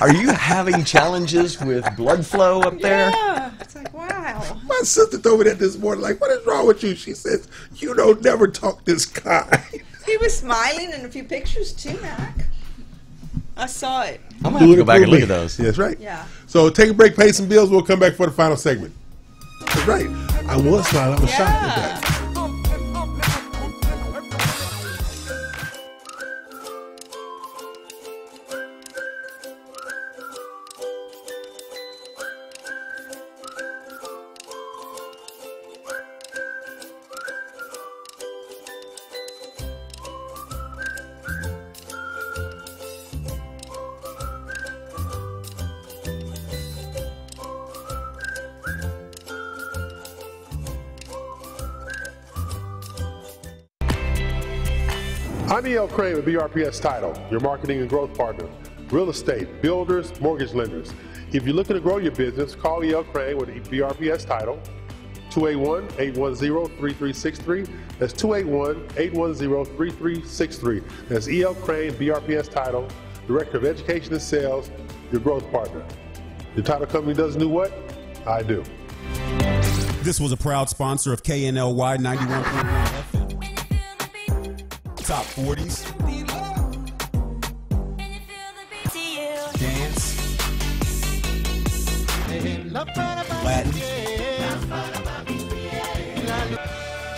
F: Are you having challenges with blood flow up there?
E: Yeah. It's like wow.
C: my sister told me that this morning. Like, what is wrong with you? She says, you don't never talk this kind.
E: He was smiling in a few pictures too, Mac. I saw it.
F: I'm gonna have to go back and look at those.
C: That's right.
E: Yeah.
C: So take a break, pay some bills. We'll come back for the final segment. That's right. I was smiling. I was shocked at that. Craine with BRPS Title, your marketing and growth partner. Real estate, builders, mortgage lenders. If you're looking to grow your business, call E.L. Craine with BRPS Title, 281-810-3363. That's 281-810-3363. That's E.L. Craine, BRPS Title, Director of Education and Sales, your growth partner. Your title company doesn't do what? I do.
A: This was a proud sponsor of KNLY 91.1 FM. Top 40s. Dance. Latin.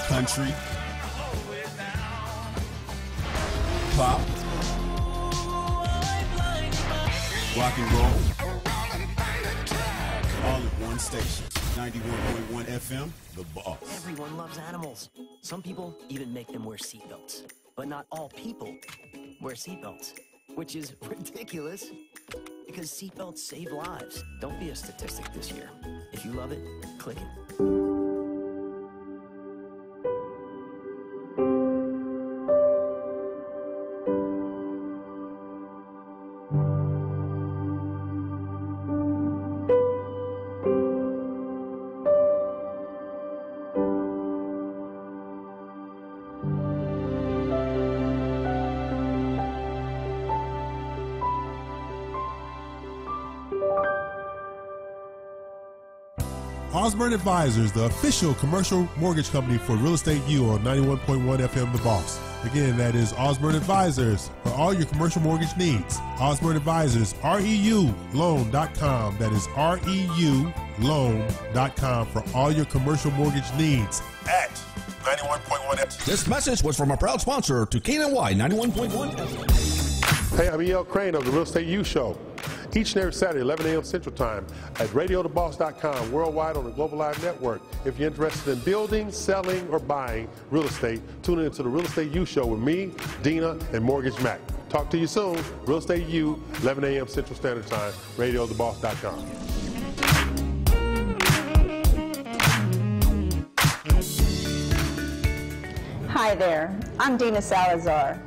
A: country, pop, rock and roll, all at one station. 91.1 FM, The Boss.
N: Everyone loves animals. Some people even make them wear seatbelts. But not all people wear seatbelts, which is ridiculous because seatbelts save lives. Don't be a statistic this year. If you love it, click it.
I: Osborne Advisors, the official commercial mortgage company for Real Estate U on 91.1 FM The Boss. Again, that is Osborne Advisors for all your commercial mortgage needs. Osborne Advisors, REULoan.com. That is REULoan.com for all your commercial mortgage needs at 91.1 FM.
J: This message was from a proud sponsor to KNLY 91.1 FM.
C: Hey, I'm E.L. Craine of the Real Estate U Show. Each and every Saturday, 11 a.m. Central Time at RadioTheBoss.com, worldwide on the Global Live Network. If you're interested in building, selling, or buying real estate, tune in to the Real Estate U Show with me, Dina, and Mortgage Mack. Talk to you soon. Real Estate U, 11 a.m. Central Standard Time, RadioTheBoss.com.
G: Hi there, I'm Dina Salazar,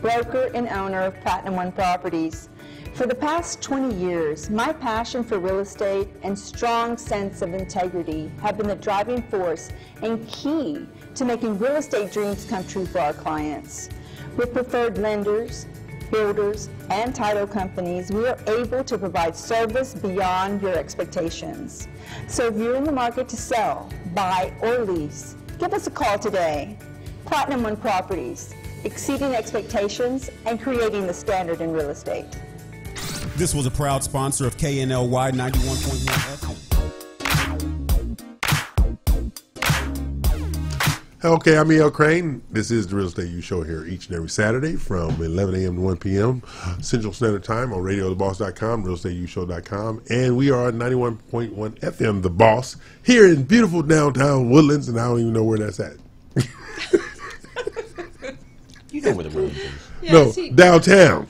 G: broker and owner of Platinum One Properties. For the past 20 years, my passion for real estate and strong sense of integrity have been the driving force and key to making real estate dreams come true for our clients. With preferred lenders, builders, and title companies, we are able to provide service beyond your expectations. So if you're in the market to sell, buy, or lease, give us a call today. Platinum One Properties, exceeding expectations and creating the standard in real estate.
A: This was a proud sponsor of KNLY 91.1 FM.
C: Okay, I'm E.L. Craine. This is the Real Estate U Show here each and every Saturday from 11 a.m. to 1 p.m. Central Standard Time on RadioTheBoss.com, RealEstateUShow.com, and we are on 91.1 FM, The Boss, here in beautiful downtown Woodlands, and I don't even know where that's at.
F: You know where the Woodlands is.
C: no, downtown.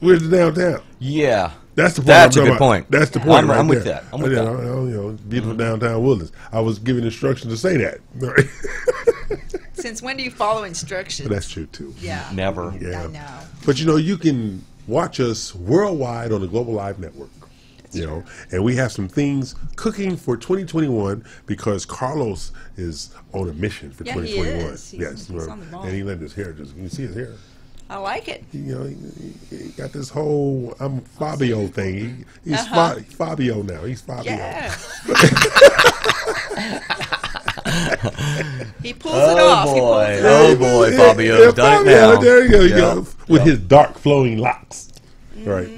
C: Where's the downtown?
F: Yeah.
C: That's the point.
F: That's
C: I'm
F: a good
C: about.
F: point.
C: That's the point.
F: I'm-
C: right
F: I'm with that. I'm with
C: Yeah,
F: that. Mm-hmm.
C: I- I- you know, beautiful downtown Woodlands. I was given instructions to say that.
E: Since when do you follow instructions?
C: That's true too.
E: Yeah.
F: Never.
C: Yeah.
E: I know.
C: But you know, you can watch us worldwide on the Global Live Network. you know, and we have some things cooking for 2021 because Carlos is on a mission for
E: Yeah, he
C: 2021.
E: is. He's-
C: yes,
E: he's on the ball.
C: and he let his hair just you can see his hair.
E: I like it.
C: You know, he, he got this whole I'm Fabio thing. He, he's
E: Uh-huh.
C: Fa- Fabio now. He's Fabio.
E: Yeah. he pulls
F: Oh,
E: it off. He pulls
F: boy.
E: it
F: Oh,
E: off.
F: boy, Fabio's
C: Yeah,
F: done it
C: Fabio,
F: now.
C: There you go. you go. With
F: Yeah.
C: his dark flowing locks. Right.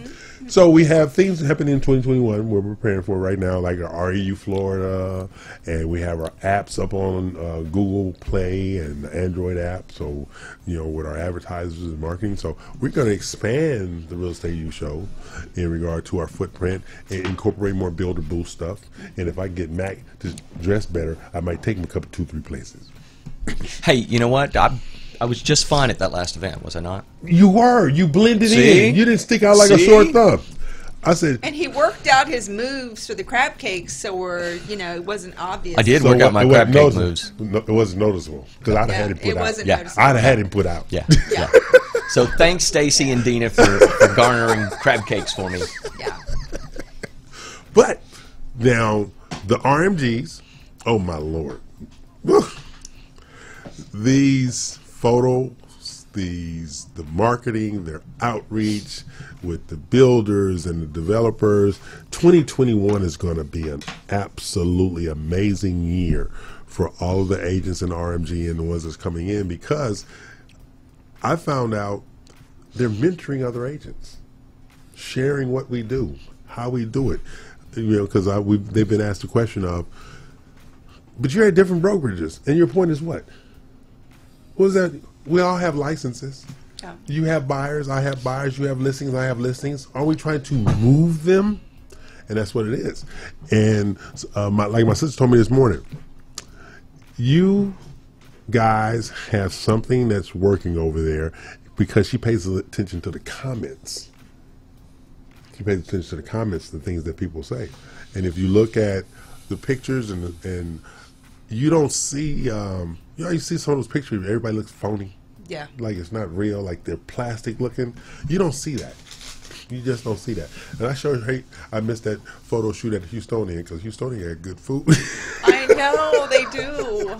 C: So we have things happening in 2021 we're preparing for right now, like our REU Florida, and we have our apps up on uh, Google Play and the Android app. So, you know, with our advertisers and marketing. So we're going to expand the Real Estate U Show in regard to our footprint and incorporate more builder boost stuff. And if I get Mack to dress better, I might take him a couple, two, three places.
F: Hey, you know what? I, I was just fine at that last event, was I not?
C: You were. You blended
F: See?
C: in. You didn't stick out like a sore thumb. I said.
E: And he worked out his moves for the crab cakes, so we're you know it wasn't obvious.
F: I did
C: So
F: work out my
C: it
F: crab cake
C: noticeable.
F: moves.
C: No, it wasn't noticeable because I'd have
E: Yeah,
C: had him put
E: it
C: out.
E: wasn't
F: Yeah.
E: noticeable.
C: I'd have had him put out.
F: Yeah. yeah. so thanks, Stacy and Dina, for, for garnering crab cakes for me.
E: Yeah.
C: But now the RMGs. Oh my lord! These photos, these the marketing, their outreach with the builders and the developers. 2021 is going to be an absolutely amazing year for all of the agents in RMG and the ones that's coming in because I found out they're mentoring other agents, sharing what we do, how we do it. You know, because they've been asked the question of but you're at different brokerages, and your point is what? What is that? We all have licenses.
E: Yeah.
C: You have buyers, I have buyers, you have listings, I have listings. Are we trying to move them? And that's what it is. And uh, my, like my sister told me this morning, you guys have something that's working over there because she pays attention to the comments. She pays attention to the comments, the things that people say. And if you look at the pictures and and you don't see, um, you you see some of those pictures, everybody looks phony.
E: Yeah.
C: Like it's not real, like they're plastic looking. You don't see that. You just don't see that. And I sure hate I missed that photo shoot at Houstonian because Houstonian had good food.
E: I know they do.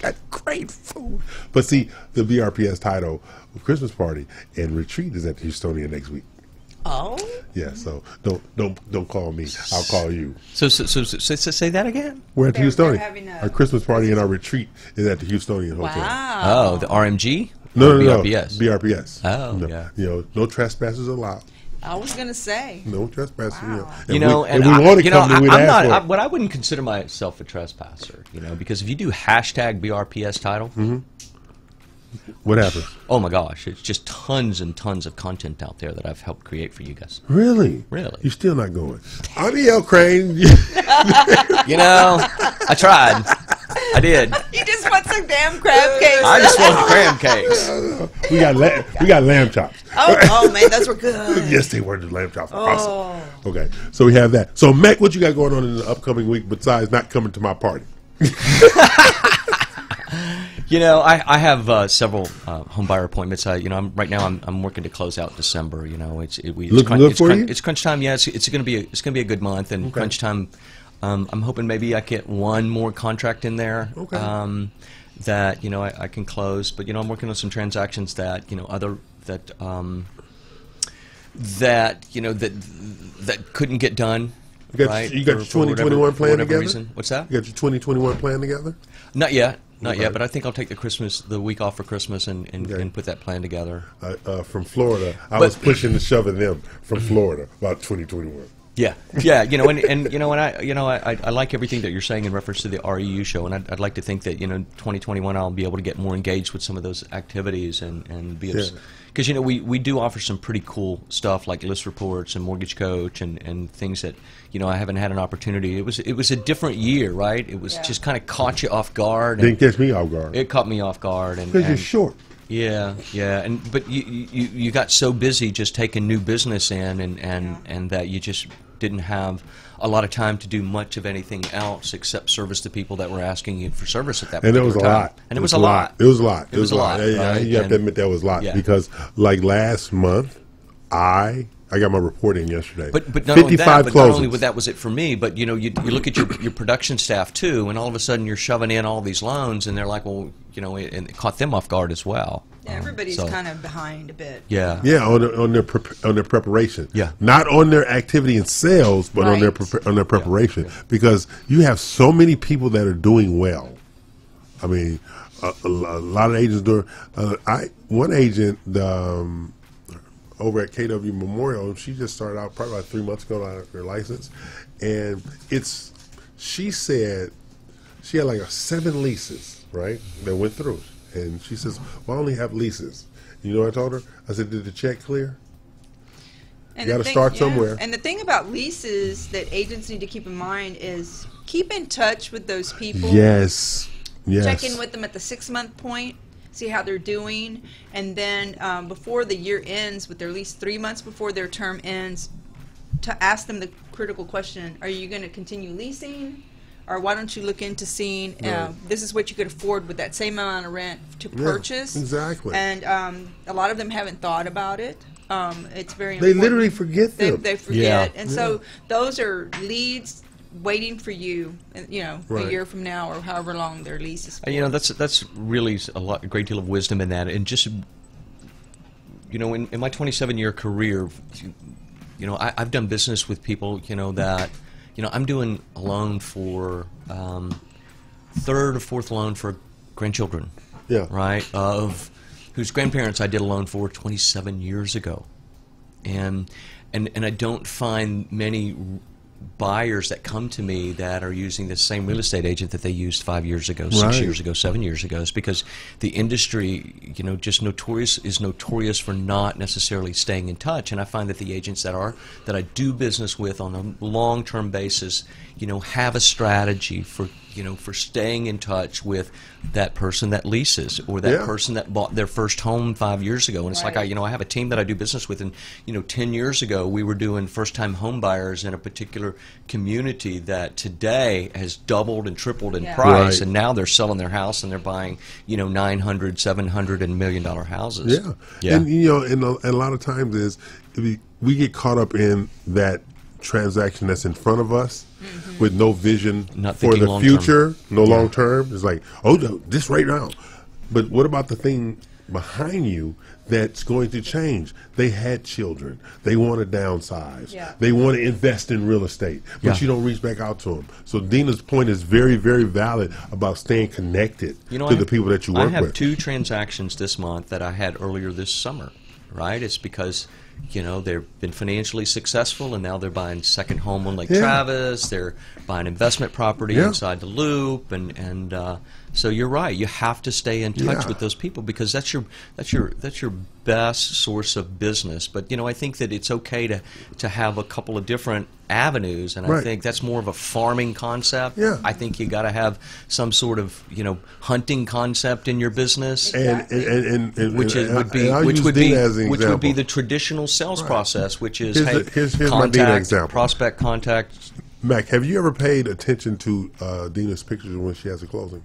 C: Got great food. But see, the BRPS title of Christmas party and retreat is at Houstonian next week.
E: Oh.
C: Yeah, so don't don't don't call me. I'll call you.
F: So, so, so, so, so say that again.
C: We're at the
E: They're- they're
C: Houstonian. Our Christmas party and our retreat is at the Houstonian Hotel.
E: Wow.
F: Oh, the RMG?
C: No, no, no.
F: BRPS?
C: BRPS.
F: Oh,
C: No,
F: yeah.
C: You know, no trespassers allowed.
E: I was gonna say.
C: No trespassers. You know,
F: You
C: If
F: know,
C: we,
F: and
C: we
F: I,
C: want to
F: you know,
C: come,
F: I,
C: then we'd
F: I'm
C: ask
F: not.
C: for
F: I,
C: it.
F: I wouldn't consider myself a trespasser. You know, because if you do hashtag BRPS title,
C: Mm-hmm. What happened?
F: oh my gosh, it's just tons and tons of content out there that I've helped create for you guys.
C: Really?
F: Really?
C: You're still not going. I'm E.L. Craine.
F: You know, I tried. I did.
E: You just want some damn crab cakes.
F: I just want crab cakes.
C: we got la- we got lamb chops.
E: Oh, oh man, those were good.
C: yes, they were the lamb chops. were
E: Oh.
C: Awesome. Okay, so we have that. So, Mack, what you got going on in the upcoming week besides not coming to my party?
F: You know, I, I have uh, several uh, home buyer appointments. I, you know, I'm, right now I'm, I'm working to close out December. You know, it's it, we, it's,
C: Looking good
F: it's,
C: for
F: crunch,
C: you?
F: it's crunch time. Yeah, it's, it's going to be a, it's going to be a good month, and
C: Okay.
F: crunch time. Um, I'm hoping maybe I get one more contract in there.
C: Okay.
F: Um, that you know I, I can close, but you know I'm working on some transactions that you know other that um, that you know that that couldn't get done.
C: You got,
F: right?
C: you got
F: for-
C: your
F: for whatever-
C: 2021 plan together?
F: reason. What's that?
C: You got your 2021 plan together?
F: Not yet, not
C: Okay.
F: yet. But I think I'll take the Christmas, the week off for Christmas, and, and, and put that plan together.
C: Uh, uh, from Florida. I
F: But-
C: was pushing and shoving them from Florida about 2021.
F: Yeah, yeah, you know, and, and you know, and I, you know, I, I- I like everything that you're saying in reference to the REU show, and I'd, I'd like to think that you know, 2021, I'll be able to get more engaged with some of those activities and and be,
C: Yeah.
F: because you know, we, we do offer some pretty cool stuff like list reports and mortgage coach and, and things that you know I haven't had an opportunity. It was it was a different year, right? It was
E: Yeah.
F: just kind of caught you off guard. and
C: Didn't catch me off guard.
F: It caught me off guard, and
C: Because you're short.
F: yeah, yeah, and but you, you you got so busy just taking new business in, and and and that you just didn't have a lot of time to do much of anything else except service the people that were asking you for service at that.
C: And it was a
F: time.
C: lot.
F: And it was a lot.
C: It was a lot.
F: It was a lot.
C: Yeah,
F: right?
C: You have to admit that was a lot
F: Yeah.
C: because, like last month, I I got my report in yesterday.
F: But but not only
C: 55
F: that, but not only
C: closings.
F: that was it for me, but you know you, you look at your your production staff too, and all of a sudden you're shoving in all these loans, and they're like, well, you know, it, and it caught them off guard as well.
E: Yeah, everybody's
F: So-
E: kind of behind a bit.
F: Yeah.
C: Yeah, on their, on their prep- on their preparation.
F: Yeah.
C: not on their activity in sales, but on their
E: Right.
C: on their preparation. Because you have so many people that are doing well. I mean, a, a a lot of agents doing. Uh, I one agent um, over at KW Memorial, she just started out probably about three months ago on her license, and it's she said she had like a seven leases right that went through, and she says, "Well, I only have leases." You know what I told her? I said, "Did the check clear?"
E: And
C: You gotta start
E: yeah.
C: somewhere.
E: And the thing about leases that agents need to keep in mind is keep in touch with those people.
C: Yes, yes.
E: Check in with them at the six month point, see how they're doing, and then um, before the year ends, with their lease three months before their term ends, to ask them the critical question: Are you going to continue leasing? Or why don't you look into seeing uh,
C: Right.
E: this is what you could afford with that same amount of rent to
C: Yeah,
E: purchase?
C: exactly.
E: And um, a lot of them haven't thought about it. Um, it's very
C: They
E: important.
C: literally forget
E: They,
C: them.
E: they forget,
F: Yeah.
E: and so those are leads waiting for you. uh, You know,
C: Right.
E: a year from now or however long their lease is. For.
F: You know that's that's really a lot, a great deal of wisdom in that, and just you know, in, in my 27 year career, you know, I, I've done business with people, you know, that you know I'm doing a loan for um, third or fourth loan for grandchildren,
C: Yeah.
F: right? Of whose grandparents I did a loan for 27 years ago, and and and I don't find many buyers that come to me that are using the same real estate agent that they used five years ago, six
C: Right.
F: years ago, seven years ago. Is because the industry, you know, just notorious is notorious for not necessarily staying in touch. And I find that the agents that are that I do business with on a long-term basis, you know, have a strategy for you know for staying in touch with that person that leases or that
C: Yeah.
F: person that bought their first home five years ago. And it's like I, you know, I have a team that I do business with, and you know, ten years ago we were doing first-time home buyers in a particular community that today has doubled and tripled in
E: Yeah.
F: price,
C: Right.
F: and now they're selling their house and they're buying, you know, 900, 700, and million dollar houses.
C: Yeah.
F: yeah.
C: And you know, and a, and a lot of times is we, we get caught up in that transaction that's in front of us mm-hmm. with no vision
F: Not
C: for the
F: long-term.
C: future, no
F: Yeah.
C: long term. It's like, oh, no, this right now. But what about the thing behind you that's going to change? They had children. They want to downsize.
E: Yeah.
C: They want to invest in real estate, but
F: Yeah.
C: you don't reach back out to them. So Dina's point is very, very valid about staying connected
F: You know,
C: to
F: I-
C: the people that you work with.
F: I have
C: with.
F: two transactions this month that I had earlier this summer. Right? It's because you know they've been financially successful and now they're buying second home on Lake
C: Yeah.
F: Travis. They're buying investment property
C: Yeah.
F: inside the Loop, and and uh, so you're right. You have to stay in touch
C: Yeah.
F: with those people because that's your that's your that's your best source of business. But you know, I think that it's okay to to have a couple of different avenues, and I think that's more of a farming concept.
C: Yeah.
F: I think you got to have some sort of you know hunting concept in your business,
C: and, and, and, and,
F: which is, would be which would be which would be the traditional sales process, which is
C: Here's
F: hey,
C: the- here's- here's my
F: contact,
C: example.
F: prospect contact.
C: Mack, have you ever paid attention to uh, Dina's pictures when she has a closing?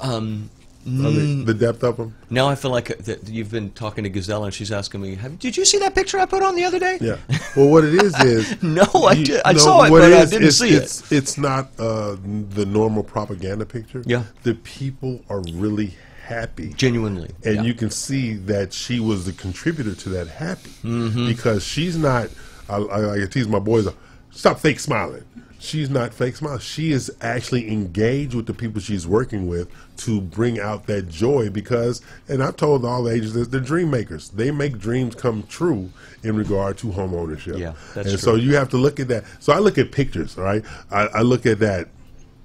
F: Um, mm,
C: the depth of them.
F: now I feel like uh, that you've been talking to Gisela and she's asking me, Have, "Did you see that picture I put on the other day?"
C: Yeah. Well, what it is is
F: No, I did- I
C: no,
F: saw it, but I
C: is,
F: didn't
C: it's,
F: see it.
C: it's, It's not uh, the normal propaganda picture.
F: Yeah.
C: The people are really happy,
F: Genuinely,
C: and
F: yeah.
C: you can see that she was the contributor to that happy
F: Mhm.
C: because she's not. I, I, I tease my boys. Stop fake smiling. She's not fake smile. She is actually engaged with the people she's working with to bring out that joy because, and I've told all the agents this, they're dream makers. They make dreams come true in regard to home ownership.
F: Yeah, that's
C: and
F: true.
C: so you have to look at that. So I look at pictures, all right? I, I look at that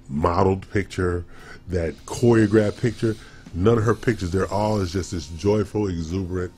C: modeled picture, that choreographed picture. None of her pictures, they're all is just this joyful, exuberant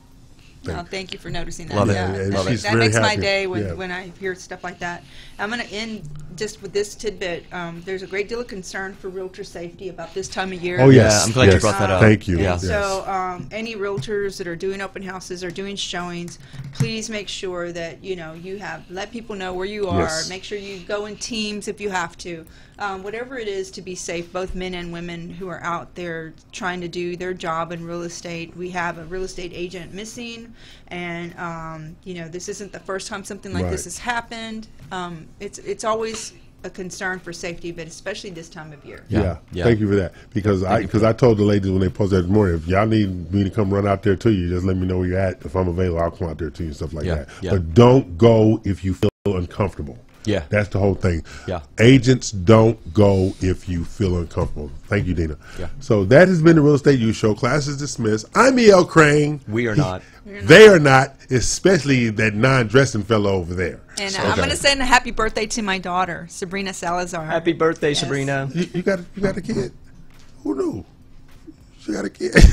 C: thing.
E: Oh, thank you for noticing that.
C: Love it.
E: yeah,
C: And- and
E: that,
C: she's
E: that
C: very
E: makes my day when,
C: Yeah.
E: when I hear stuff like that. I'm going to end just with this tidbit. Um, there's a great deal of concern for realtor safety about this time of year.
C: Oh, yes.
F: Yeah, I'm glad you brought that up.
C: Thank you.
F: Yeah.
C: Yes.
E: So, um, any realtors that are doing open houses or doing showings, please make sure that you know you have let people know where you are.
C: Yes.
E: Make sure you go in teams if you have to. Um, whatever it is to be safe, both men and women who are out there trying to do their job in real estate. We have a real estate agent missing, and um, you know this isn't the first time something like this has happened. Um, it's it's always a concern for safety, but especially this time of year.
C: Yeah.
F: Yeah, yeah.
C: Thank you for that. Because I because I told the ladies when they posted that this morning, if y'all need me to come run out there to you, just let me know where you're at. If I'm available, I'll come out there to you and stuff like
F: Yeah,
C: that.
F: yeah.
C: But don't go if you feel uncomfortable.
F: Yeah.
C: That's the whole thing.
F: Yeah.
C: Agents don't go if you feel uncomfortable. Thank you, Dina.
F: Yeah.
C: So that has been the Real Estate U Show. Class is dismissed. I'm E.L. Craine.
F: We are not.
C: They are not, especially that non-dressing fellow over there.
E: And uh, I'm going to send a happy birthday to my daughter, Sabrina Salazar.
F: Happy birthday, Sabrina.
C: You, you got you got a kid? Who knew? She got a kid.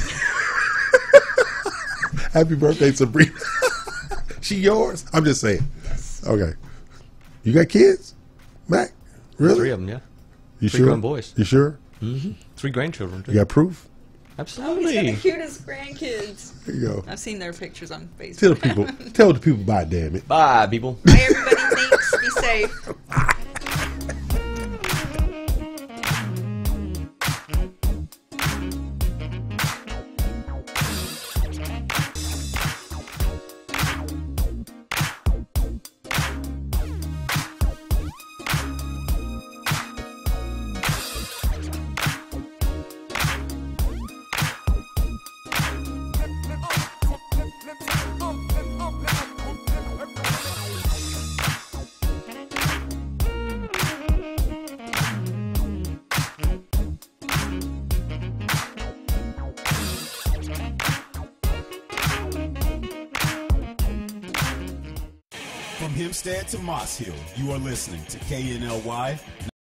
C: Happy birthday, Sabrina. she yours? I'm just saying. Okay. You got kids? Mack? Really?
F: Three of them, yeah.
C: You
F: Three
C: sure?
F: grown boys.
C: You sure?
F: hmm Three grandchildren, too.
C: You got proof?
E: Oh, he's got
F: Absolutely.
E: the cutest grandkids.
C: There you go.
E: I've seen their pictures on Facebook.
C: Tell the people. tell the people. Bye, damn it.
F: Bye, people.
E: Bye, everybody. Thanks. Be safe.
A: to Moss Hill, you are listening to KNLY